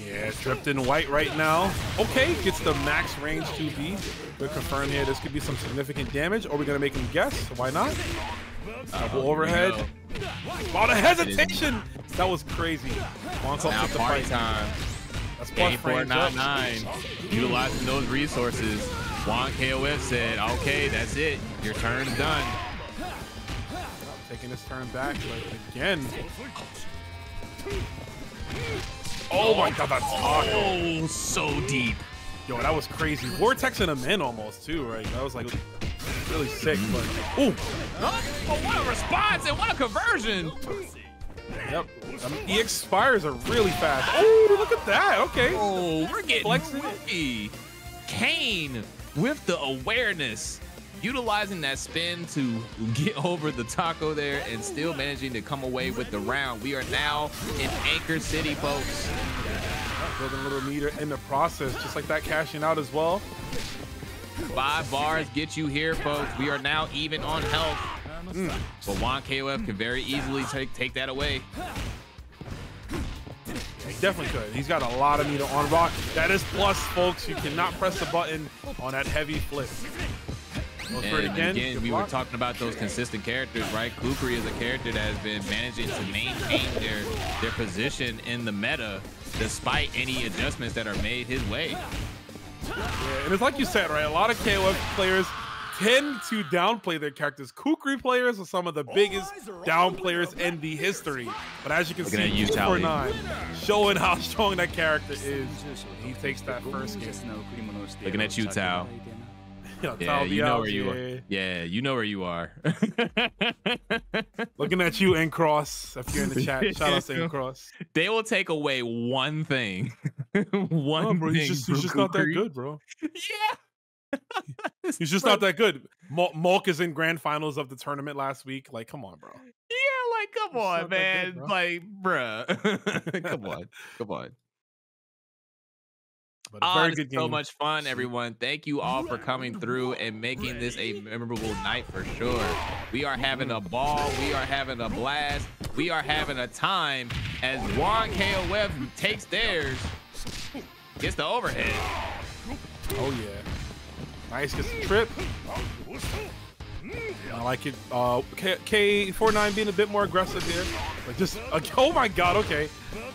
Yeah, dripped in white right now. Okay, gets the max range 2B. We're confirmed here this could be some significant damage. Or we're going to make him guess. Why not? Double we overhead. A lot of hesitation! That was crazy. Wonko Now the party fight. time. That's plus Game frames up. 499. Utilizing those resources. Juan KOF said, okay, that's it. Your turn's done. Taking his turn back, but again. Oh my god, that's hard. Oh, so deep. Yo, that was crazy. Vortex and him in almost too, right? That was like really sick. But ooh, Oh, what a response and what a conversion. yep. Um, EX fires are really fast. Oh, look at that. Okay. Oh, we're getting Flexing. flexy. Kane with the awareness, utilizing that spin to get over the taco there and still managing to come away with the round. We are now in Anchor City, folks. Building a little meter in the process, just like that cashing out as well. Five bars get you here, folks. We are now even on health. Mm. But Juan KOF can very easily take, take that away. He definitely could. He's got a lot of meter on rock. That is plus, folks. You cannot press the button on that heavy flip. Goes And again. again, Good we were talking about those consistent characters, right? Kukri is a character that has been managing to maintain their their position in the meta despite any adjustments that are made his way. Yeah, and it's like you said, right? A lot of KOF players tend to downplay their characters. Kukri players are some of the biggest down players in the history. But as you can Looking see, at you, two Tally. for nine, showing how strong that character is. He takes that first game. Looking at you, Tao. Yeah, you know where you are. Yeah, you know where you are. Looking at you and Cross. If you're in the chat, shout out to Cross. they will take away one thing. one Oh, bro, thing. he's just, he's just not that good, bro. Yeah. He's just not that good. Mulk is in grand finals of the tournament last week. Like, come on, bro. Yeah, like come It's on, man. good, bro. like, bruh. come on. Come on. But a Ah, very this good game. so much fun, everyone. Thank you all for coming through and making this a memorable night for sure. We are having a ball. We are having a blast. We are having a time as Juan KOF takes theirs, gets the overhead. Oh yeah. Nice, gets the trip. I like it. Uh, K, K49 being a bit more aggressive here. Like just, uh, oh my God, okay.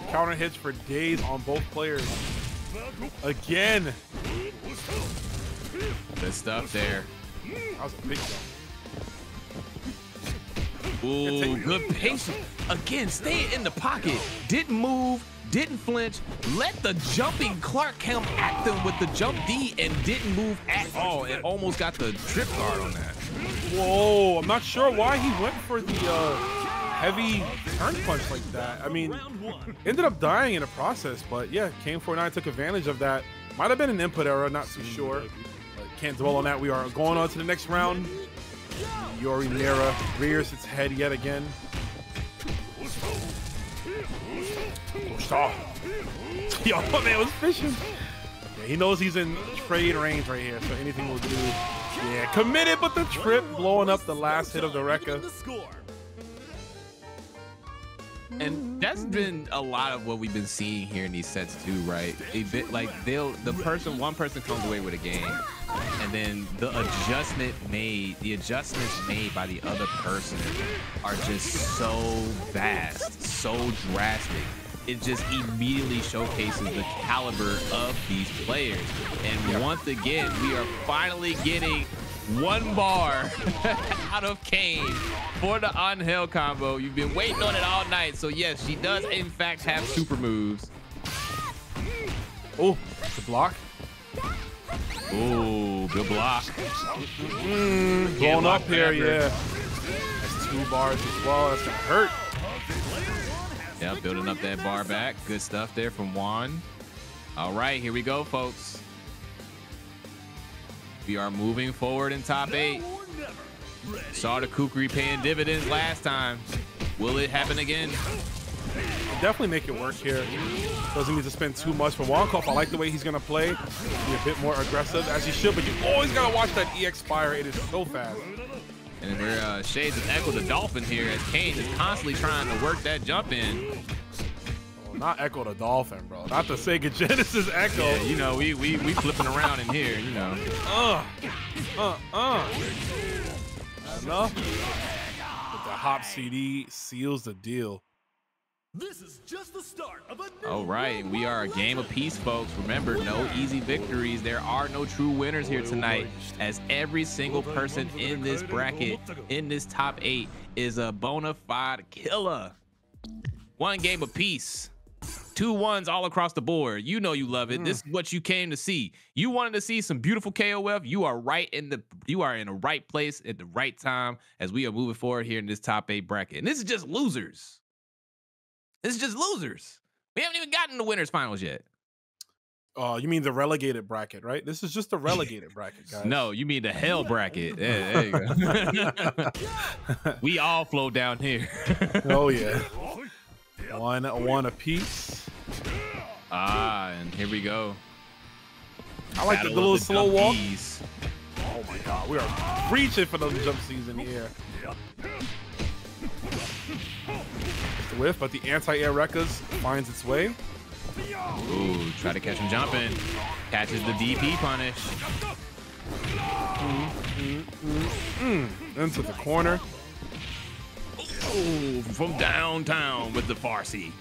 Counter hits for days on both players. Again. Good stuff there. That was a big jump. Ooh, good patience. Again, staying in the pocket. Didn't move, didn't flinch. Let the jumping Clark come at them with the jump D and didn't move at all. And almost got the trip guard on that. Whoa, I'm not sure why he went for the uh, heavy turn punch like that. I mean, ended up dying in the process, but yeah, Kane49 took advantage of that. Might have been an input error, not too sure. But can't dwell on that. We are going on to the next round. Yori Nera rears its head yet again. Stop. Yo, my man was fishing. Yeah, he knows he's in trade range right here, so anything will do. Yeah, committed, but the trip blowing up the last hit of the Rekka. And that's been a lot of what we've been seeing here in these sets too, right? A bit like they'll the person one person comes away with a game, and then the adjustment made, the adjustments made by the other person are just so vast, so drastic. It just immediately showcases the caliber of these players. And once again, we are finally getting one bar out of Kane for the Angel combo. You've been waiting on it all night. So yes, she does in fact have super moves. Oh, the block. Oh, good block. Mm, Blowing block up here, yeah. That's two bars as well. That's gonna hurt. Yeah, building up that bar back. Good stuff there from Juan. All right, here we go, folks. We are moving forward in top eight. Saw the Kukri paying dividends last time. Will it happen again? Definitely make it work here. Doesn't need to spend too much for Juan KOF. I like the way he's gonna play. Be a bit more aggressive as he should, but you always gotta watch that EX fire. It is so fast. And we're uh, Shades of Echo the Dolphin here as Kane is constantly trying to work that jump in. Not Echo the Dolphin, bro. Not the Sega Genesis Echo. Yeah, you know, we we we flipping around in here, you know. Uh, uh, uh. Enough. But the Hop CD seals the deal. This is just the start of a new All right, we are a game apiece, folks. Remember, no easy victories. There are no true winners here tonight, as every single person in this bracket, in this top eight, is a bona fide killer. One game apiece. Two ones all across the board. You know you love it. This mm. is what you came to see. You wanted to see some beautiful KOF. You are right in the you are in the right place at the right time as we are moving forward here in this top eight bracket. And this is just losers. This is just losers. We haven't even gotten the winners finals yet. Oh, you mean the relegated bracket, right? This is just the relegated bracket, guys. No, you mean the hell bracket. Yeah, there you go. we all flow down here. Oh yeah. One one apiece. Ah, and here we go. I like the little the slow walk. Oh my god, we are reaching for those jump seas in the air. It's the whiff, but the anti-air Rekkas finds its way. Ooh, try to catch him jumping. Catches the DP punish. Mm-hmm, mm-hmm, mm. Into the corner. Oh, from downtown with the Farsi.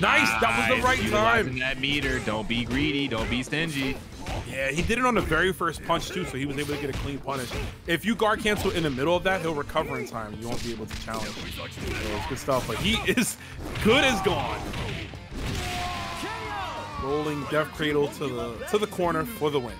Nice, that was the right time. That meter. Don't be greedy. Don't be stingy. Yeah, he did it on the very first punch too, so he was able to get a clean punish. If you guard cancel in the middle of that, he'll recover in time. You won't be able to challenge. So it's good stuff, but he is good as gone. Rolling Death Cradle to the to the corner for the win.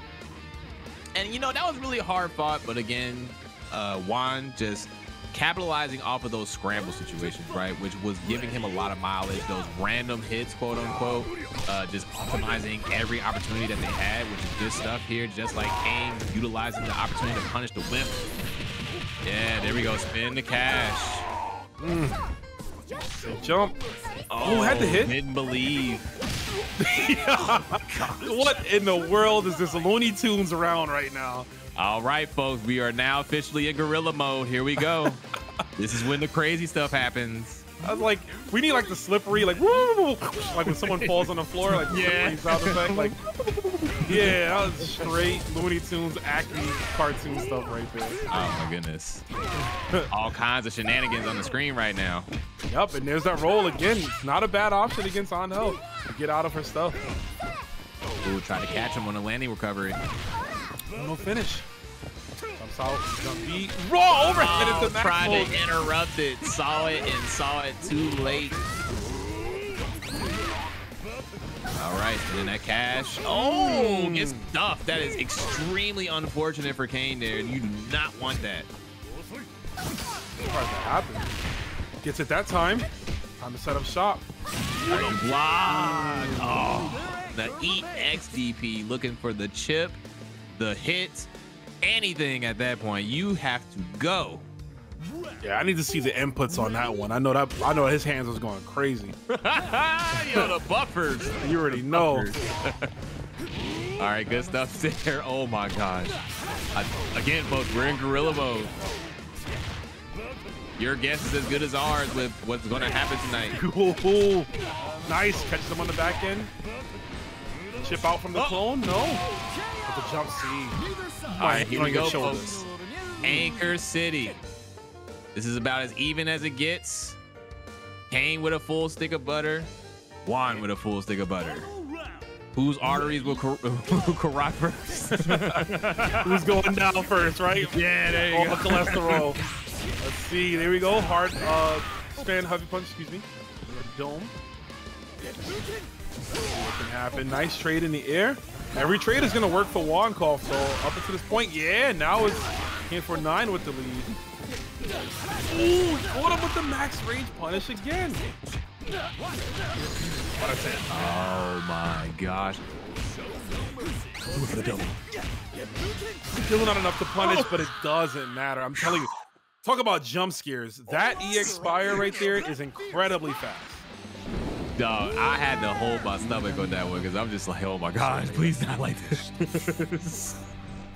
And you know that was really hard fought, but again, uh, Juan just capitalizing off of those scramble situations, right? Which was giving him a lot of mileage, those random hits, quote unquote, uh, just optimizing every opportunity that they had, which is good stuff here. Just like Kane utilizing the opportunity to punish the whip. Yeah, there we go. Spin the cash. Jump. Oh, had to hit. Didn't believe. What in the world is this Looney Tunes around right now? All right, folks, we are now officially in gorilla mode. Here we go. this is when the crazy stuff happens. I was like, we need like the slippery, like, woo, like when someone falls on the floor, like Yeah. sound effect, like, yeah, that was straight Looney Tunes Acme cartoon stuff right there. Oh my goodness. All kinds of shenanigans on the screen right now. Yep, and there's that roll again. It's not a bad option against Angel to get out of her stuff. Ooh, try to catch him on a landing recovery. No finish. Jumps out, jump beat, raw overhead into max Trying mode. to interrupt it. Saw it and saw it too late. All right, and then that cash. Oh, it's stuff. That is extremely unfortunate for Kane there. You do not want that. Hard to happen. Gets it that time. Time to set up shop. All right, block. Oh, the EXDP looking for the chip, the hit, anything at that point. You have to go. Yeah, I need to see the inputs on that one. I know that. I know his hands was going crazy. Yo, the buffers. You already know. All right, good stuff there. Oh my gosh. I, again, folks, we're in gorilla mode. Your guess is as good as ours with what's going to happen tonight. Ooh, nice. Catches him on the back end. Chip out from the clone. No. With the jump C. All right, here we go, shoulders. folks. Anchor City. This is about as even as it gets. Kane with a full stick of butter. Juan with a full stick of butter. Whose arteries will cor- corrupt first? Who's going down first, right? yeah, there you All the cholesterol. Let's see. There we go. Hard uh, span heavy punch. Excuse me. Dome. What can happen? Nice trade in the air. Every trade is going to work for Juan KOF. So up until this point, yeah. Now it's Kane49 with the lead. Ooh, caught him with the max range punish again. What I said. Oh my gosh. Still not enough to punish, but it doesn't matter. I'm telling you. Talk about jump scares. That EX Spire right there is incredibly fast. Dog, I had to hold my stomach on that one because I'm just like, oh my gosh, please not like this.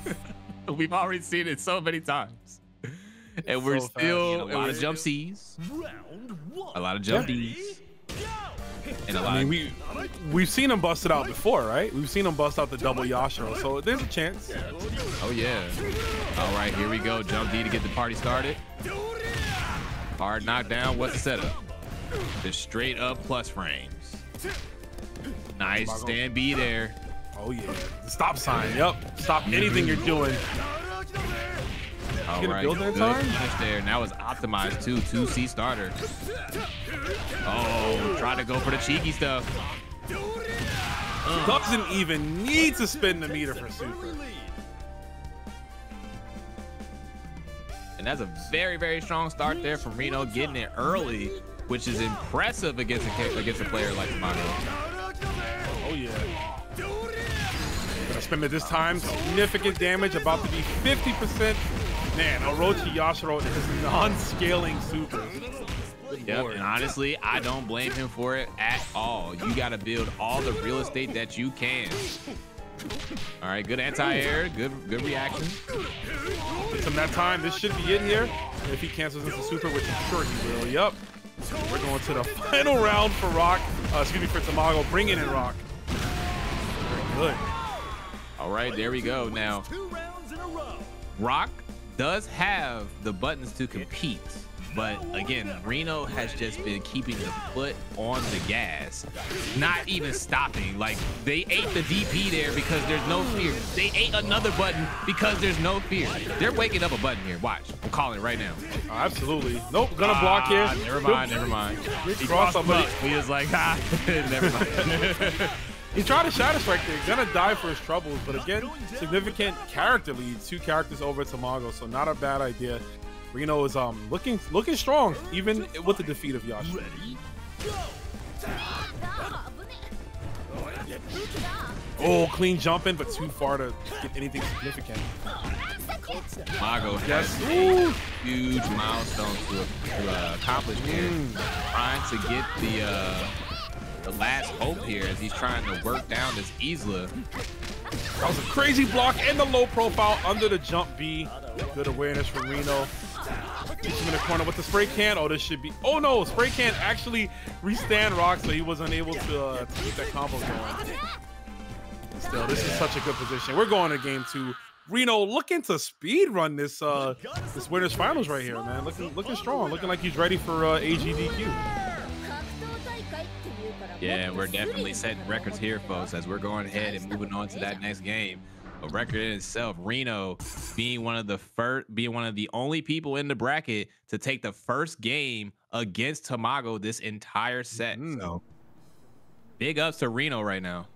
We've already seen it so many times. And we're so still And a lot of jump C's, Round one. a lot of jump D's, and a lot I mean, of we we've seen him bust it out before, right? We've seen him bust out the double Yashiro, so there's a chance. Oh yeah. All right, here we go. Jump D to get the party started. Hard knockdown. What's the setup? Just straight up plus frames. Nice stand B there. Oh yeah, the stop sign. Yep, stop mm-hmm. anything you're doing. All he gonna build that good time? finish there. That was optimized too. Two C starter. Oh, try to go for the cheeky stuff. Uh-huh. Doesn't even need to spin the meter for super. And that's a very, very strong start there from Rino, getting it early, which is impressive against a against a player like Mago. Oh yeah. Gonna spin it this time. Significant damage, about to be 50%. Man, Orochi Yashiro is non-scaling super. Yep. And honestly, I don't blame him for it at all. You got to build all the real estate that you can. All right, good anti-air, good good reaction. Gets him that time. This should be in here. If he cancels into super, which I'm sure he will. Yup. We're going to the final round for Rock. Uh, excuse me, for Tamago. Bring it in, Rock. Very good. All right, there we go. Now, Two rounds in a row. Rock does have the buttons to compete, but again, Rino has just been keeping the foot on the gas, not even stopping. Like they ate the DP there because there's no fear. They ate another button because there's no fear. They're waking up a button here. Watch, I'm calling it right now. Uh, absolutely. Nope. Gonna block here. Ah, Never mind, never mind. He crossed somebody. He was like, ah, never mind. He tried to shatter strike there. Gonna die for his troubles, but again, significant character lead. Two characters over Tamago, so not a bad idea. Rino is um looking looking strong, even with the defeat of Yashi. Ready? Oh, clean jumping, but too far to get anything significant. Mago Yes. has Ooh. a huge milestone to, to uh, accomplish here. Trying to get the uh, the last hope here as he's trying to work down this Isla. That was a crazy block and the low profile under the jump B. Good awareness from Rino. Keeps him in the corner with the spray can. Oh, this should be. Oh no, spray can actually restand Rock, so he was unable to, uh, to keep that combo going. Still, this is such a good position. We're going to game two. Rino looking to speed run this uh this winners finals right here, man. Looking looking strong. Looking like he's ready for uh, AGDQ. Yeah, we're definitely setting records here, folks, as we're going ahead and moving on to that next game. A record in itself. Rino being one of the first, being one of the only people in the bracket to take the first game against Tamago this entire set. Mhm. So, big ups to Rino right now.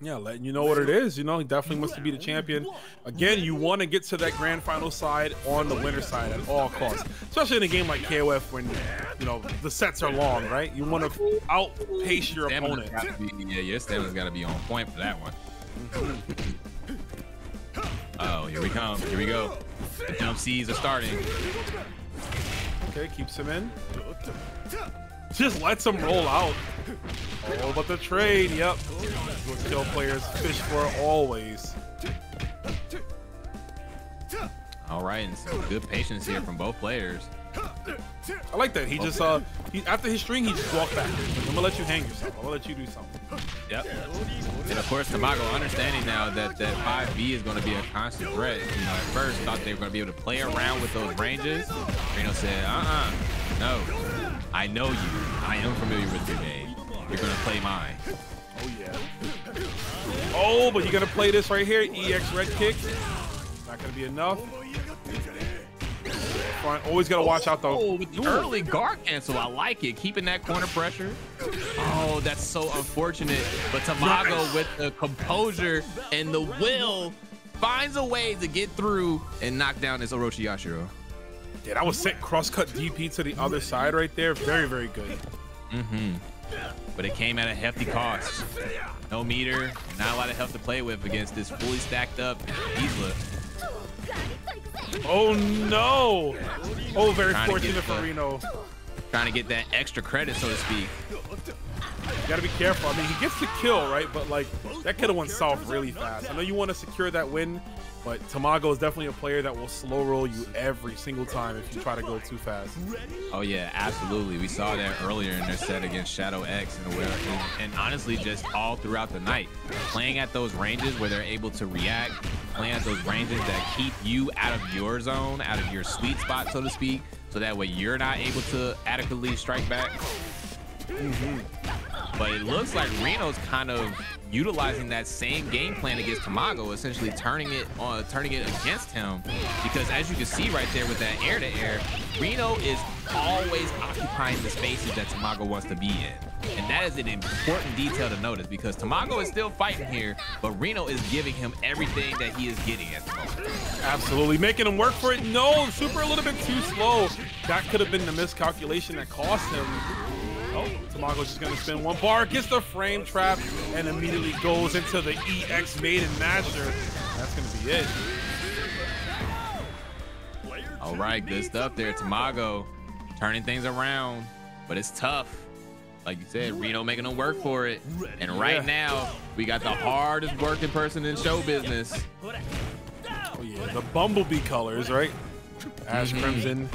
Yeah, letting you know what it is. You know, he definitely wants to be the champion. Again, you want to get to that grand final side on the winner side at all costs. Especially in a game like KOF when, you know, the sets are long, right? You want to outpace your opponent. be, yeah, your stamina's got to be on point for that one. Oh, here we come. Here we go. The jump C's are starting. Okay, keeps him in. Just lets him roll out. Oh, but the trade, yep. What kill players fish for always. All right, and some good patience here from both players. I like that. He just, uh, he, after his string, he just walked back. I'm gonna let you hang yourself. I'm gonna let you do something. Yep. And of course, Tamago understanding now that that 5B is going to be a constant threat. You know, at first thought they were going to be able to play around with those ranges. Rino said, uh-uh, no. I know you. I am familiar with your game. You're going to play mine. Oh yeah. Oh, but you gotta play this right here. EX red kick. Not gonna be enough. Fine. Always gotta watch out Oh, though. with the early guard cancel. I like it. Keeping that corner pressure. Oh, that's so unfortunate. But Tamago with the composure and the will finds a way to get through and knock down this Orochi Yashiro. Yeah, that was sent cross cut DP to the other side right there. Very, very good. Mm-hmm. But it came at a hefty cost. No meter, not a lot of health to play with against this fully stacked up Isla. Oh no! Oh, very fortunate for Rino. Trying to get that extra credit, so to speak. You gotta be careful. I mean, he gets the kill, right? But like, that could have went south really fast. I know you want to secure that win, but Tamago is definitely a player that will slow roll you every single time if you try to go too fast. Oh yeah, absolutely. We saw that earlier in their set against Shadow X and, where, and, honestly just all throughout the night. Playing at those ranges where they're able to react, playing at those ranges that keep you out of your zone, out of your sweet spot, so to speak, so that way you're not able to adequately strike back. But it looks like Rino's kind of utilizing that same game plan against Tamago, essentially turning it on, turning it against him. Because as you can see right there with that air to air, Rino is always occupying the spaces that Tamago wants to be in. And that is an important detail to notice because Tamago is still fighting here, but Rino is giving him everything that he is getting at the moment. Absolutely, making him work for it. No, super a little bit too slow. That could have been the miscalculation that cost him. Oh, Tamago's just gonna spin one bar, gets the frame trap, and immediately goes into the EX Maiden Masher. That's gonna be it. All right, good stuff there. Tamago turning things around, but it's tough. Like you said, Rino making them work for it. And right Yeah. now, we got the hardest working person in show business. Oh yeah, the Bumblebee colors, right? Ash Mhm. Crimson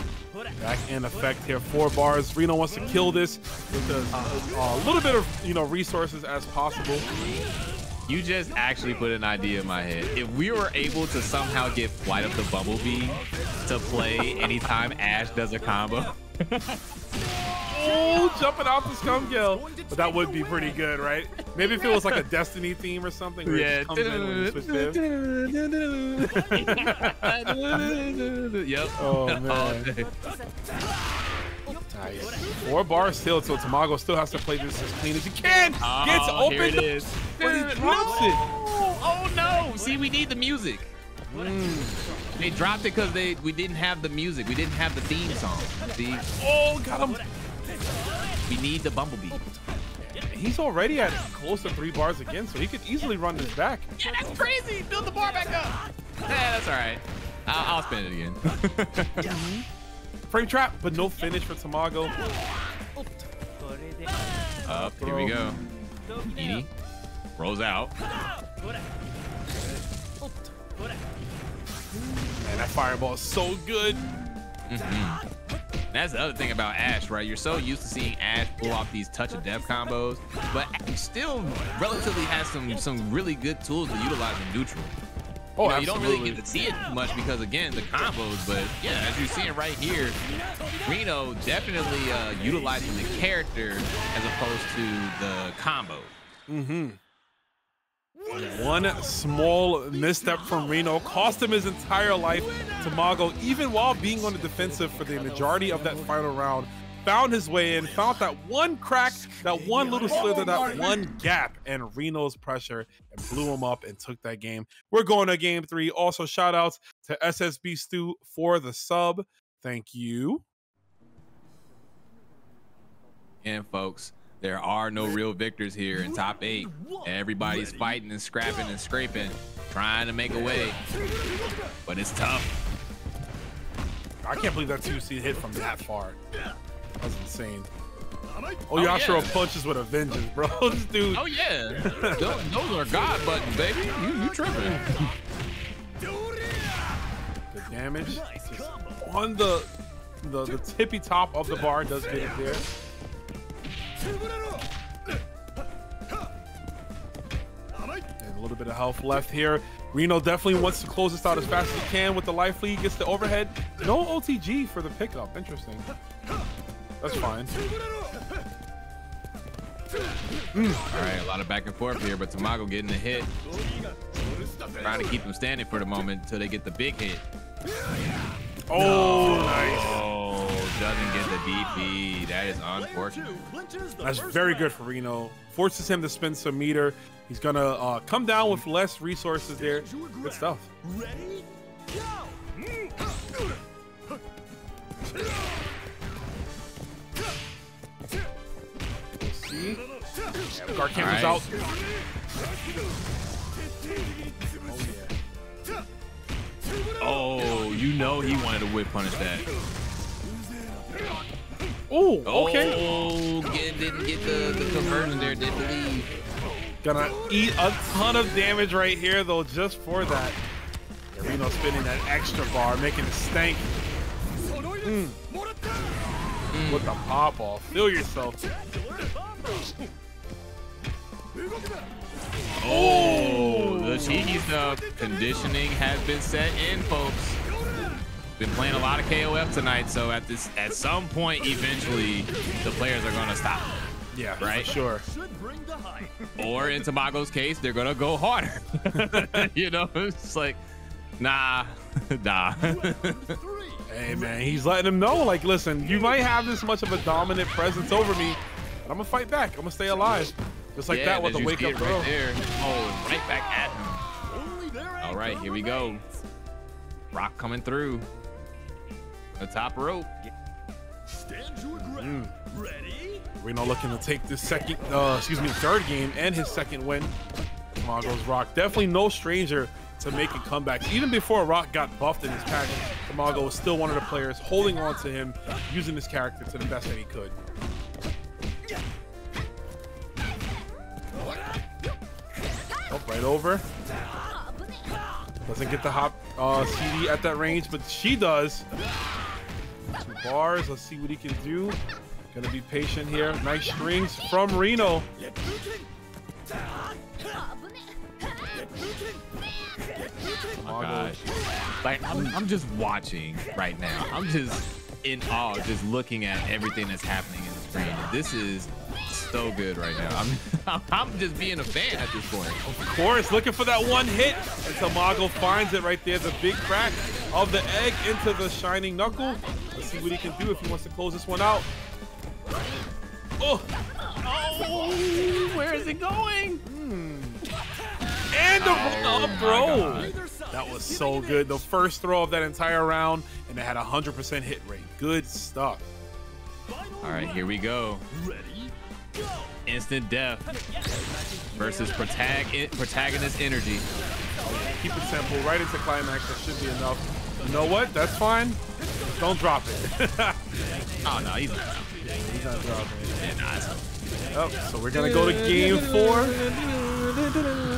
back in effect here. Four bars. Rino wants to kill this with a, little bit of you know resources as possible. You just actually put an idea in my head. If we were able to somehow get Flight of the Bumblebee to play anytime Ash does a combo, Oh, jumping out the scum kill. But that would be pretty good, right? Maybe if it was like a Destiny theme or something. Where it just comes in when you switch div. yep. Oh, man. Nice. Four bars still, so Tamago still has to play this as clean as he can. Gets Oh, here it is. but he drops it. Oh no! See, we need the music. They dropped it because they we didn't have the music. We didn't have the theme song. See, Oh, got him. we need the Bumblebee. He's already at close to three bars again, so he could easily run this back. Yeah, that's crazy. Build the bar back up. Yeah, that's all right. I'll, I'll spin it again. Frame trap, but no finish for Tamago. Up. Here we go. Edie rolls out. Man, that fireball is so good. Mhm. That's the other thing about Ash, right? You're so used to seeing Ash pull off these touch of death combos, but he still relatively has some some really good tools to utilize in neutral. Oh, you, know, you don't really get to see it much because again the combos, but yeah, as you're seeing right here, Rino definitely uh, utilizing the character as opposed to the combo. Mm-hmm. One small misstep from Rino cost him his entire life. Tamago, even while being on the defensive for the majority of that final round, found his way in, found that one crack, that one little slither, that one gap, and Rino's pressure and blew him up and took that game. We're going to game three. Also, shout outs to SSB Stu for the sub. Thank you. And folks, there are no real victors here in top eight. Everybody's fighting and scrapping and scraping, trying to make a way, but it's tough. I can't believe that two seed hit from that far. That was insane. Oh, Oh, Yashiro yeah. punches with a vengeance, bro. this dude. Oh yeah, those, those are God buttons, baby. You, you tripping? The damage just on the, the the tippy top of the bar does get it there. And a little bit of health left here. Rino definitely wants to close this out as fast as he can with the life lead. Gets the overhead. No OTG for the pickup. Interesting. That's fine. Hmm. All right, a lot of back and forth here, but Tamago getting the hit, trying to keep them standing for the moment until they get the big hit. Oh, nice. Oh, doesn't get the DP. That is unfortunate. That's very good for Rino. Forces him to spend some meter. He's gonna uh, come down with less resources there. Good stuff. Ready? Go! See? Yeah, Guard All cameras right. out. Oh. You know he wanted to whip punish that. Oh, okay. Oh, get, didn't get the, the conversion there, didn't believe. Gonna eat a ton of damage right here though, just for that. Rino spinning that extra bar, making it stank. Mm. With the pop off. Feel yourself. Oh, the cheeky uh, stuff. Conditioning has been set in, folks. Been playing a lot of KOF tonight, so at this, at some point, eventually, the players are gonna stop. Yeah, Right. for sure. Should bring the hype. Or in Tamago's case, they're gonna go harder. you know, it's like, nah, nah. Hey man, he's letting him know, like, listen, you might have this much of a dominant presence over me, but I'm gonna fight back. I'm gonna stay alive. Just like yeah, that with did the wake up it throw. right there. Oh, right back at him. Only their All anchor right, here we go. Rock coming through. The top rope. Stand your ground. Mm. Ready? Rino looking to take this second, uh, excuse me, third game and his second win. Tamago's Rock definitely no stranger to making comebacks. Even before Rock got buffed in his pack, Tamago was still one of the players holding on to him, using his character to the best that he could. Oh, right over. Doesn't get the hop uh, CD at that range, but she does. Two bars. Let's see what he can do. Gonna be patient here. Nice strings from Rino. Oh my gosh. Like I'm, I'm just watching right now. I'm just in awe, just looking at everything that's happening in the screen. This is so good right now. I'm, I'm just being a fan at this point. Of course, looking for that one hit. And Tamago finds it right there. The big crack of the egg into the shining knuckle. Let's see what he can do if he wants to close this one out. Oh, Oh, where is it going? Hmm. and the Oh up my throw. God. Either side That was so good. The first throw of that entire round, and it had a 100% hit rate. Good stuff. All right, here we go. Ready? Go. Instant death versus protag- protagonist energy. Keep it simple, right into climax. That should be enough. You know what? That's fine. Don't drop it. Oh no, he's not. He's not dropping it. Yeah, nah, it's- Yep, so we're gonna go to game four.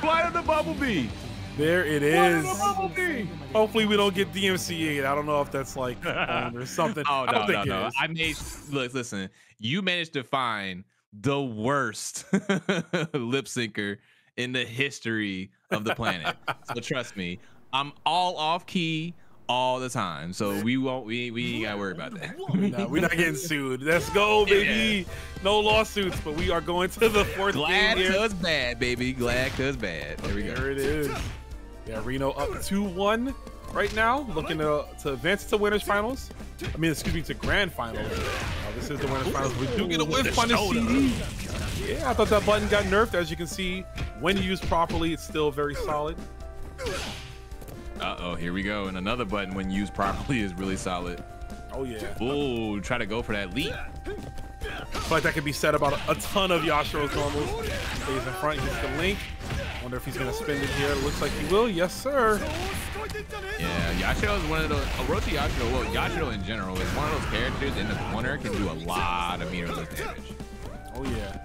Fly of the bumblebee. There it is. Hopefully we don't get DMCA. I don't know if that's like owned or something. Oh I no, don't no, think no! I made look. Listen, you managed to find the worst lip syncer in the history of the planet. so trust me, I'm all off key all the time. So we won't. We we ain't gotta worry about that. No, we're not getting sued. Let's go, baby. No lawsuits, but we are going to the fourth Glad game here. cause bad, baby. Glad cause bad. There we go. There it is. Yeah, Rino up 2-1 right now, looking to, to advance to winners finals. I mean, excuse me, to grand finals. Uh, this is the winners finals. We do get a whiff on the CD. Yeah, I thought that button got nerfed. As you can see, when used properly, it's still very solid. Uh oh, here we go. And another button when used properly is really solid. Oh yeah. Ooh, try to go for that leap. I feel like that could be said about a, a ton of Yashiro's normals. Stays in front, gets the link. Wonder if he's gonna spend it here. Looks like he will. Yes, sir. Yeah, Yashiro is one of those. Orochi Yashiro, well, Yashiro in general is one of those characters in the corner can do a lot of meterless damage. Oh yeah.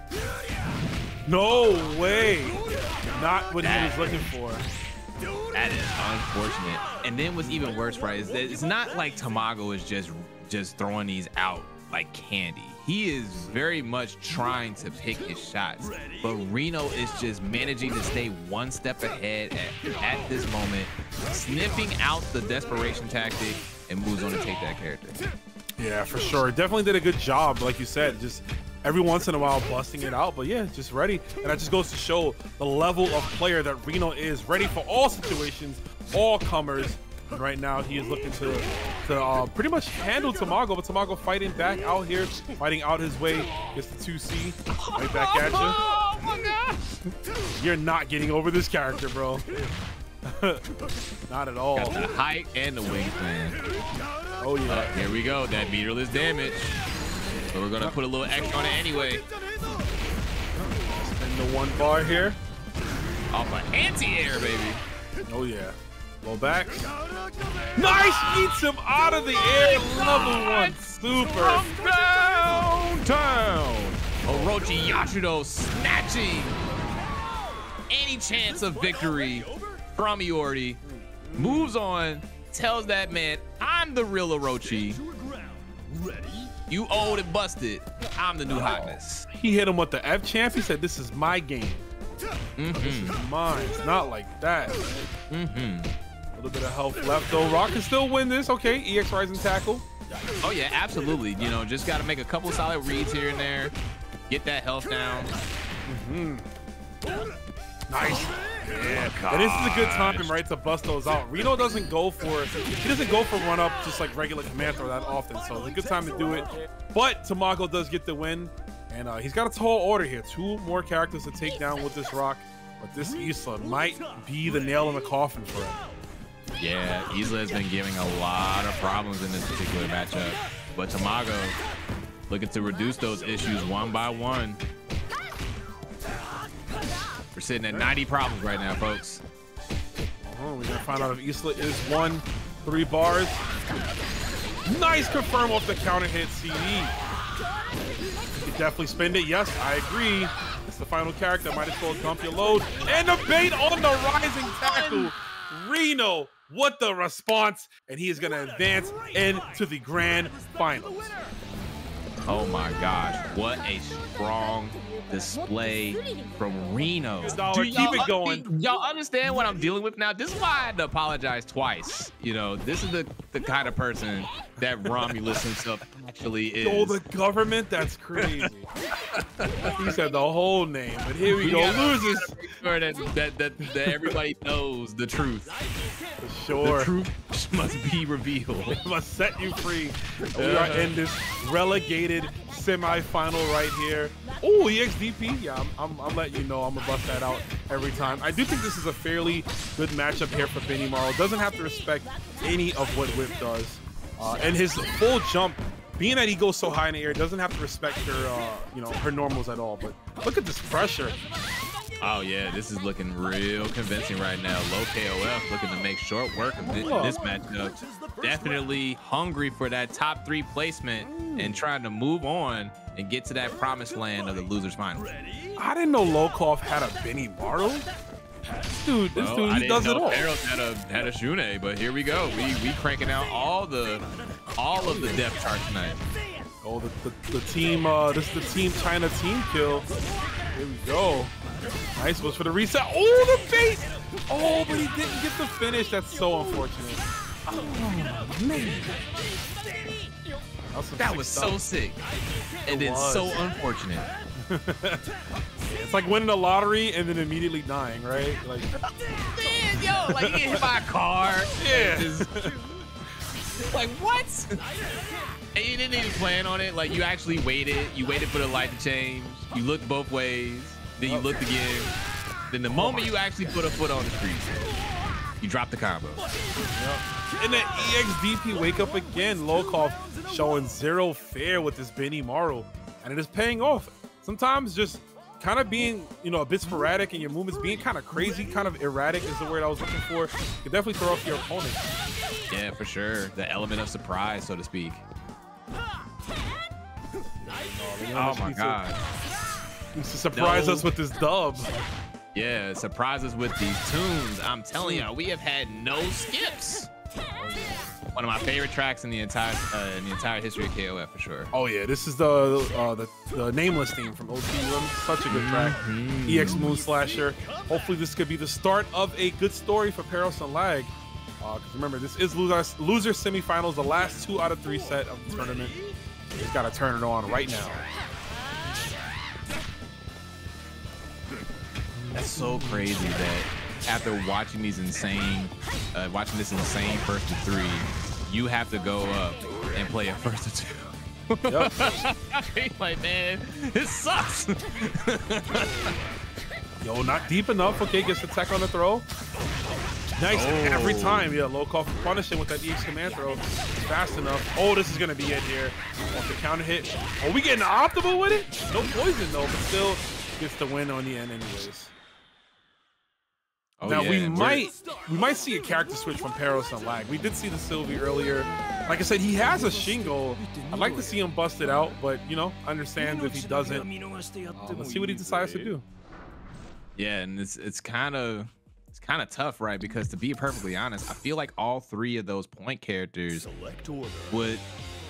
No way. Not what he was looking for. That is unfortunate. And then what's even worse, right, is that it's not like Tamago is just just throwing these out like candy. He is very much trying to pick his shots, but Rino is just managing to stay one step ahead at, at this moment, sniffing out the desperation tactic, and moves on to take that character. Yeah, for sure. Definitely did a good job, like you said. Just every once in a while busting it out, but yeah, just ready. And that just goes to show the level of player that Rino is, ready for all situations, all comers. And right now, he is looking to to uh, pretty much handle Tamago, but Tamago fighting back out here, fighting out his way, gets the 2C, right back at you. Oh my gosh! You're not getting over this character, bro. not at all. Got the height and the wingspan. Oh Uh, yeah. here we go, that meterless damage. So we're gonna put a little X on it anyway. And the one bar here. Off an anti-air, baby. Oh yeah. Back. Nice! Eats him out of the air. Level one. Super. Downtown. Orochi Yashiro snatching any chance of victory from Iori. Moves on, tells that man, I'm the real Orochi. Your ground. Ready? You old and busted. I'm the new hotness. He hit him with the F champ. He said, This is my game. Mm-hmm. Mine. It's not like that. Mm-hmm. Little bit of health left though. Rock can still win this. Okay, EX Rising Tackle. Oh yeah, absolutely. You know, just got to make a couple solid reads here and there, get that health down. Mhm. Nice. Yeah, and this is a good time, right, to bust those out. Rino doesn't go for he doesn't go for run up just like regular command throw that often, so it's a good time to do it. But Tamago does get the win, and uh, he's got a tall order here. Two more characters to take down with this rock, but this Isla might be the nail in the coffin for him. Yeah, Isla has been giving a lot of problems in this particular matchup, but Tamago looking to reduce those issues one by one. We're sitting at 90 problems right now, folks. Oh, we're gonna find out if Isla is one, three bars. Nice confirm off the counter hit CD. You could definitely spend it. Yes, I agree. It's the final character. Might as well dump your load. And the bait on the rising tackle. Rino, what the response? And he is gonna advance into the grand finals. Oh my gosh, what a strong display from Rino. Do keep it going. Y'all understand what I'm dealing with now? This is why I had to apologize twice. You know, this is the, the kind of person that Romulus himself actually is. Oh, the government? That's crazy. he said the whole name, but here we We go. gotta- Loses. Make sure that, that, that, that everybody knows the truth. For sure. The truth must be revealed. It must set you free. We are in this relegated semi-final right here. Oh, EXDP. Yeah, I'm, I'm, I'm letting you know. I'm gonna bust that out every time. I do think this is a fairly good matchup here for Benimaru. Doesn't have to respect any of what Whip does, uh, and his full jump. Being that he goes so high in the air, doesn't have to respect her, uh, you know, her normals at all. But look at this pressure. Oh yeah, this is looking real convincing right now. Low KOF looking to make short work of thi- Oh. this matchup. Definitely hungry for that top three placement and trying to move on and get to that promised land of the losers final. I didn't know Lokof had a Benny Morrow. This dude, this Well, dude, he does it know all. Perros had a had a Shunei, but here we go. We we cranking out all the all of the depth chart tonight. Oh, the, the, the team, uh, this is the team China team kill. Here we go. Nice was for the reset. Oh, the bait! Oh, but he didn't get the finish. That's so unfortunate. Oh, man. That was, That was stuff. so sick, and then so unfortunate. It's like winning the lottery and then immediately dying, right? Like, Man, yo, like you get hit by a car. yeah. Like what? And you didn't even plan on it. Like you actually waited. You waited for the light to change. You looked both ways. Then you looked again. Then the moment you actually put a foot on the street, you drop the combo. And then EXDP wake up again. Lokof showing zero fear with this Benimaru. And it is paying off. Sometimes just kind of being, you know, a bit sporadic and your movements being kind of crazy, kind of erratic is the word I was looking for. Could definitely throw off your opponent. Yeah, for sure. The element of surprise, so to speak. Oh my god. To surprise No. us with this dub. Yeah, surprise us with these tunes. I'm telling you, we have had no skips. One of my favorite tracks in the entire uh, in the entire history of KOF for sure. Oh yeah, this is the uh, the, the nameless theme from OTM. Such a good track. EX Moon Slasher. Hopefully this could be the start of a good story for PerrosInLag. Because remember, this is loser loser semifinals, the last two out of three set of the tournament. Just gotta turn it on right now. That's so crazy that after watching these insane, uh, watching this insane first to three, you have to go up and play a first to two. Yep. like, man, this sucks. Yo, not deep enough. Okay, gets the tech on the throw. Nice every Oh. time. Yeah, low call for punishing with that EX command throw. Fast enough. Oh, this is gonna be it here. Off the counter hit. Are we getting optimal with it? No poison though, but still gets the win on the end anyways. Oh, now yeah, we might we might see a character switch from PerrosInLag. We did see the Sylvie earlier. Like I said, he has a Shingo. I'd like to see him bust it out, but you know, understand if he doesn't. Uh, let's see what he decides to do. Yeah, and it's it's kind of it's kind of tough, right? Because to be perfectly honest, I feel like all three of those point characters would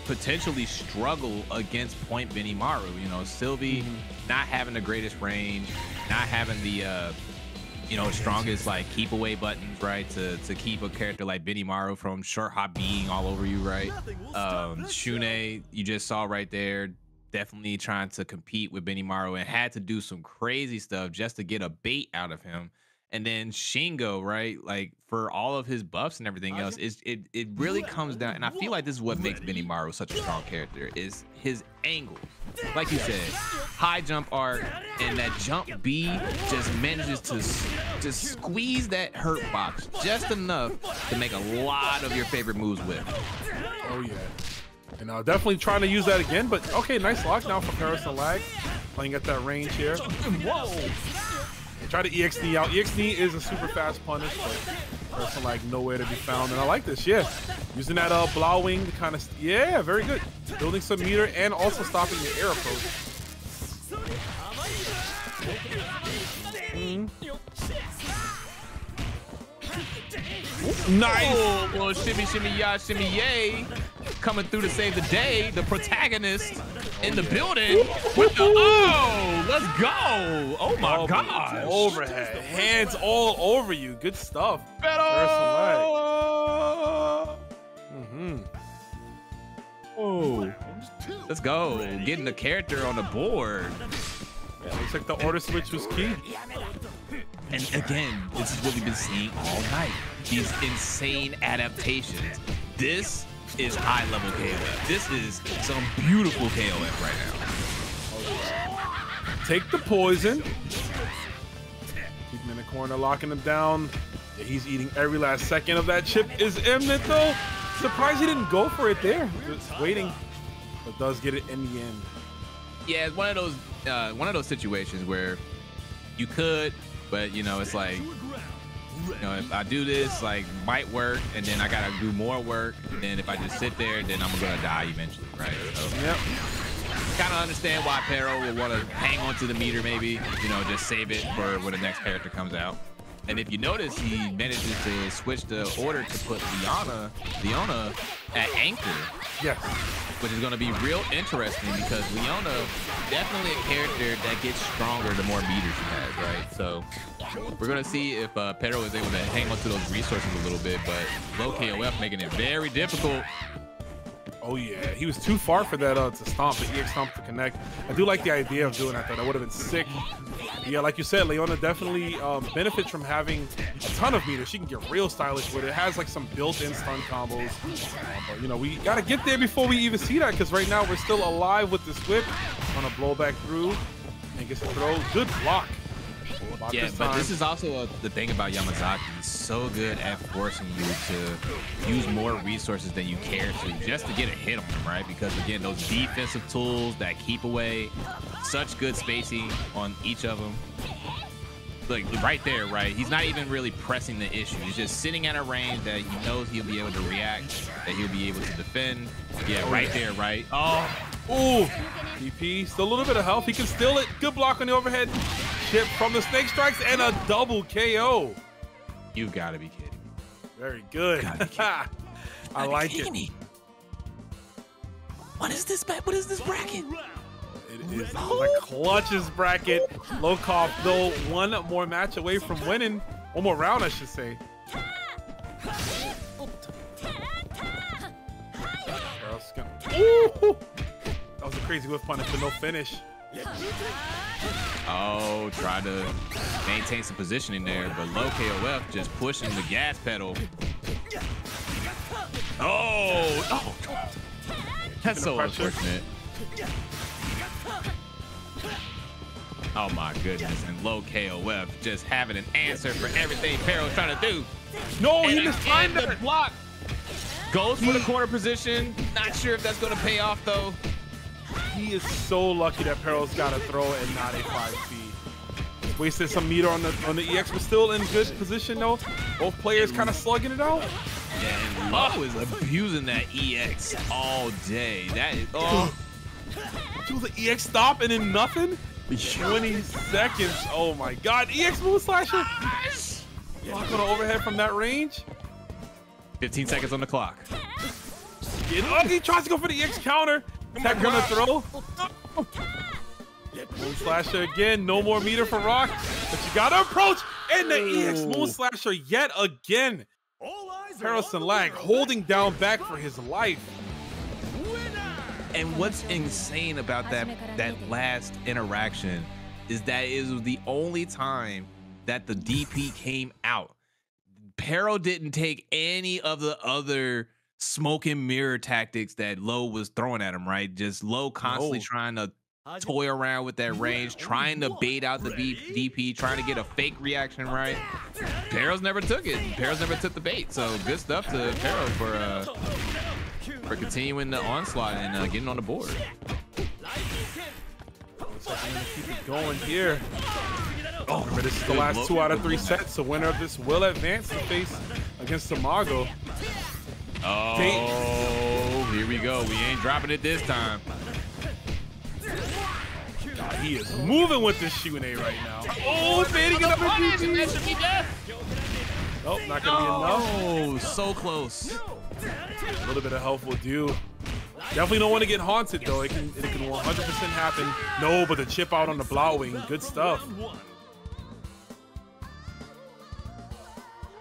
potentially struggle against point Benimaru. You know, Sylvie not having the greatest range, not having the uh you know, strongest like keep away buttons, right? To to keep a character like Benimaru from short hop being all over you, right? Um, Shunei, you just saw right there, definitely trying to compete with Benimaru and had to do some crazy stuff just to get a bait out of him. And then Shingo, right? Like for all of his buffs and everything else, is it it really comes down, and I feel like this is what makes Benimaru such a strong character is his angles. Like you said, high jump arc and that jump B just manages to s- to squeeze that hurt box just enough to make a lot of your favorite moves with. Oh yeah. And uh, definitely trying to use that again, but okay, nice lock now for PerrosInLag. Playing at that range here. Whoa! Try to EXD out. EXD is a super fast punish, but Lag nowhere to be found. And I like this, yeah. Using that uh, Blau Wing to kind of, yeah, very good. Building some meter and also stopping the air approach. Nice! Oh, well, shimmy, shimmy, ya, shimmy, yay. Coming through to save the day, the protagonist in the building with the, oh, let's go. Oh my Oh, gosh. Overhead. Hands all over you. Good stuff. Better. Mm-hmm. Oh, let's go. Getting the character on the board. Yeah, looks like the order switch was key. And again, this is what we've been seeing all night. These insane adaptations. This is high level KOF. This is some beautiful KOF right now. Take the poison. Keep him in the corner, locking him down. He's eating every last second of that chip is imminent though. Surprised he didn't go for it there. Just waiting. But does get it in the end. Yeah, it's one of those uh, one of those situations where you could, but you know, it's like you know, if I do this, like might work, and then I gotta do more work, and then if I just sit there, then I'm gonna die eventually, right? So Yep. kind of understand why Perro would want to hang on to the meter, maybe, you know, just save it for when the next character comes out. And if you notice, he manages to switch the order to put Leona, Leona at anchor, Yes. which is going to be real interesting because Leona definitely a character that gets stronger the more meters she has, right? So we're going to see if uh, Pero is able to hang on to those resources a little bit, but Lokof making it very difficult. Oh yeah, he was too far for that uh, to stomp, but EX stomp to connect. I do like the idea of doing that though. That would have been sick. Yeah, like you said, Leona definitely um, benefits from having a ton of meters. She can get real stylish with it. It has like some built-in stun combos. Uh, but you know, we gotta get there before we even see that because right now we're still alive with this whip. Gonna blow back through and gets a throw. Good block. Yeah, this but this is also a, the thing about Yamazaki. He's so good at forcing you to use more resources than you care to just to get a hit on them, right? Because again, those defensive tools, that keep away, such good spacing on each of them. Like right there, right? He's not even really pressing the issue. He's just sitting at a range that he knows he'll be able to react, that he'll be able to defend. Yeah, oh, right there, right? Oh, Ooh, DP, still a little bit of health. He can steal it. Good block on the overhead. Chip from the snake strikes and a double KO. You've got to be kidding. me. Very good. I like it. me. What is this? What is this bracket? It is the clutches bracket. Lokof, though, one more match away from winning. One more round, I should say. Ooh! That was a crazy whiff punish, but no finish. Oh, try to maintain some positioning there, but Lokof just pushing the gas pedal. Oh, oh. That's so pressure. unfortunate. Oh my goodness, and Lokof just having an answer for everything Pero's trying to do. No, he And missed again, time the block. Goes for the corner position. Not sure if that's going to pay off though. He is so lucky that Pearl's got a throw and not a five speed. Wasted some meter on the on the EX, but still in good position though. Both players kind of slugging it out. Yeah, and Low is abusing that EX all day. That is oh. Do the EX stop and then nothing? 20 seconds. Oh my god. EX move slasher. Block on the overhead from that range. 15 seconds on the clock. Get up. He tries to go for the EX counter. Tech on the throw. Move slasher again. No more meter for Rock. But you gotta approach. And the EX Moon Slasher yet again. All PerrosInLag holding down back for his life. And what's insane about that that last interaction is that it was the only time that the DP came out. Pero didn't take any of the other smoke and mirror tactics that Low was throwing at him, right? Just Low constantly No. trying to toy around with that range, trying to bait out the B- DP, trying to get a fake reaction right. Pero's never took it. Pero's never took the bait. So good stuff to Pero for uh for continuing the onslaught and uh, getting on the board. Looks like I'm gonna keep it going here. Oh, remember this is the last look. two out of three sets. The winner of this will advance to face against Tamago. Oh, here we go. We ain't dropping it this time. God, he is moving with this Shunei right now. Oh, baiting another DP. should be death. Nope, not gonna be enough. Oh, so close. A little bit of help will do. Definitely don't want to get haunted though. It can it can 100% happen. No, but the chip out on the Blauwing, good stuff.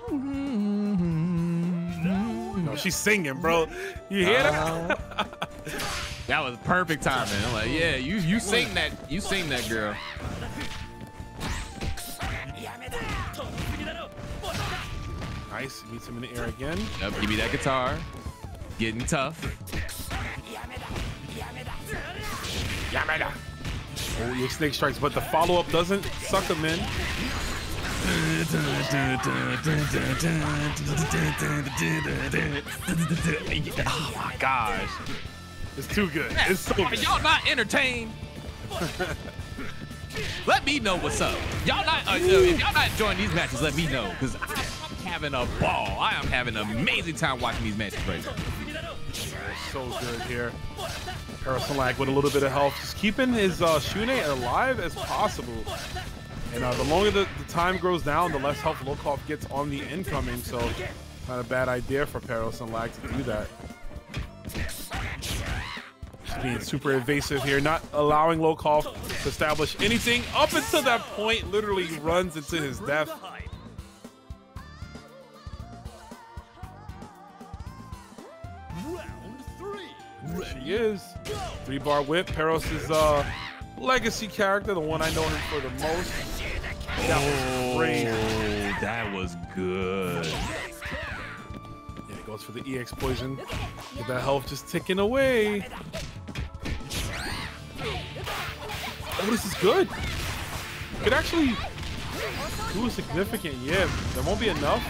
Mm-hmm, mm-hmm, No, she's singing, bro. You hear that? Uh-huh. That was perfect timing. I'm like, yeah, you you sing that, you sing that, girl. nice. Meets him in the air again. Yep, give me that guitar. Getting tough. Yamada. Oh, your snake strikes, but the follow up doesn't suck him in. Oh my gosh. It's too good. It's so good. y'all not entertained? let me know what's up. Y'all not, uh, if y'all not enjoying these matches, let me know because I'm having a ball. I am having an amazing time watching these matches right now. so good here. PerrosInLag with a little bit of health, just keeping his uh, Shunei alive as possible. And uh, the longer the, the time grows down, the less health Lokof gets on the incoming. So, not a bad idea for PerrosInLag to do that. Just being super evasive here, not allowing Lokof to establish anything up until that point. Literally runs into his death. There she is. Three bar whip. Perros is uh legacy character, the one I know him for the most. That was crazy. Oh, that was good. Yeah, it goes for the EX poison. Get that health just ticking away. Oh, this is good. Could actually do a significant. Yeah, there won't be enough.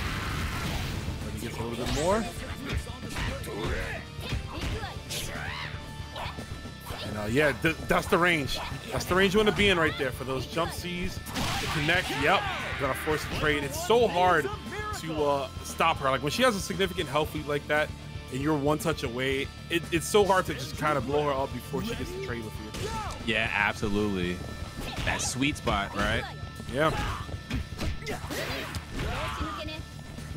But he gets a little bit more. And uh, yeah, th- that's the range. That's the range you want to be in right there for those jump C's to connect. Yep, gotta force a trade. It's so hard to uh, stop her. Like when she has a significant health lead like that, and you're one touch away, it, it's so hard to just kind of blow her up before she gets to trade with you. Yeah, absolutely. That sweet spot, right? Yeah.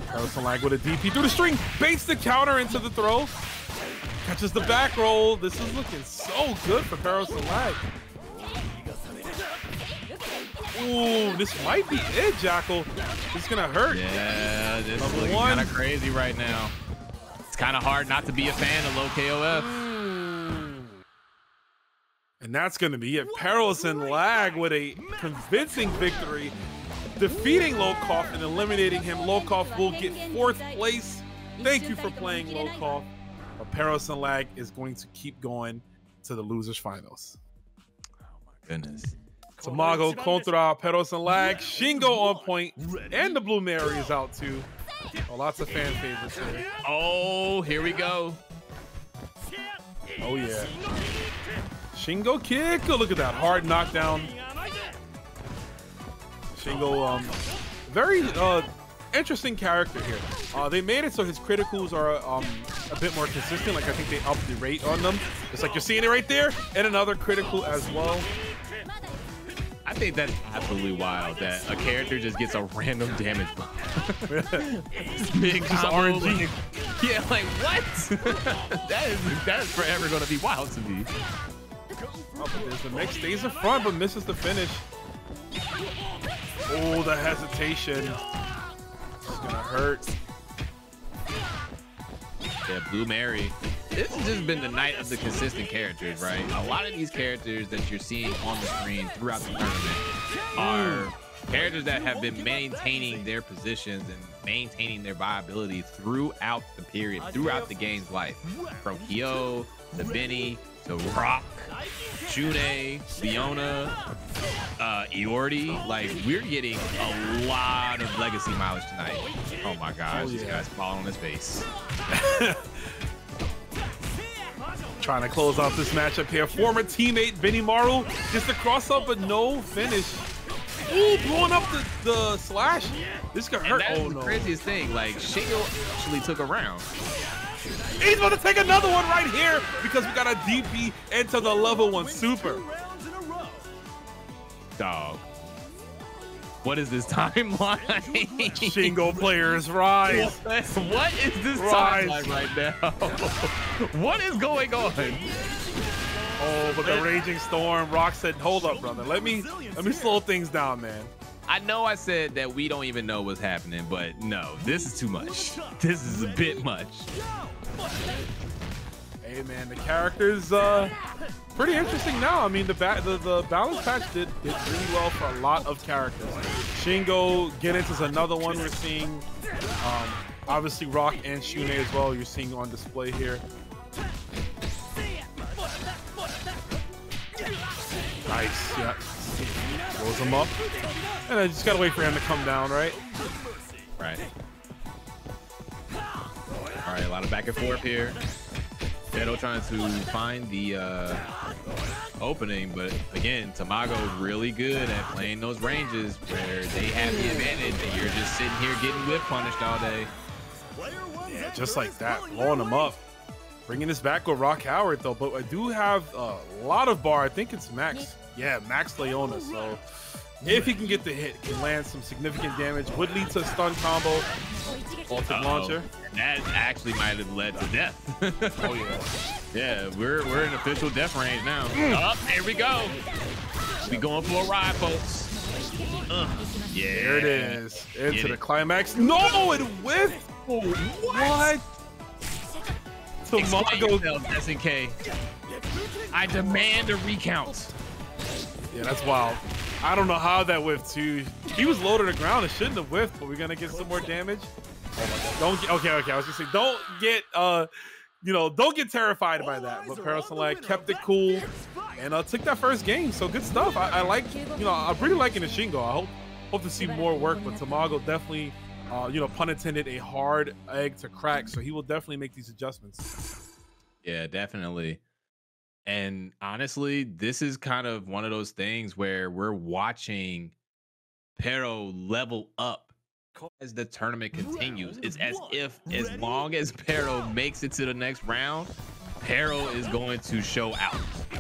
PerrosInLag with a DP through the string, baits the counter into the throw, catches the back roll. This is looking so good for PerrosInLag. Ooh, this might be it, Jackal. This is gonna hurt. Yeah, this is looking kind of crazy right now. It's kind of hard not to be a fan of Lokof. Mm. And that's going to be it. PerrosInLag with a convincing victory, defeating Lokof and eliminating him. Lokof will get fourth place. Thank you for playing Lokof. But PerrosInLag is going to keep going to the losers finals. Oh my goodness. Tamago contra PerrosInLag. Shingo on point, and the Blue Mary is out too. Oh, lots of fan favorites here. Oh, here we go. Oh yeah. Shingo kick. Oh, look at that hard knockdown. Shingo, um, very uh, interesting character here. Uh, they made it so his criticals are um, a bit more consistent. Like I think they upped the rate on them. It's like you're seeing it right there, and another critical as well. I think that's absolutely wild that a character just gets a random damage buff. Big Just combo, RNG. like- yeah, like what? that is that is forever gonna be wild to me. Oh, but there's the mix. Stays in front, but misses the finish. Oh, the hesitation. It's gonna hurt. Yeah, Blue Mary. This has just been the night of the consistent characters, right? A lot of these characters that you're seeing on the screen throughout the tournament are characters that have been maintaining their positions and maintaining their viability throughout the period, throughout the game's life. From Kyo to Benny to Rock, Shunei, Leona, uh, Iori. Like, we're getting a lot of legacy mileage tonight. Oh my gosh, Oh, this yeah. guy's falling on his face. Trying to close out this matchup here. Former teammate Benimaru gets the cross up, but no finish. Ooh, blowing up the, the slash. This could And hurt. that's Oh the no. craziest thing. Like Shingo actually took a round. He's about to take another one right here because we got a DP into the level one super. rounds in a row. Dog. What is this timeline? Shingo players rise. what is this Rise. timeline right now? what is going on? Oh, but the raging storm. Rock said, "Hold up, brother. Let me let me slow things down, man." I know I said that we don't even know what's happening, but no, this is too much. This is a bit much. Hey, man, the characters uh pretty interesting now. I mean, the ba- the, the balance patch did did really well for a lot of characters. Shingo Genesis is another one we're seeing. Um, obviously, Rock and Shunei as well. You're seeing on display here. Nice. Rolls him up. And I just gotta wait for him to come down, right? Right. All right, a lot of back and forth here. Beto trying to find the uh, opening, but again, Tamago really good at playing those ranges where they have the advantage and you're just sitting here getting whip punished all day. Yeah, just like that, blowing him up. Bringing this back with Rock Howard though, but I do have a lot of bar. I think it's Max. Yeah, Max Leona. So if he can get the hit, can land some significant damage. Would lead to a stun combo. Ultimate Uh-oh. launcher. That actually might have led to death. Oh yeah. yeah, we're we're in official death range now. Up, here we go. We going for a ride, folks. Uh, yeah, There it is. Into Get the it. climax. No, it whiffed. What? Explain Tamago. SNK. I demand a recount. Yeah, that's wild. I don't know how that whiffed too. He was low to the ground. It shouldn't have whiffed, but we're gonna get some more damage. Oh. Don't get okay, okay. I was gonna say don't get uh you know, don't get terrified by that. But PerrosInLag kept it cool and uh took that first game. So good stuff. I, I like you know, I'm really liking the Shingo. I hope hope to see more work, but Tamago definitely uh, you know, pun intended, a hard egg to crack. So he will definitely make these adjustments. Yeah, definitely. And honestly, this is kind of one of those things where we're watching Pero level up as the tournament continues. It's as if as long as Pero makes it to the next round, Pero is going to show out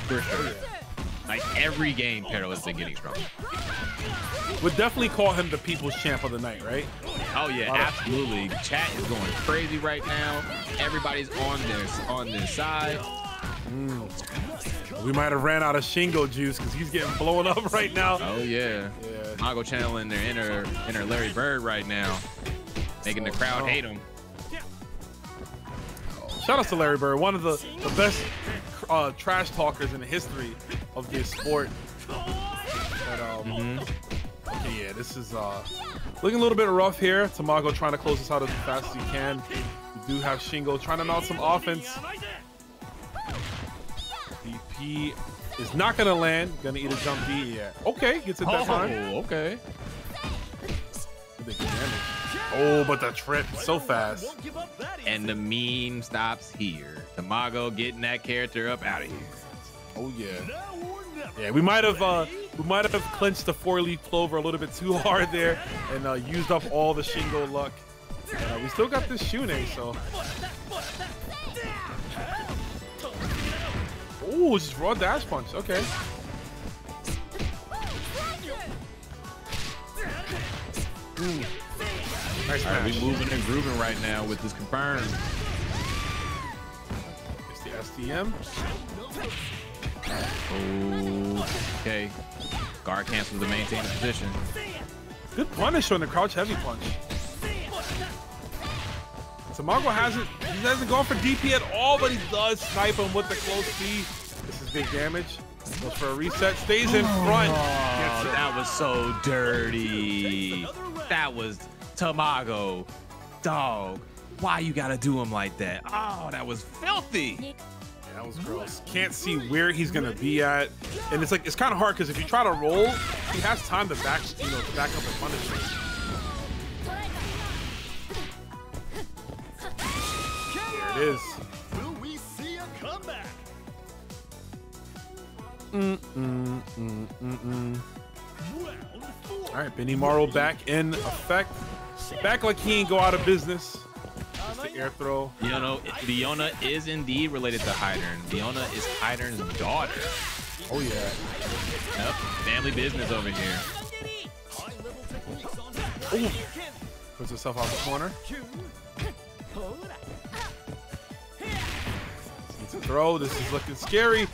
for sure. Like every game, Pero has been getting stronger. Would definitely call him the people's champ of the night, right? Oh yeah, absolutely. Chat is going crazy right now. Everybody's on their on their side. We might have ran out of Shingo juice because he's getting blown up right now. Oh yeah. Yeah. Mago channeling their inner inner Larry Bird right now, making the crowd hate him. Shout out to Larry Bird, one of the, the best uh, trash talkers in the history of this sport. But, um, okay, yeah, this is uh, looking a little bit rough here. Tamago trying to close this out as fast as he can. We do have Shingo trying to mount some offense. DP is not going to land. Going to eat a jump D. Yeah. Okay, gets it that time. okay. Oh, but the trip so fast. Won't give up that And the meme stops here. Tamago getting that character up out of here. Oh yeah. easy. Now or never. Yeah, we might have uh, we might have clinched the four leaf clover a little bit too hard there and uh, used up all the Shingo luck. Uh, we still got this Shunei, so. Ooh, just raw dash punch. Okay. Mm. Nice All right, we moving and grooving right now with this confirmed. It's the STM. Oh, okay. Guard cancels to maintain the position. Good punish on the crouch heavy punch. Tamago hasn't he hasn't gone for DP at all, but he does snipe him with the close speed. This is big damage. Goes for a reset, stays in oh, front. Oh, that was so dirty. That was Tamago. Dog. Why you gotta do him like that? Oh, that was filthy. That was gross. Can't see where he's gonna be at, and it's like it's kind of hard because if you try to roll, he has time to back, you know, to back up and punish you. There it is. Will we see a comeback? Mm, mm, mm. All right, Benimaru back in effect. Back like he ain't go out of business. Just the air throw. You know, Leona is indeed related to Heidern. Leona is Heidern's daughter. Oh yeah. Yep. Family business over here. High-level techniques on Ooh. Puts himself out the corner. Needs a throw. This is looking scary.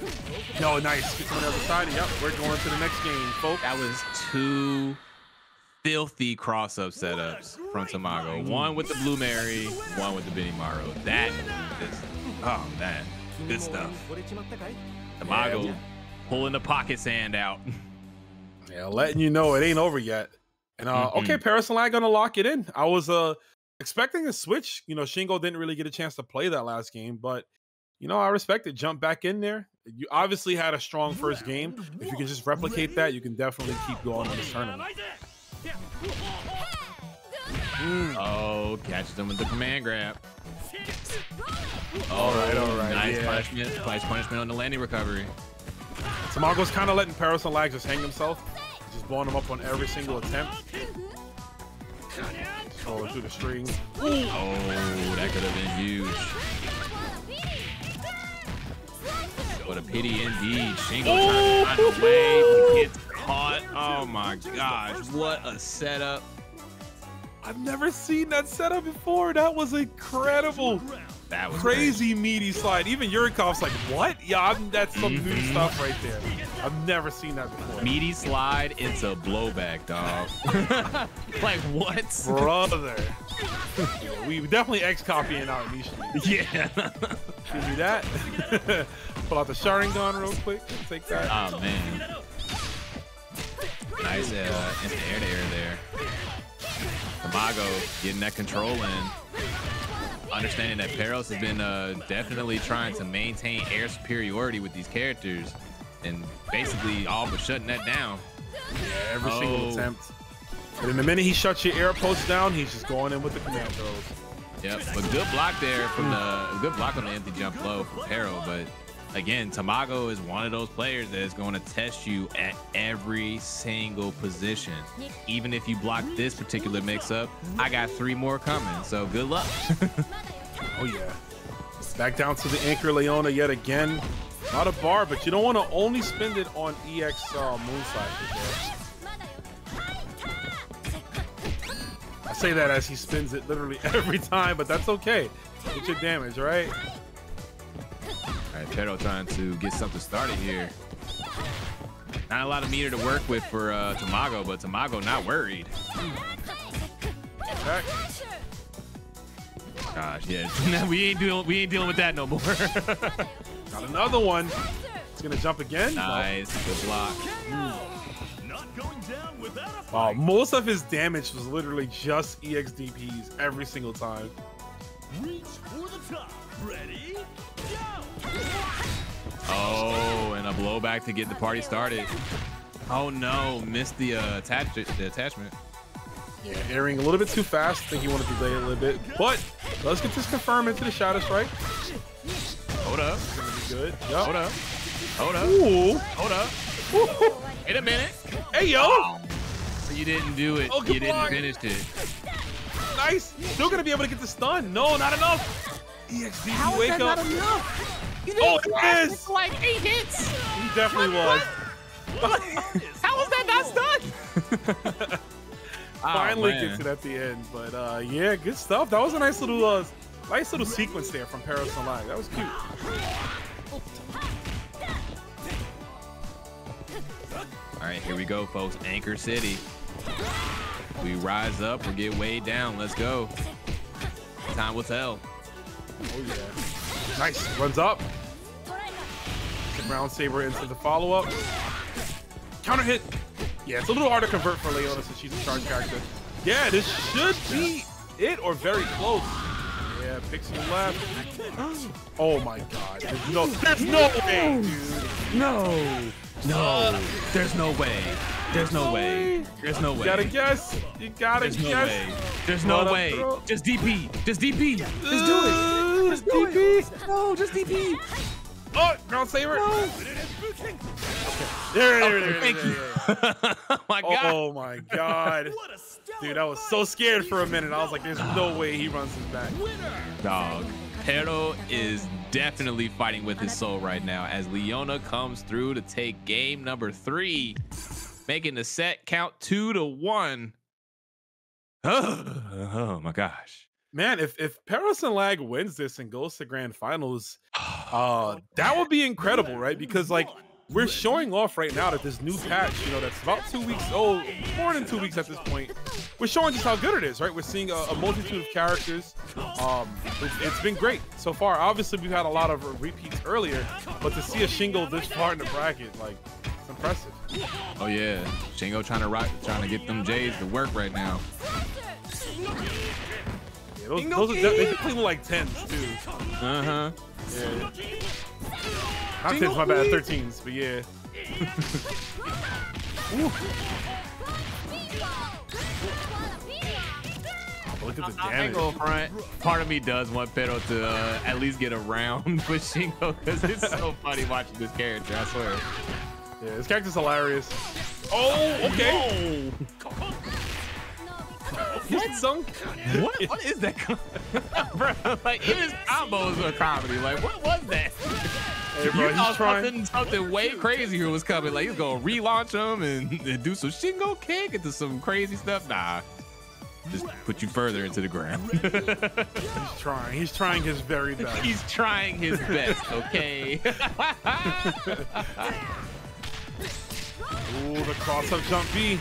No, nice. Gets on the other side. Yep, we're going to the next game, folks. That was two filthy cross-up setups from Tamago. One with the Blue Mary, one with the Benimaru. That is, oh man, good stuff. Tamago Yeah. pulling the pocket sand out. Yeah, letting you know it ain't over yet. And uh, Mhm. okay, Paris and I gonna lock it in. I was uh expecting a switch. You know, Shingo didn't really get a chance to play that last game, but you know, I respect it. Jump back in there. You obviously had a strong first game. If you can just replicate that, you can definitely keep going in this tournament. Mm. Oh, catches him with the command grab. All right, all right, Nice yeah. punishment. Nice punishment on the landing recovery. Tamago's kind of letting PerrosInLag just hang himself, just blowing him up on every single attempt. Oh, through the string. Oh, that could have been huge. What a pity indeed. Shingo trying to find a way, gets caught. Oh my gosh, what a setup. I've never seen that setup before. That was incredible. That was great. Crazy meaty slide. Even Yurikov's like, what? Yeah, I'm, that's some new Mhm. stuff right there. I've never seen that before. Meaty slide, it's a blowback, dog. like what? Brother. We definitely X copying out Nishi. Yeah. Give me that. Pull out the Sharingan real quick. Take that. oh man. Nice uh, in the air to air there. Tamago getting that control in. Understanding that Perros has been uh, definitely trying to maintain air superiority with these characters and basically all but shutting that down. Yeah, every oh. single Oh. attempt. But in the minute he shuts your air post down, he's just going in with the command throws. Yep, but good block there from the good block on the empty jump low from Perro. But again, Tamago is one of those players that is going to test you at every single position. Even if you block this particular mix up, I got three more coming. So good luck. Oh yeah. Back down to the anchor Leona yet again. Not a bar, but you don't want to only spend it on EX uh, Moonslide. I say that as he spins it literally every time, but that's okay. Get your damage, right? All right, Pero trying to get something started here. Not a lot of meter to work with for uh, Tamago, but Tamago not worried. Back. Gosh, yeah, we ain't dealing we ain't dealing with that no more. Got another one. It's gonna jump again. No. nice, good block. Not going down without a Wow, most of his damage was literally just EXDPs every single time. Reach for the top. Ready? Go! Oh, and a blowback to get the party started. Oh no, missed the uh, attach the attachment. Yeah, airing a little bit too fast. I think he wanted to delay it a little bit. But let's get this confirmed into the Shatter Strike. Hold up, It's gonna be good. Yup. hold up, hold up, Ooh. hold up. Wait a minute. Hey, yo. You didn't do it. Oh, good you didn't block. finish it. Nice. Still gonna be able to get the stun. No, not enough. EXD, wake up. Oh, it is. like eight hits. He definitely was. How was that not done? Finally man. gets it at the end. But uh, yeah, good stuff. That was a nice little, uh, nice little sequence there from PerrosInLag. That was cute. All right, here we go, folks. Anchor City. We rise up or get weighed down. Let's go. Time will tell. Oh yeah. Nice. Runs up. The ground saber into the follow up. Counter hit. Yeah, it's a little hard to convert for Leona since she's a charge character. Yeah, this should be it or very close. Yeah, pixie left. Oh my god. There's no, there's no way, dude. No. No. There's no way. There's no way. There's no way. You gotta guess. You gotta There's no guess. way. There's no way. Just DP. Just DP. Just do it. Uh, Just it. No, just DP. Oh, ground saber. There, there, there, there, Thank there, you. there, there. oh my god. Oh my god. What a Dude, I was so scared for a minute. I was like, there's no way he runs his back. Dog. Pero is definitely fighting with his soul right now as Leona comes through to take game number three, making the set count two to one. Oh, my gosh. Man, if if Paris and Lag wins this and goes to grand finals, uh, that would be incredible, right? Because like we're showing off right now that this new patch, you know, that's about two weeks old, more than two weeks at this point. We're showing just how good it is, right? We're seeing a, a multitude of characters. Um, it's, it's been great so far. Obviously, we've had a lot of repeats earlier, but to see a shingle this far in the bracket, like, it's impressive. Oh yeah, Shingo trying to rock, trying to get them J's to work right now. Yeah, those, those are, they definitely look like tens too. Uh huh. Yeah. Not tens, my bad, 13s, but yeah. Ooh. Oh, look at the I ain't damage. front. Part of me does want Pero to uh, at least get around with Shingo because it's so funny watching this character. I swear. Yeah, this character's hilarious. Oh, okay. What song? What? What is that? Bro, like even his combos are comedy. Like what was that? Hey, bro, you thought trying. something, something way crazier was coming. Like he's gonna relaunch him and, and do some Shingo kick into some crazy stuff. Nah, just put you further into the ground. He's trying. He's trying his very best. he's trying his best. Okay. Ooh, the cross up jump B.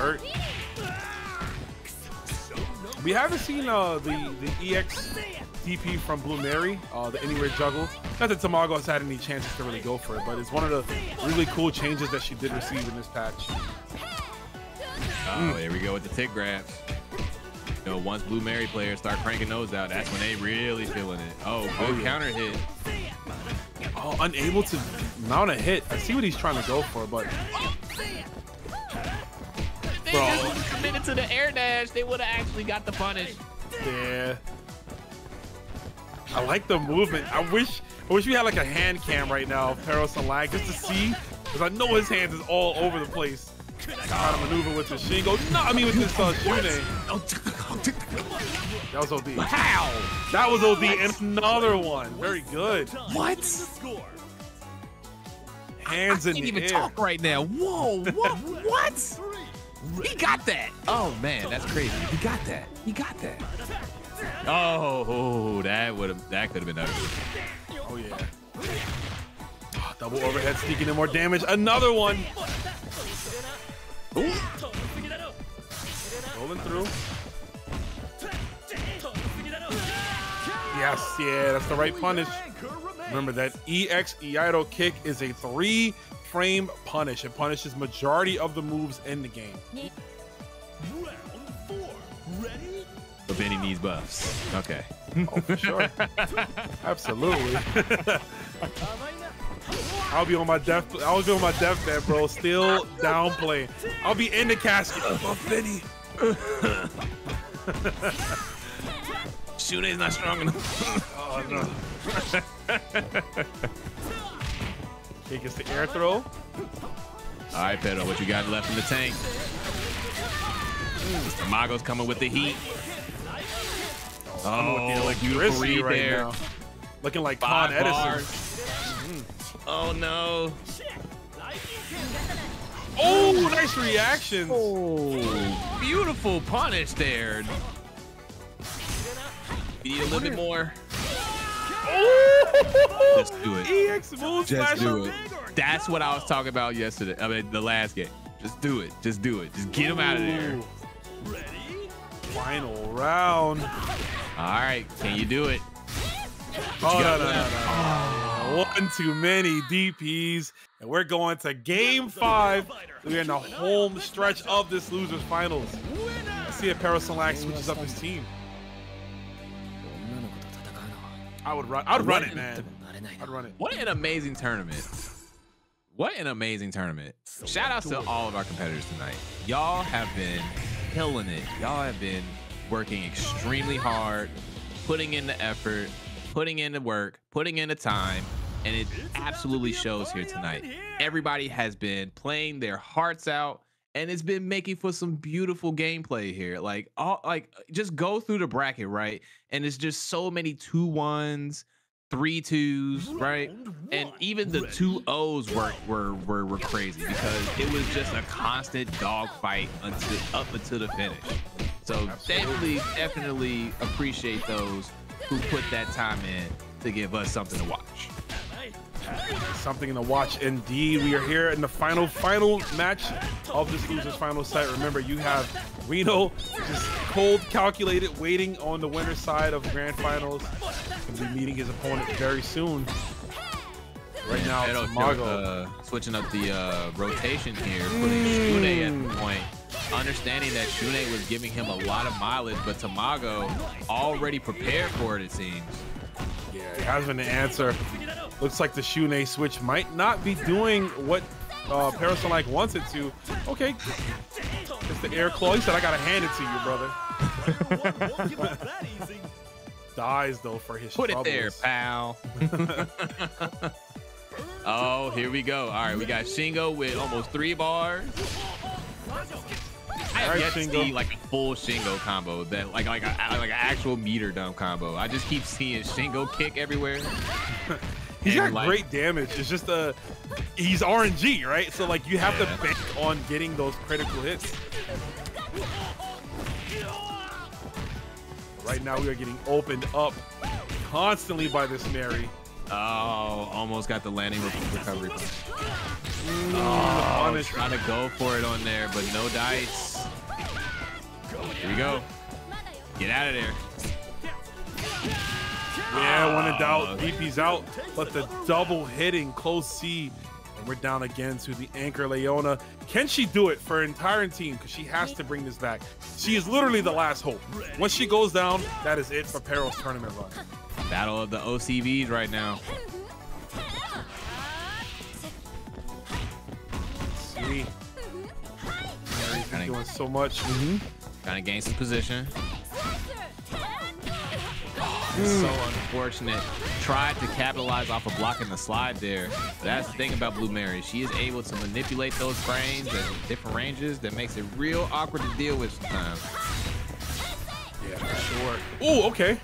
Hurt. We haven't seen uh, the the EX DP from Blue Mary, uh, the Anywhere Juggle. Not that Tamago has had any chances to really go for it, but it's one of the really cool changes that she did receive in this patch. Oh, here we go with the tick grabs. You know, once Blue Mary players start cranking those out, that's when they really feeling it. Oh, good yeah. counter hit. Oh, unable to mount a hit. I see what he's trying to go for, but They Bro. just committed to the air dash. They would have actually got the punish. Yeah. I like the movement. I wish I wish we had like a hand cam right now of PerrosInLag just to see. Because I know his hands is all over the place. Trying to maneuver with the Shingo. No, I mean with this uh, Shunei. That was OD. How? That was OD. And another one. Very good. What? score. Hands I in can't the even air. talk right now. Whoa, what? what? He got that. Oh man, that's crazy. He got that. He got that. Oh, that would have. That could have been ugly. Oh yeah. Ah, Double overhead sneaking in more damage. Another one. Rolling through. Yes, yeah, that's the right punish. Remember that EX Iaido kick is a three frame punish. It punishes majority of the moves in the game. Round four. Ready? But Benny needs buffs. Okay. Oh, for sure. Absolutely. I'll be on my death. I'll be on my deathbed, bro. Still downplaying. I'll be in the casket. Oh, Benny. is not strong enough. Oh no. Okay, gets the air throw. All right, Pedro, what you got left in the tank? Mago's coming with the heat. Oh, the beautiful read right there. now. Looking like Five Con Edison. Oh no. Oh, nice reaction. Oh, beautiful punish there. You need a little bit more. Oh! Just do it. EX move Just slasher. do it. That's what I was talking about yesterday. I mean, the last game. Just do it. Just do it. Just get him out of there. Ready? Final round. All right. Can you do it? Oh, no, got no, no, left? no, no. One too many DPs. And we're going to game five. We're in the home stretch of this losers finals. Let's see if PerrosInLag switches up his team. I would run. I'd run it, man. I'd run it. What an amazing tournament. What an amazing tournament. Shout out to all of our competitors tonight. Y'all have been killing it. Y'all have been working extremely hard, putting in the effort, putting in the work, putting in the time, and it absolutely shows here tonight. Everybody has been playing their hearts out and it's been making for some beautiful gameplay here. Like all like just go through the bracket, right? And it's just so many two ones, three twos, right? And even the two O's were were were, were crazy because it was just a constant dogfight until up until the finish. So definitely, definitely appreciate those who put that time in to give us something to watch. Something to watch indeed. We are here in the final, final match of this losers final set. Remember, you have Rino just cold calculated, waiting on the winner's side of grand finals. He'll be meeting his opponent very soon. Right now, Edo it's Joe, Mago. uh, switching up the uh, rotation here, putting Shunei at the point. Understanding that Shunei was giving him a lot of mileage, but Tamago already prepared for it, it seems. Yeah, it has been the answer. Looks like the Shunei switch might not be doing what uh, PerrosInLag wants it to. Okay, it's the air claw. He said, I gotta hand it to you, brother. Won't give up that easy. Dies, though, for his Put it there, pal. oh, here we go. All right, we got Shingo with almost three bars. I have right, yet to see like a full Shingo combo that like like a, like an actual meter dump combo. I just keep seeing Shingo kick everywhere. He's got like- great damage. It's just a he's RNG, right? So like you have Yeah. to bank on getting those critical hits. Right now we are getting opened up constantly by this Mary. Oh, almost got the landing recovery. punch. Oh, Oh, punish. trying to go for it on there, but no dice. Here we go. Get out of there. Yeah, when in doubt, ah. DP's out, but the double hitting close C. And we're down again to the anchor Leona. Can she do it for her entire team? Because she has to bring this back. She is literally the last hope. Once she goes down, that is it for Peril's tournament run. Battle of the OCVs right now. See, Mary's doing so much. Trying to gain some position. It's so unfortunate. Tried to capitalize off of blocking the slide there. That's the thing about Blue Mary. She is able to manipulate those frames at different ranges that makes it real awkward to deal with sometimes. Yeah, for sure. Ooh, okay.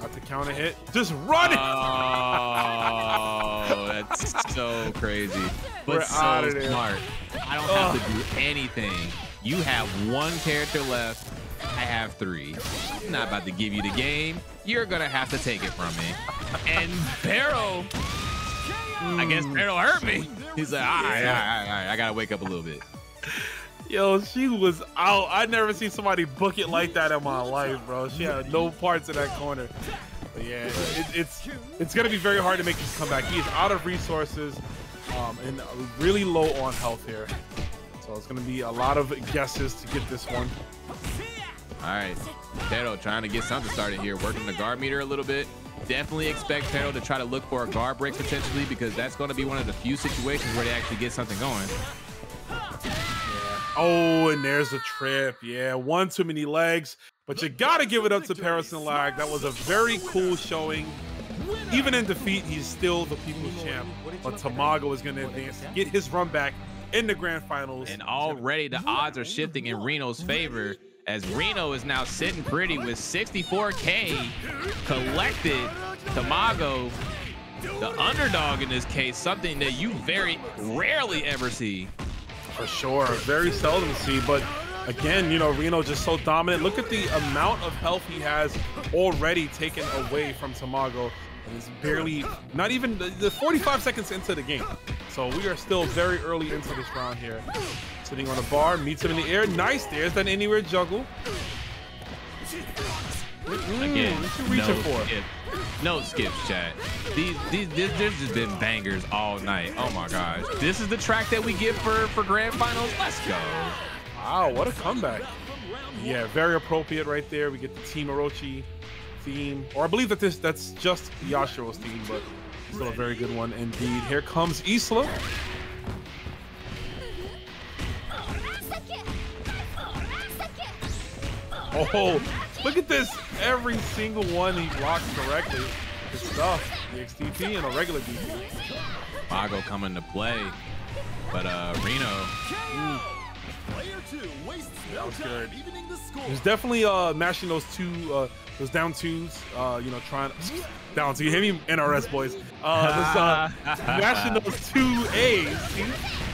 Got the counter hit. Just run it. Oh, that's so crazy. But We're so outta there. smart. I don't have to do anything. You have one character left. I have three. I'm not about to give you the game. You're gonna have to take it from me. And Barrow, I guess Barrow hurt me. He's like, all right, all right, all right. I gotta wake up a little bit. Yo, she was out. I never seen somebody book it like that in my life, bro. She had no parts in that corner. But yeah, it, it's it's gonna be very hard to make this comeback. He is out of resources um, and really low on health here. So it's gonna be a lot of guesses to get this one. All right, Pero trying to get something started here, working the guard meter a little bit. Definitely expect Pero to try to look for a guard break potentially because that's going to be one of the few situations where they actually get something going. Oh, and there's a trip. Yeah, one too many legs. But you gotta give it up to PerrosInLag. That was a very cool showing. Even in defeat, he's still the people's champ. But Tamago is gonna advance get his run back in the grand finals. And already the odds are shifting in Rino's favor as Rino is now sitting pretty with 64K collected. Tamago, the underdog in this case, something that you very rarely ever see. For sure. Very seldom see, but again, you know, Rino just so dominant. Look at the amount of health he has already taken away from Tamago. It's barely, not even the, the 45 seconds into the game. So we are still very early into this round here. Sitting on a bar, meets him in the air. Nice, there's that anywhere juggle. Mm, Again, what you reaching no for? skip. No skips, chat. These, these, this, there's just been bangers all night. Oh my gosh. This is the track that we get for, for grand finals. Let's go. Wow, what a comeback. Yeah, very appropriate right there. We get the Team Orochi theme. Or I believe that this that's just Yashiro's theme, but still a very good one indeed. Here comes Isla. Oh, look at this. Every single one he blocks correctly. Good stuff. The XTP and a regular DP. Mago coming to play. But uh Rino, Player two wastes no was time, good. evening the score. He's definitely uh mashing those two uh those down twos, uh, you know, trying down two. You hear me, NRS boys. Uh, this, uh mashing those two A's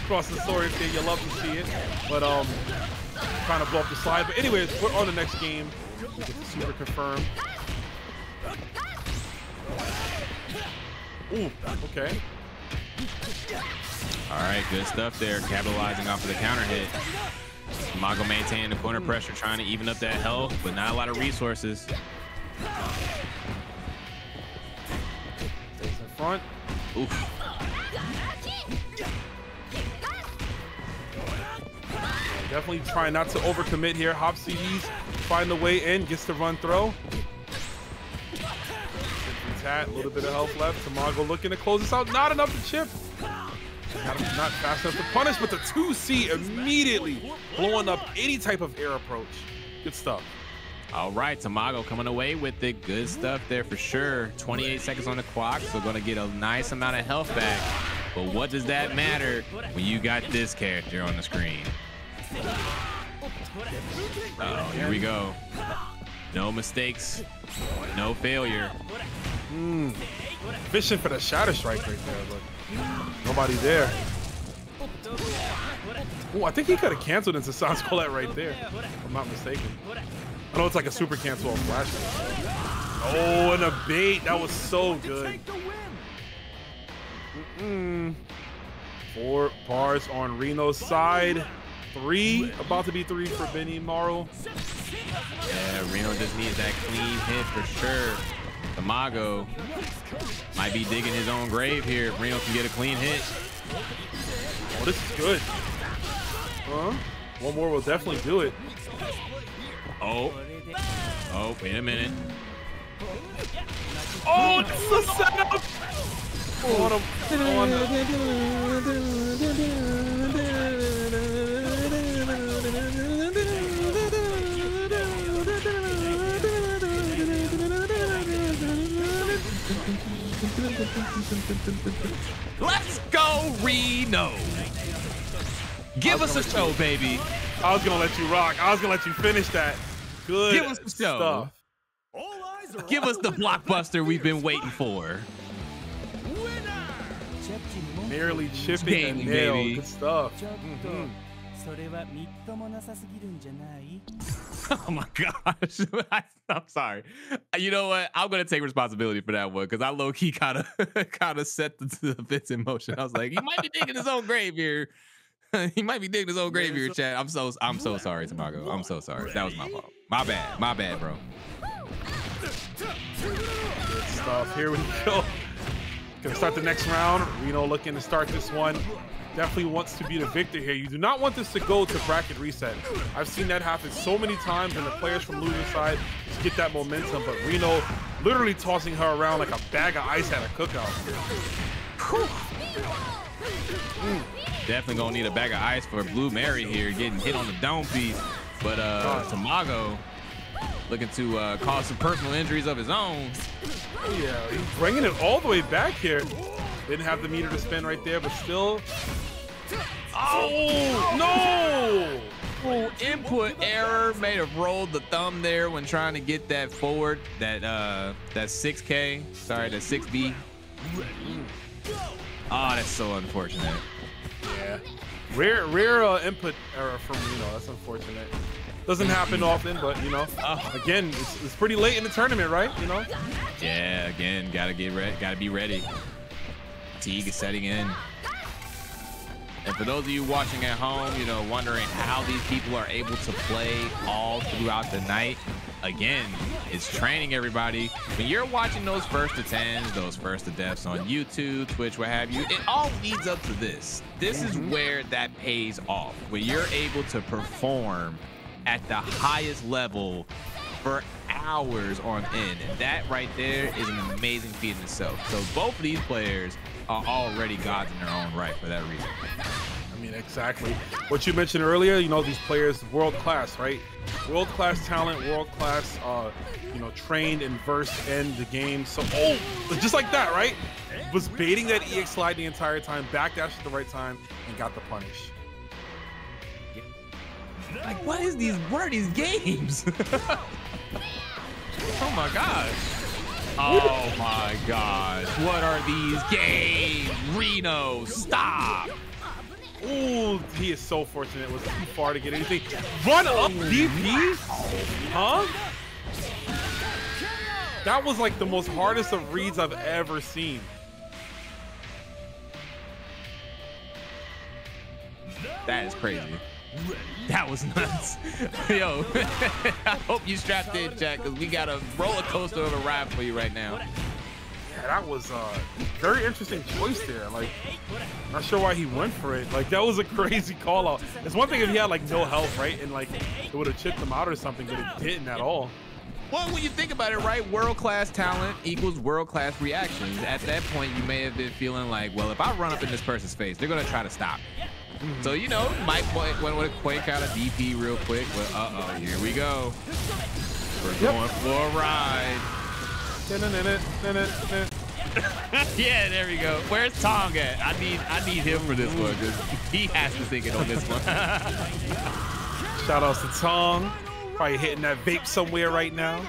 across the sword thing. You love to see it. But um trying to blow up the slide. But anyways, we're on the next game. We get the super confirmed. Ooh, okay. all right, good stuff there. Capitalizing off of the counter hit. Mago maintaining the corner pressure, trying to even up that health, but not a lot of resources. Stays in front. Oof. Definitely trying not to overcommit here. Hop CDs find the way in, gets the run throw. Tat, a little bit of health left. Tamago looking to close this out. Not enough to chip. Not, not fast enough to punish, but the 2C immediately blowing up any type of air approach. Good stuff. All right, Tamago coming away with the good stuff there for sure. 28 seconds on the clock, so gonna get a nice amount of health back. But what does that matter when you got this character on the screen? Oh, here we go. No mistakes, no failure. Hmm. Fishing for the shatter strike right there, but nobody there. Oh, I think he could have canceled into Sans Colette right there, if I'm not mistaken. I know it's like a super cancel on Flash. Oh, and a bait. That was so good. Mm. Four bars on Rino's side. Three, about to be three for Benimaru. Yeah, Rino just needs that clean hit for sure. Tamago might be digging his own grave here if Rino can get a clean hit. Oh, this is good. Huh? One more will definitely do it. Oh, oh, wait a minute. Oh, this is a setup! On him. On the- Let's go, Rino. Give us a show, you. baby. I was gonna let you rock. I was gonna let you finish that. Good. Give us the show. Give us the blockbuster we've been waiting for. Merely chipping Game, the nail. Good stuff. Mm -hmm. oh my gosh. I'm sorry. Uh, you know what? I'm gonna take responsibility for that one because I low key kind of kind of set the, the fits in motion. I was like, he might be digging his own grave here. he might be digging his own grave here, Chad. I'm so I'm so sorry, Tamago. I'm so sorry. That was my fault. My bad. My bad, bro. Good stuff. Here we go. Gonna start the next round. Rino looking to start this one. Definitely wants to be the victor here. You do not want this to go to bracket reset. I've seen that happen so many times and the players from loser side just get that momentum, but Rino literally tossing her around like a bag of ice at a cookout. Definitely gonna need a bag of ice for Blue Mary here, getting hit on the dome piece. But uh Tamago looking to uh, cause some personal injuries of his own. Yeah, he's bringing it all the way back here. Didn't have the meter to spin right there, but still. Oh, no! Full input error may have rolled the thumb there when trying to get that forward, that uh that 6K, sorry, that 6B. Oh, that's so unfortunate. Yeah. Rare, rare uh, input error from Rino. You know, that's unfortunate. Doesn't happen often, but you know, again, it's, it's pretty late in the tournament, right? You know, Yeah, again, gotta get ready. Gotta be ready. Fatigue is setting in. And for those of you watching at home, you know, wondering how these people are able to play all throughout the night, again, it's training everybody. When you're watching those first tens, those first deaths on YouTube, Twitch, what have you, it all leads up to this. This is where that pays off, where you're able to perform at the highest level for hours on end. And that right there is an amazing feat in itself. So both of these players are already gods in their own right for that reason. I mean, exactly what you mentioned earlier. You know, these players, world class, right? World class talent, world class, uh, you know, trained and versed in the game. So, oh, just like that, right? Was baiting that EX slide the entire time, backdash at the right time, and got the punish. Like, what is these? What are these games? oh my gosh. Oh my gosh. What are these games? Rino, stop. Ooh, he is so fortunate. It was too far to get anything. Run up DP? Huh? That was like the most hardest of reads I've ever seen. That is crazy. That was nuts. Yo, I hope you strapped in, Jack, because we got a roller coaster of a ride for you right now. Yeah, that was uh very interesting choice there. Like, not sure why he went for it. Like, that was a crazy call out. It's one thing if he had like no health, right? And like it would have chipped him out or something, but it didn't at all. Well, when you think about it, right, world class talent equals world class reactions. At that point, you may have been feeling like, well, if I run up in this person's face, they're gonna try to stop. me. So you know, might want to quake out a DP real quick. But uh oh, here we go. We're going for a ride. yeah, there we go. Where's Tong at? I need I need him for this one because he has to sing it on this one. Shout outs to Tong. Probably hitting that vape somewhere right now.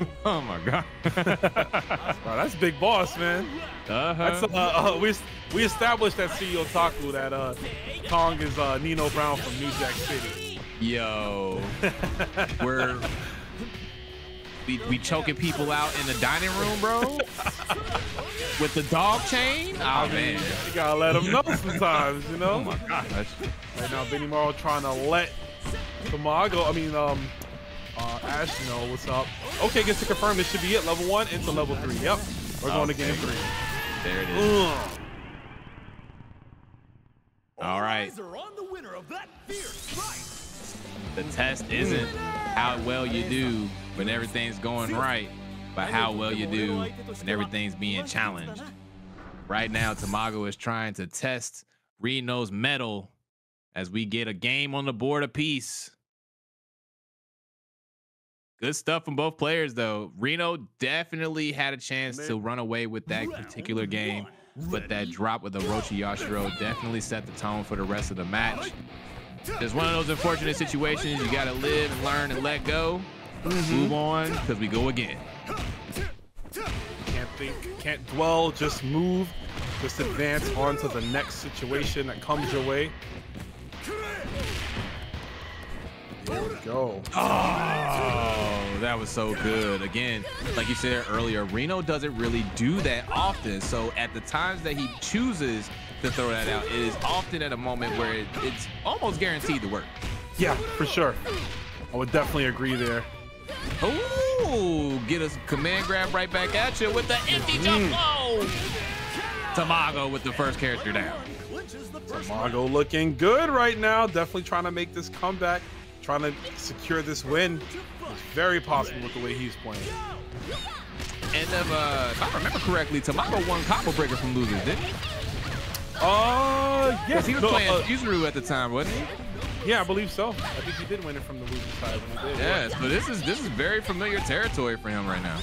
oh my god. Wow, that's big boss, man. Uh-huh. That's uh, uh we we established that CEOtaku that uh Tong is uh Nino Brown from New Jack City. Yo, we're we, we choking people out in the dining room, bro, with the dog chain. Oh man, You gotta let them know sometimes, you know. oh my gosh. Right now, Benimaru trying to let Tamago, I mean, um, uh, Ash know what's up. Okay, gets to confirm this should be it. Level one into level three. Yep, we're going to game three. There it is. Ugh. All right. Eyes are on the winner of that fierce fight. The test isn't how well you do when everything's going right, but how well you do when everything's being challenged. Right now, Tamago is trying to test Rino's metal as we get a game on the board apiece. Good stuff from both players, though. Rino definitely had a chance to run away with that particular game, but that drop with the Orochi Yashiro definitely set the tone for the rest of the match. It's one of those unfortunate situations you got to live and learn and let go. Mm-hmm. Move on because we go again. Can't think, can't dwell, just move, just advance on to the next situation that comes your way. There we go. Oh, that was so good. Again, like you said earlier, Rino doesn't really do that often. So at the times that he chooses to throw that out, it is often at a moment where it, it's almost guaranteed to work. Yeah, for sure. I would definitely agree there. Ooh, get us command grab right back at you with the empty jump low. Tamago with the first character down. Mago looking good right now. Definitely trying to make this comeback, trying to secure this win. It's very possible with the way he's playing. And if, uh, if I remember correctly, Tamago won combo breaker from losers, didn't he? Uh, yes, he was no, playing uh, Yuzuru at the time, wasn't he? yeah, I believe so. I think he did win it from the losing side when he did. Yeah, so this is this is very familiar territory for him right now.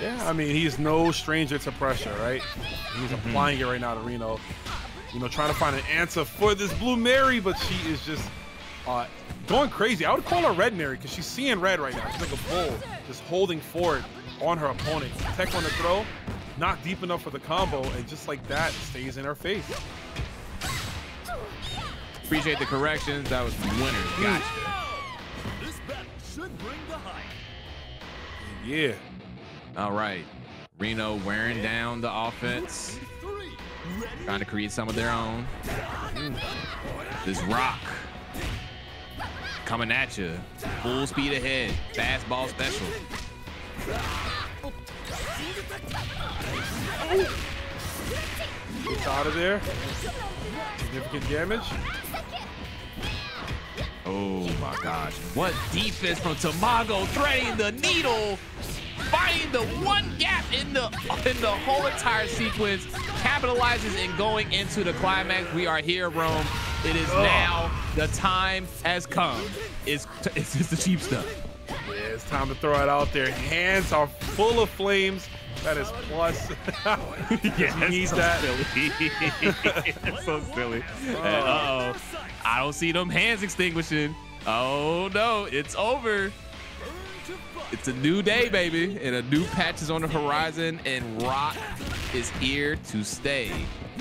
Yeah, I mean, he's no stranger to pressure, right? He's Mm-hmm. applying it right now to Rino. You know, trying to find an answer for this Blue Mary, but she is just uh, going crazy. I would call her Red Mary because she's seeing red right now. She's like a bull, just holding forward on her opponent. Tech on the throw, not deep enough for the combo, and just like that, stays in her face. Appreciate the corrections. That was winners. Gotcha. should bring the hype. Yeah. All right. Rino wearing down the offense, trying to create some of their own. This rock coming at you. Full speed ahead. Fastball special. Gets out of there. Significant damage. Oh my gosh. What defense from Tamago threading the needle, finding the one gap in the in the whole entire sequence, capitalizes and going into the climax. We are here, Rome. It is now. The time has come. It's it's just the cheap stuff. Yeah, it's time to throw it out there. Hands are full of flames. That is plus. yes, you need so that. silly. it's so silly. Uh oh. I don't see them hands extinguishing. Oh no, it's over. It's a new day, baby, and a new patch is on the horizon, and Rock is here to stay,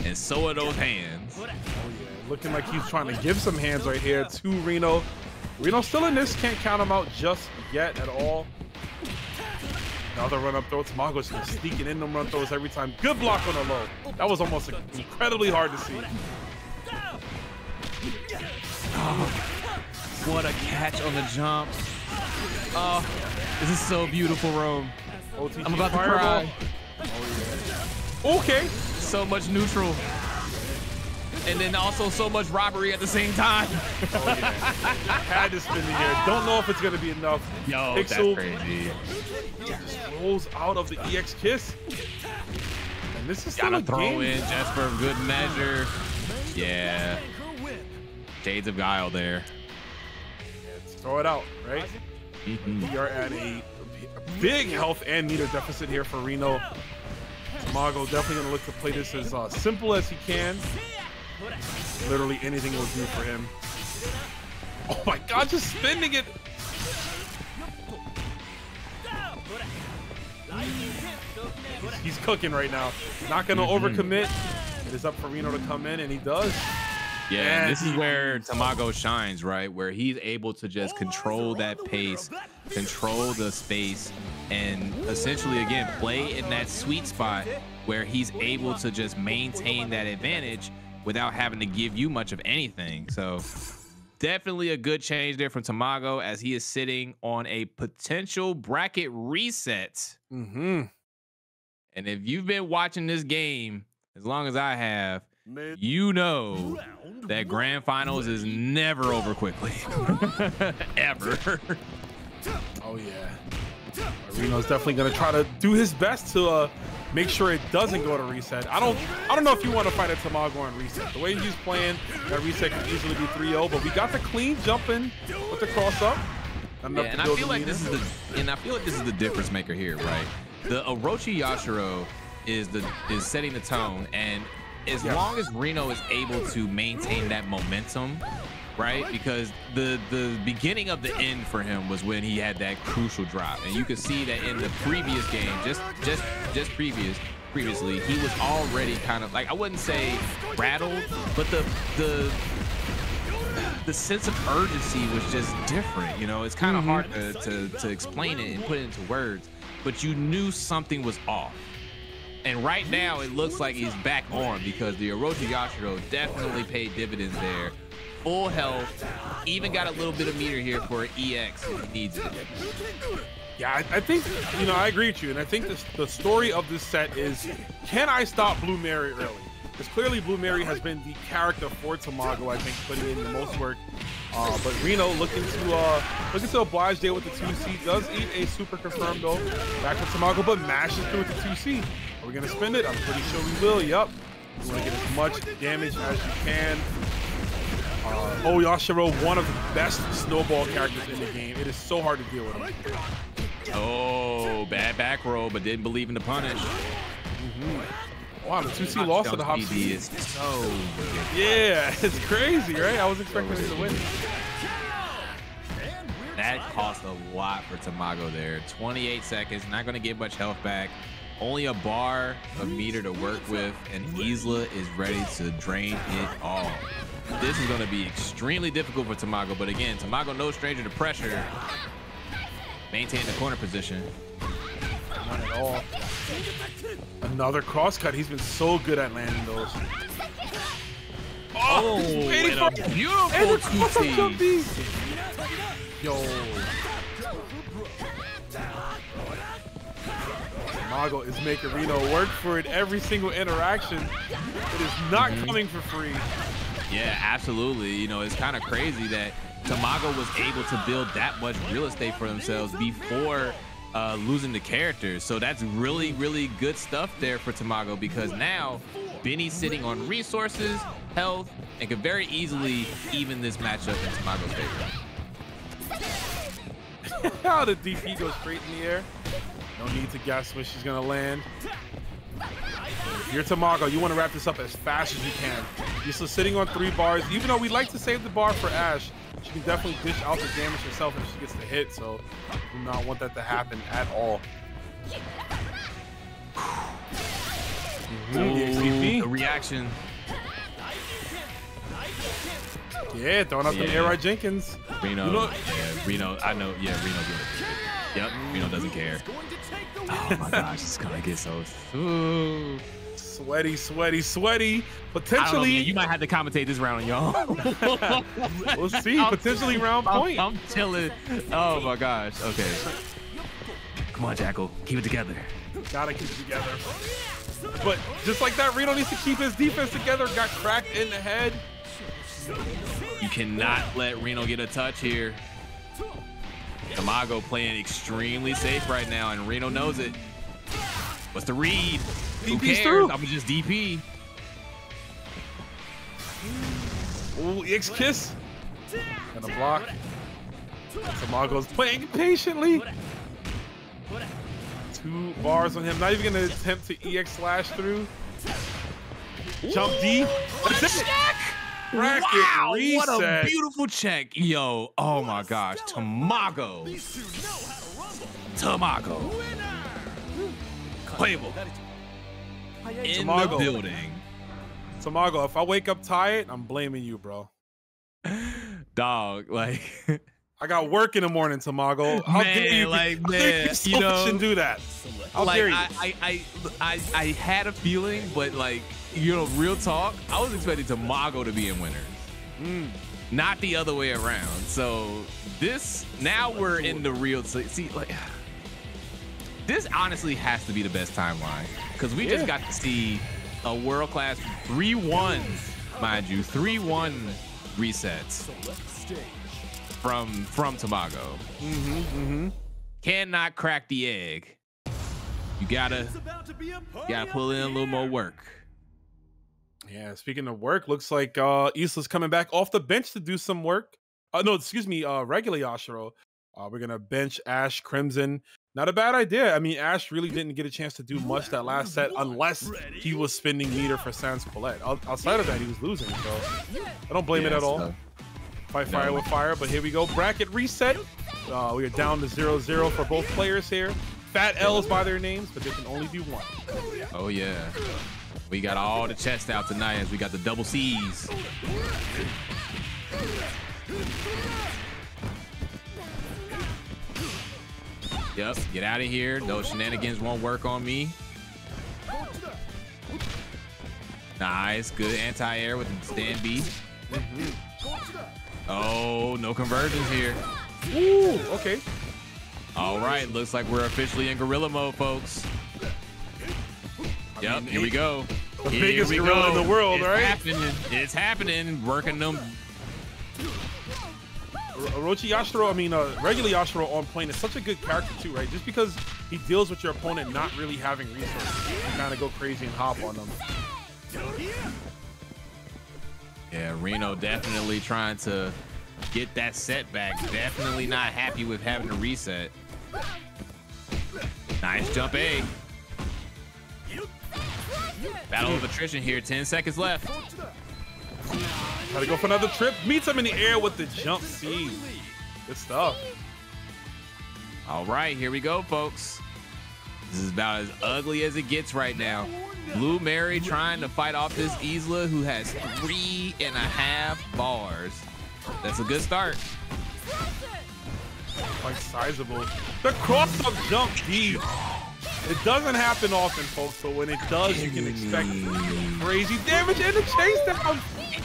and so are those hands. Oh, Looking like he's trying to give some hands right here to Rino. Rino still in this. Can't count him out just yet at all. Another run up throw. Tamago's just sneaking in them run throws every time. Good block on the low. That was almost incredibly hard to see. Oh, What a catch on the jump. Oh, this is so beautiful, Rome. OTG I'm about to fireball. cry. Oh, okay. So much neutral. And then also so much robbery at the same time. Oh, Had to spin the air. Don't know if it's going to be enough. Yo, Pixel that's crazy. just rolls out of the EX kiss. And this is Gotta throw game. in just for good measure. Yeah, shades of guile there. Throw it out, right? We are at a big health and meter deficit here for Rino. Tamago definitely going to look to play this as uh, simple as he can. Literally anything will do for him. Oh my god, just spinning it. He's, he's cooking right now. Not going to overcommit. It is up for Rino to come in, and he does. Yeah, this is where Tamago shines, right? Where he's able to just control that pace, control the space, and essentially, again, play in that sweet spot where he's able to just maintain that advantage without having to give you much of anything. So, definitely a good change there from Tamago as he is sitting on a potential bracket reset. Mm-hmm. And if you've been watching this game as long as I have, you know that grand finals is never over quickly. Ever. Oh yeah. Rino's definitely gonna try to do his best to uh, make sure it doesn't go to reset. I don't I don't know if you want to fight a Tamago on reset. The way he's playing, that reset could easily be 3-0, but we got the clean jumping with the cross up. Yeah, and I feel like meter. this is the and I feel like this is the difference maker here, right? The Orochi Yashiro is the is setting the tone, and as Yes. long as Rino is able to maintain that momentum, right? Because the the beginning of the end for him was when he had that crucial drop, and you could see that in the previous game, just just just previous previously, he was already kind of like I wouldn't say rattled, but the the the sense of urgency was just different. You know, it's kind of mm-hmm. hard to, to, to explain it and put it into words, but you knew something was off. And right now, it looks like he's back on because the Orochi Yashiro definitely paid dividends there. Full health, even got a little bit of meter here for EX if he needs it. Yeah, I, I think you know I agree with you, and I think the story of this set is can I stop Blue Mary early? Because clearly Blue Mary has been the character for Tamago, I think, putting in the most work. Uh, but Rino looking to uh, looking to oblige there with the two C does eat a super confirmed though. Back with Tamago, but mashes through with the two C. Are we gonna spend it? I'm pretty sure we will. Yep. You want to get as much damage as you can. Uh, oh, Yashiro, one of the best snowball characters in the game. It is so hard to deal with him. Oh, bad back row, but didn't believe in the punish. Wow, the 2C lost to the Hop PD C. is so good. Yeah, it's crazy, right? I was expecting him to win. That cost a lot for Tamago there. 28 seconds, not going to get much health back. Only a bar of meter to work with, and Isla is ready to drain it all. This is going to be extremely difficult for Tamago, but again, Tamago no stranger to pressure. maintain the corner position. Not at all. Another crosscut. He's been so good at landing those. Oh, oh he's and a beautiful and the cross-up TT. jump B. Yo. Mago is making Rino work for it every single interaction. It is not Mm-hmm. coming for free. Yeah, absolutely. You know, it's kind of crazy that Tamago was able to build that much real estate for themselves before uh, losing the characters. So that's really, really good stuff there for Tamago because now Benny's sitting on resources, health, and could very easily even this matchup in Tamago's favor. How the DP goes straight in the air. No need to guess where she's gonna land. If you're Tamago, you want to wrap this up as fast as you can. You're still sitting on three bars. Even though we like to save the bar for Ash, she can definitely dish out the damage herself if she gets the hit. So do not want that to happen at all. Mhm, the The reaction. Yeah, throwing up the Yeah. air right Jenkins. Rino. You know- yeah, Rino. I know. Yeah, Rino. Yep, Rino doesn't care. Oh my gosh, it's gonna get so. Ooh. Sweaty, sweaty, sweaty. I don't know, Potentially. You might have to commentate this round, y'all. we'll see. Potentially round I'm, point. I'm chilling. Oh my gosh. Okay. Come on, Jackal. Keep it together. Gotta keep it together. But just like that, Rino needs to keep his defense together. Got cracked in the head. You cannot let Rino get a touch here. Tamago playing extremely safe right now, and Rino knows it. What's the read? Who DP's cares? through. I'm just DP. Ooh, X kiss. And a block. Tamago's playing patiently. Two bars on him. Not even gonna attempt to EX slash through. Jump D. That's it. Bracket Wow, reset. what a beautiful check. Yo, oh my gosh. Tamago. Tamago. Playable. In the building. Tamago, if I wake up tired, I'm blaming you, bro. Dog, like, I got work in the morning, Tamago. How Man, dare you? like, how dare man, be you know, and do that. How like dare you? I, I, I, I, I had a feeling, but like, you know, real talk, I was expecting Tamago to be in winners. Mm. Not the other way around. So this, now we're in the real, see, see, like, this honestly has to be the best timeline because we just got to see a world-class 3-1, mind you, 3-1 resets from from Tamago. Mm-hmm, mm-hmm. Cannot crack the egg. You gotta gotta pull in a little more work. Yeah, speaking of work, looks like uh Isla's coming back off the bench to do some work. Uh, no, excuse me, uh regular Yashiro. Uh, we're gonna bench Ash Crimson. Not a bad idea. I mean, Ash really didn't get a chance to do much that last set unless he was spending meter for Sans Culotte. Outside of that, he was losing, so I don't blame it at all. so- Fight fire No. with fire, but here we go. Bracket reset. Uh, we are down to 0-0 for both players here. Fat L's by their names, but they can only do one. Oh yeah. We got all the chests out tonight as we got the double C's. Yep, get out of here. Those shenanigans won't work on me. Nice, good anti-air with the stand B. Oh, no conversions here. Ooh, okay. All right, looks like we're officially in gorilla mode, folks. Yep, here we go. The Here biggest gorilla in the world, it's right? Happening. It's happening. Working them. Orochi Yashiro, I mean, uh, regular Yashiro on plane is such a good character too, right? Just because he deals with your opponent not really having resources, you kind of go crazy and hop on them. Yeah, Rino definitely trying to get that setback. Definitely not happy with having to reset. Nice jump A. Battle of attrition here. 10 seconds left. Try to go for another trip. Meets him in the air with the jump C. Good stuff. All right, here we go, folks. This is about as ugly as it gets right now. Blue Mary trying to fight off this Isla who has three and a half bars. That's a good start. Quite sizable. The cross-up jump deep. It doesn't happen often, folks, but when it does, you can expect crazy damage and the chase down.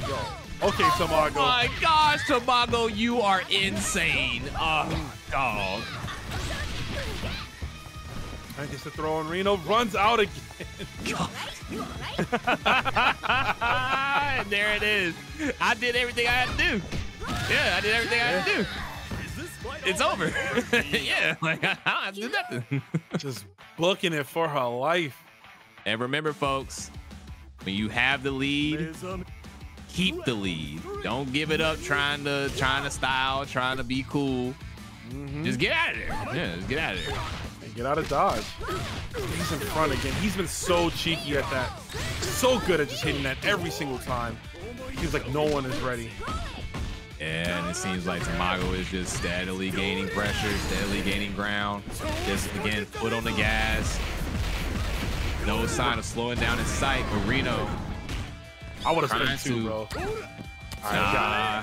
Yo. Okay, Tamago. Oh My gosh, Tamago, you are insane. Oh, dog. I gets the throw in Rino, runs out again. and there it is. I did everything I had to do. Yeah, I did everything I had to do. It's over. yeah, like I don't have to do nothing. Just booking it for her life. And remember, folks, when you have the lead, keep the lead. Don't give it up trying to trying to style, trying to be cool. Mm-hmm. Just get out of there. Yeah, just get out of there. And get out of dodge. He's in front again. He's been so cheeky at that. So good at just hitting that every single time. He's like no one is ready. And it seems like Tamago is just steadily gaining pressure, steadily gaining ground. Just again, foot on the gas. No sign of slowing down in sight. But Rino, I would have spent two, bro. nah,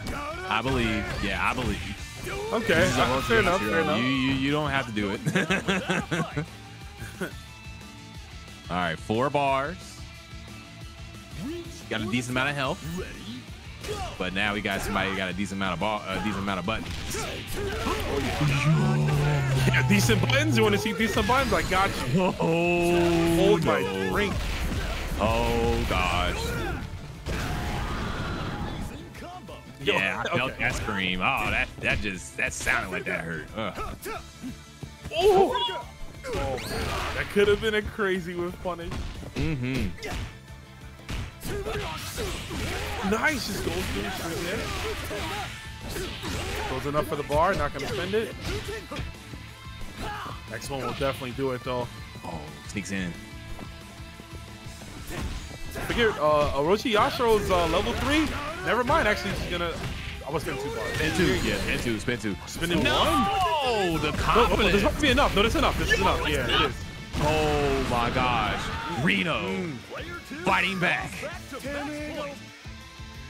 I believe. Yeah, I believe. Okay, This is a uh, fair enough, fair enough. You, you, you don't have to do it. All right, four bars. Got a decent amount of health. But now we got somebody who got a decent amount of ball, a decent amount of buttons. Yeah, decent buttons. You want to see decent buttons? I got you. Oh, Hold my drink. Oh gosh. Yeah, I felt okay. that scream. Oh, that that just that sounded like that hurt. Ugh. Oh, oh that could have been a crazy with punish. Mm-hmm. Nice, just goes through straight there. Goes enough for the bar, not gonna spend it. Next one will definitely do it though. Oh, sneaks in. Figure uh Orochi Yashiro's uh, level three. Never mind, actually she's gonna I was getting too far. Spin two. Yeah, spin two. Spin two. Spinning one? No, the No, oh, confidence. this must be enough. No, this is enough. This is enough. Yeah, it is. Oh my gosh. Rino fighting back.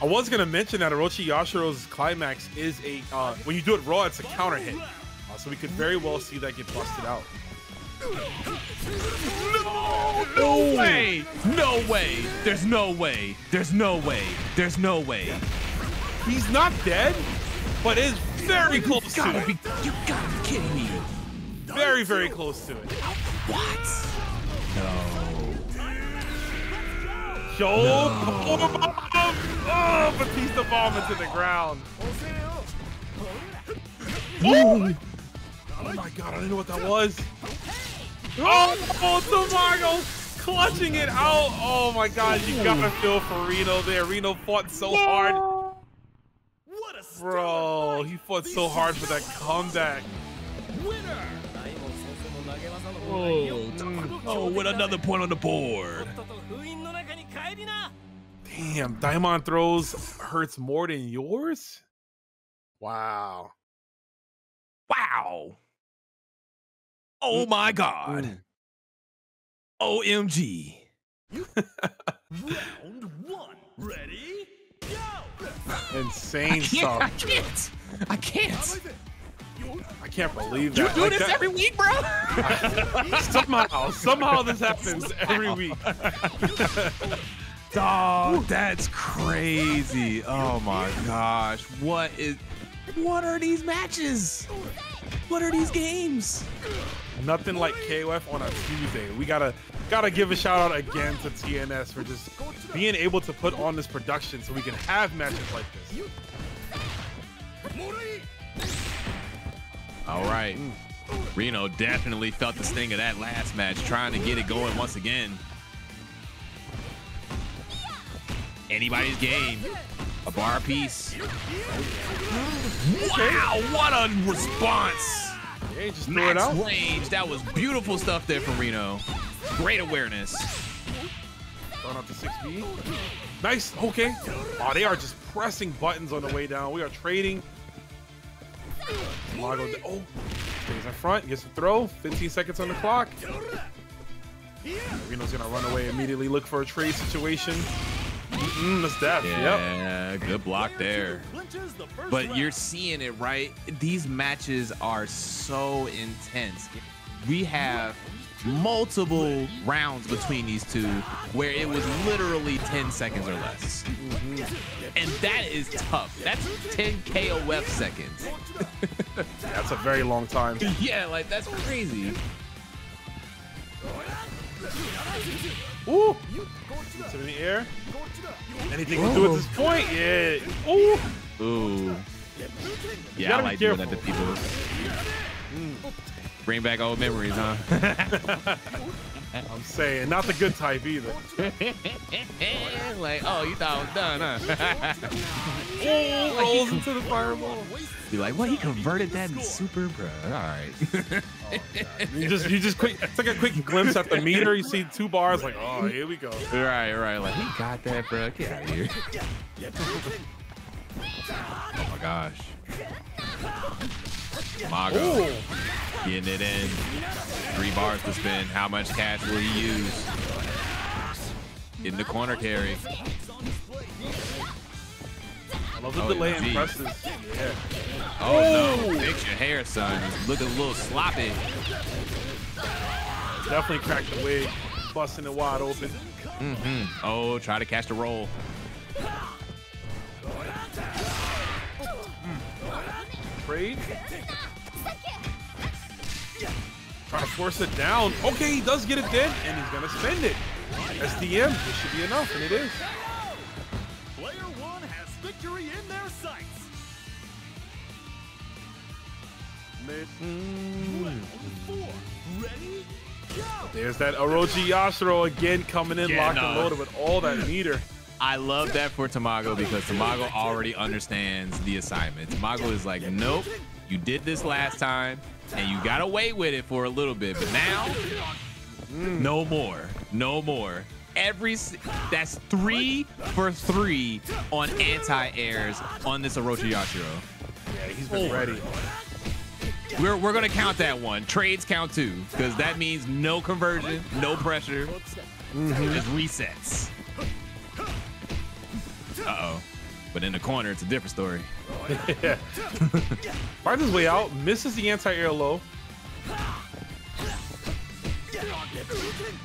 I was gonna mention that Orochi Yashiro's climax is a uh, when you do it raw, it's a counter hit. Uh, so we could very well see that get busted out. No no way. No way. There's no way. There's no way. There's no way. He's not dead, but is very close to Gotta it. be, you gotta be kidding me. Very, very close to it. What? No. Yo, oh, bomb! oh, Batista bomb into the ground. Oh! Oh my god, I didn't know what that was. Oh, oh Tamago clutching it out. Oh my god, you gotta feel for Rino there. Rino fought so hard. What a Bro, he fought so hard for that comeback. winner! Oh, oh, with another point on the board. Damn, Diamond throws hurts more than yours? Wow. Wow. Oh mm, my mm, god. Mm. OMG. Round one. Ready? Go! Insane I can't, I can't. I can't believe You do Like this that- every week, bro? somehow, somehow this happens every week. Dog, that's crazy. Oh my gosh. What is what are these matches? What are these games? Nothing like KOF on a Tuesday. We gotta gotta give a shout out again to TNS for just being able to put on this production so we can have matches like this. All right. Rino definitely felt the sting of that last match, trying to get it going once again. Anybody's game. A bar piece. Wow, what a response. Yeah, just Max range. That was beautiful stuff there from Rino. Great awareness. Throwing out the 6B. Nice. Okay. Oh, they are just pressing buttons on the way down. We are trading. Oh, stays in front. Gets a throw. 15 seconds on the clock. Rino's gonna run away immediately. Look for a trade situation. Mm, that's death. Yep. Yeah, good block there. But you're seeing it, right? These matches are so intense. We have multiple rounds between these two where it was literally 10 seconds or less. Mm-hmm. And that is tough. That's 10 KOF seconds. That's a very long time. yeah, like that's crazy. Ooh. It's in the air. Anything to do at this point? Yeah. Ooh. Ooh. Yeah, I be like doing that to careful. people. Mm. Bring back old memories, huh? I'm saying, not the good type either. like, oh, you thought I was done, huh? Ooh, rolls into the fireball. Be like, well, he converted that in super, bro. All right. Oh, you just, you just quick, took a quick glimpse at the meter. You see two bars, like, oh, here we go. right, right. Like, he got that, bro. Get out of here. oh my gosh. Mago Ooh. getting it in. Three bars to spin. How much cash will he use? In the corner carry. I love the Oh, delay and presses. Yeah. Oh no, fix your hair, son. It's looking a little sloppy. Definitely cracked the wig. Busting it wide open. hmm Oh, try to catch the roll. Trade. Trying to force it down. Okay, he does get it then, and he's gonna spend it. SDM, this should be enough, and it is. Player one has victory in their sights. Round four. Ready? Go. There's that Orochi Yashiro again coming in, Yeah, locked and uh, loaded with all that meter. I love that for Tamago because Tamago already understands the assignment. Tamago is like, nope, you did this last time and you got away with it for a little bit, but now, no more, no more. Every that's three for three on anti-airs on this Orochi Yashiro. Yeah, he's been ready. We're, we're gonna count that one. Trades count too, because that means no conversion, no pressure, just resets. Uh oh. But in the corner, it's a different story. Yeah. Finds his way out, misses the anti-air low.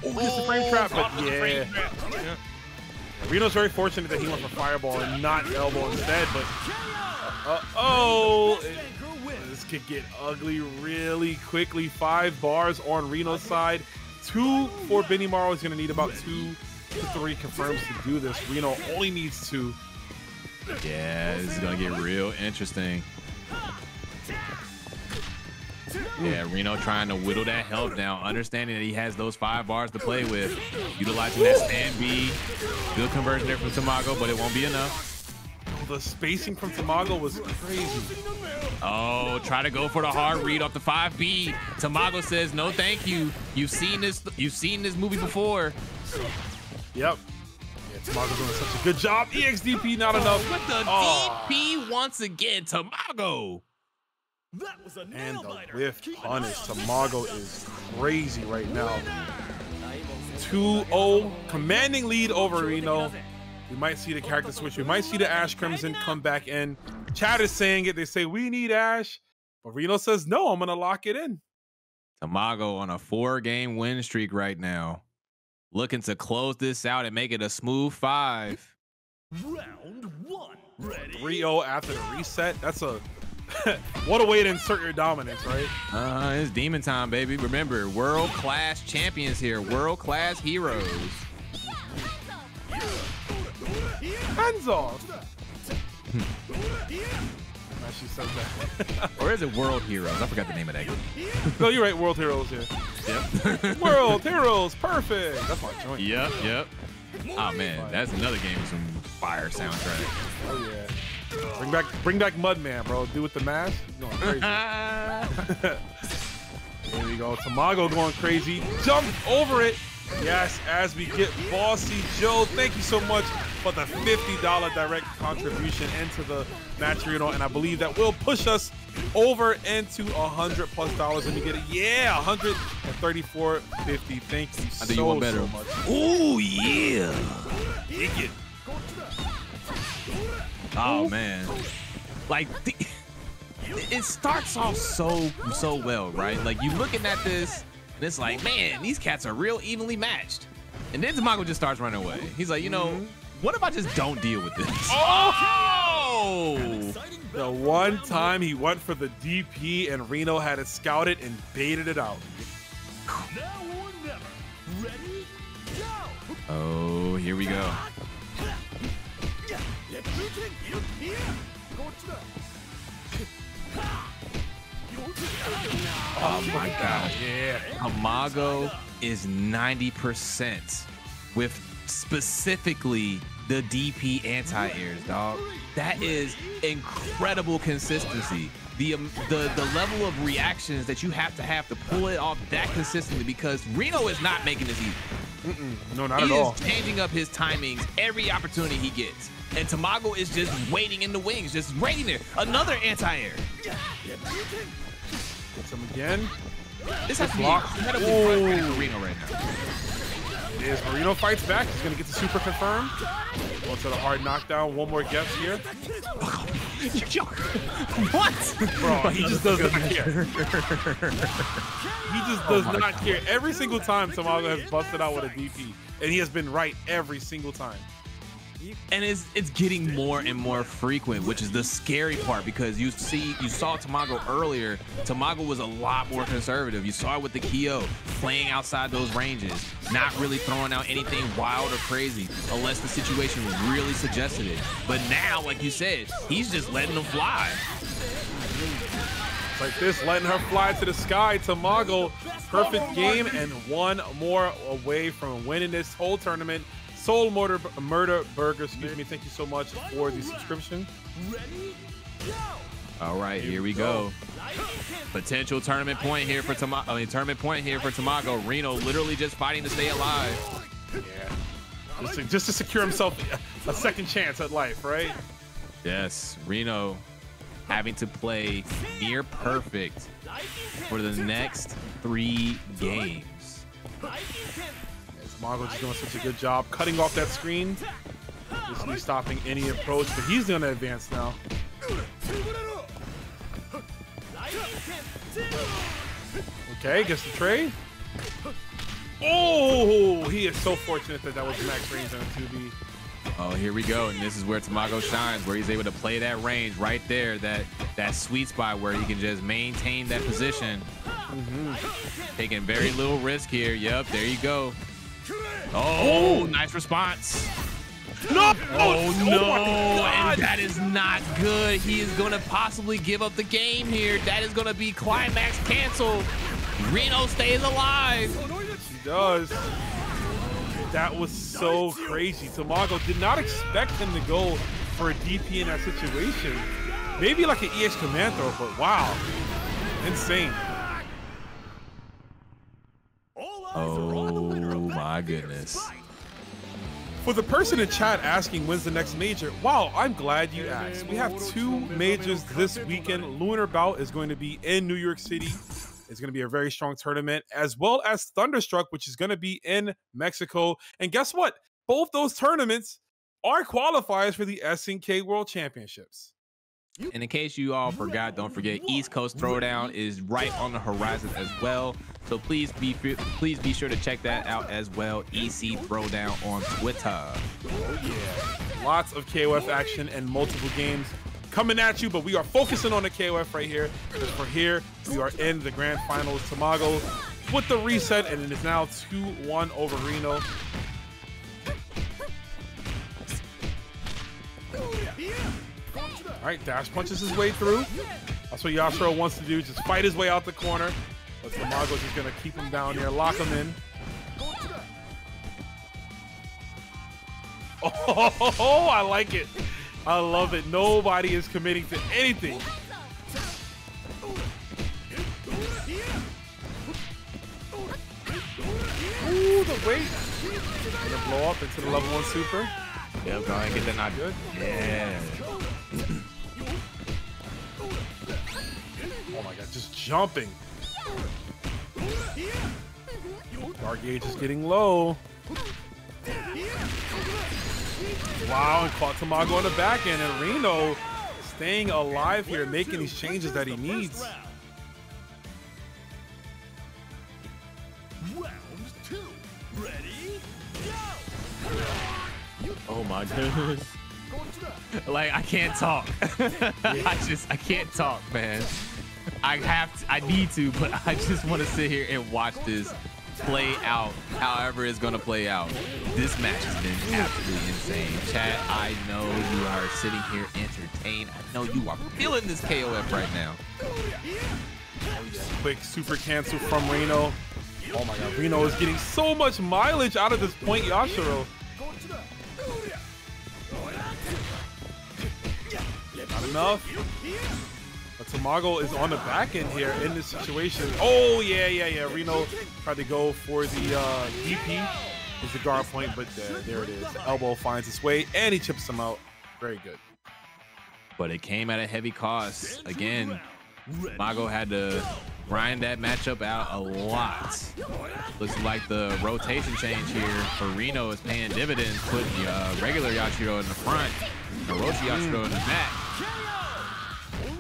Oh, gets the frame trap, but yeah. Rino's very fortunate that he went for fireball and not elbow instead, but uh oh, this could get ugly really quickly. Five bars on Rino's side. Two for Benimaru. He's gonna need about two to three confirms to do this. Rino only needs two. Yeah, this is gonna get real interesting. Yeah, Rino trying to whittle that health down, understanding that he has those five bars to play with, utilizing that stand B. Good conversion there from Tamago, but it won't be enough. The spacing from Tamago was crazy. Oh, try to go for the hard read off the 5B. Tamago says, no thank you. You've seen this, you've seen this movie before. Yep. Yeah, Tamago's doing such a good job. EXDP not oh, enough. With the Oh. DP once again, Tamago. That was a And the biter. whiff punish. Tamago is crazy right now. 2-0, commanding lead over Rino. We might see the character switch. We might see the Ash Crimson come back in. Chat is saying it. They say we need Ash, but Rino says no. I'm gonna lock it in. Tamago on a four game win streak right now. Looking to close this out and make it a smooth five. Round one. Ready? 3-0 after the reset. That's a what a way to insert your dominance, right? Uh, it's demon time, baby. Remember, world class champions here, world class heroes. Hands off. She says that. Or is it world heroes? I forgot the name of that game. no, you're right. World Heroes here. Yep. World Heroes, perfect. That's my joint. yep, yep. Oh man, that's another game with some fire soundtrack. Oh yeah. Bring back, bring back Mudman, bro. Do with the mask. Going crazy. there we go. Tamago going crazy. Jump over it. Yes, as we get Bossy Joe. Thank you so much for the $50 direct contribution into the match Rino, and I believe that will push us over into a hundred plus dollars, and we get it. Yeah, 134.50. Thank you I so, think you want better. so much. Ooh yeah. Dig it. Oh man, like the, it starts off so so well, right? Like you looking at this, and it's like, man, these cats are real evenly matched. And then Tamago just starts running away. He's like, you know, mm-hmm. what if I just don't deal with this? Oh! The one time he went for the DP and Rino had it scouted and baited it out. Now or never. Ready? Go! Oh, here we go. Oh my god. Yeah. Amago is 90% with specifically the DP anti-airs, dog. That is incredible consistency. The, um, the the level of reactions that you have to have to pull it off that consistently because Rino is not making this easy. No, not He at all. He is changing up his timings every opportunity he gets. And Tamago is just waiting in the wings, just waiting there. Another anti-air. Gets him again. This has to be block. incredibly Ooh. frustrating for Rino right now. It is. Marino fights back. He's gonna get the super confirmed. Going to the hard knockdown. One more guess here. what? Bro, he just does not care. he just does not care. Every single time Tamago has busted out with a DP, and he has been right every single time. And it's it's getting more and more frequent, which is the scary part because you see you saw Tamago earlier. Tamago was a lot more conservative. You saw it with the Kyo playing outside those ranges, not really throwing out anything wild or crazy unless the situation really suggested it. But now, like you said, he's just letting them fly. Like this, letting her fly to the sky. Tamago, perfect game, and one more away from winning this whole tournament. Soul Murder, Murder Burger, excuse me. Thank you so much for the subscription. Ready? Go! All right, here we go. Potential tournament point here for Tamago. I mean, tournament point here for Tamago. Rino literally just fighting to stay alive. Yeah. Just to, just to secure himself a second chance at life, right? Yes, Rino having to play near perfect for the next three games. Tamago just doing such a good job cutting off that screen. Basically stopping any approach, but he's going to advance now. Okay, gets the trade. Oh, he is so fortunate that that was max range on a 2B. Oh, here we go, and this is where Tamago shines, where he's able to play that range right there, that that sweet spot where he can just maintain that position. Mm-hmm. Taking very little risk here. Yep, there you go. Oh, nice response. No! Oh, oh no, God. and that is not good. He is going to possibly give up the game here. That is going to be climax canceled. Rino stays alive. He does. That was so crazy. Tamago did not expect him to go for a DP in that situation. Maybe like an EX command throw, but wow. Insane. All eyes are on the winner Oh of that my goodness. For the person in chat asking when's the next major, wow, I'm glad you asked. We have two majors this weekend. Lunar Bout is going to be in New York City. It's going to be a very strong tournament, as well as Thunderstruck, which is going to be in Mexico. And guess what? Both those tournaments are qualifiers for the SNK World Championships. And in case you all forgot, don't forget East Coast Throwdown is right on the horizon as well. So please be please be sure to check that out as well. EC Throwdown on Twitter. Oh yeah. Lots of KOF action and multiple games coming at you, but we are focusing on the KOF right here because for here we are in the grand finals. Tamago with the reset, and it is now 2-1 over Rino. All right, Dash punches his way through. That's what Yashiro wants to do, just fight his way out the corner. But Tamago's just gonna keep him down there, lock him in. Oh, I like it. I love it. Nobody is committing to anything. Ooh, the weight. Gonna blow up into the level one super. Yep, go ahead and get that knot. Good. Yeah. Oh my god, just jumping. Our gauge is getting low. Wow, and caught Tamago on the back end, and Rino staying alive here, making these changes that he needs. Round two. Ready? Go! Oh my goodness. Like I can't talk. I just I can't talk, man. I have to, I need to, but I just want to sit here and watch this play out however it's gonna play out. This match has been absolutely insane. Chad, I know you are sitting here entertained. I know you are feeling this KOF right now. Quick super cancel from Rino. Oh my god, Rino is getting so much mileage out of this point Yashiro. Not enough. But Tamago is on the back end here in this situation. Oh, yeah, yeah, yeah. Rino tried to go for the uh, DP. Is the guard point, but there, there it is. Elbow finds its way, and he chips him out. Very good. But it came at a heavy cost. Again, Mago had to grind that matchup out a lot. Looks like the rotation change here for Rino is paying dividends, putting the uh, regular Yashiro in the front, Orochi Yashiro in the back.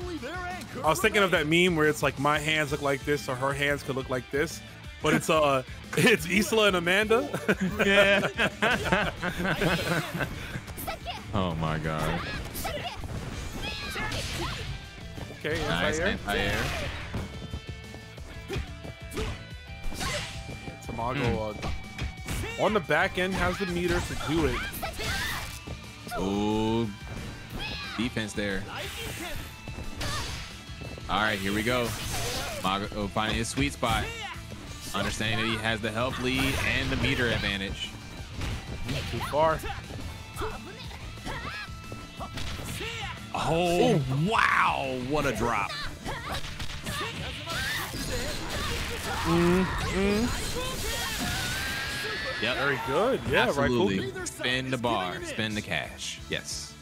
Only their anchor. I was thinking of that meme where it's like my hands look like this or her hands could look like this, but it's uh it's Isla and Amanda. Yeah. oh my god. Okay, Nice anti-air. anti-air. Tamago uh, on the back end has the meter to do it. Ooh. Defense there. All right, here we go. Mago oh, finding his sweet spot. Understanding that he has the health lead and the meter advantage. Too far. Oh, wow. What a drop. Mm, mm. Yep. Very good. Yeah, right. Absolutely. Kobe. Spin the bar, spin the cash. Yes.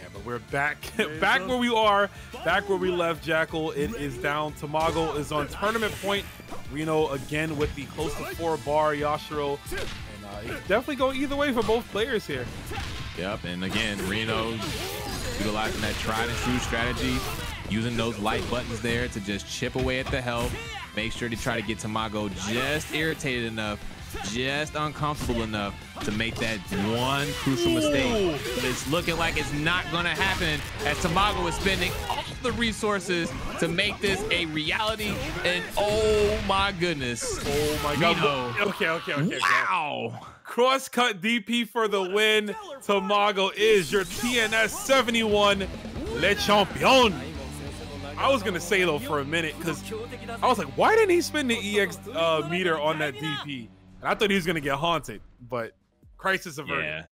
Yeah, but we're back, back where we are, back where we left. Jackal, it is down. Tamago is on tournament point. Rino again with the close to four bar Yashiro, and uh, definitely go either way for both players here. Yep. And again, Rino utilizing that tried and true strategy, using those light buttons there to just chip away at the health. Make sure to try to get Tamago just irritated enough, just uncomfortable enough to make that one crucial mistake. But it's looking like it's not going to happen as Tamago is spending all the resources to make this a reality. And oh my goodness. Oh my god. Rino. Okay, okay, okay. okay. Wow. Cross cut DP for the win. Tamago is your TNS 71 Le Champion. I was gonna say though for a minute because I was like, why didn't he spend the EX uh, meter on that DP? And I thought he was gonna get haunted, but crisis averted. Yeah.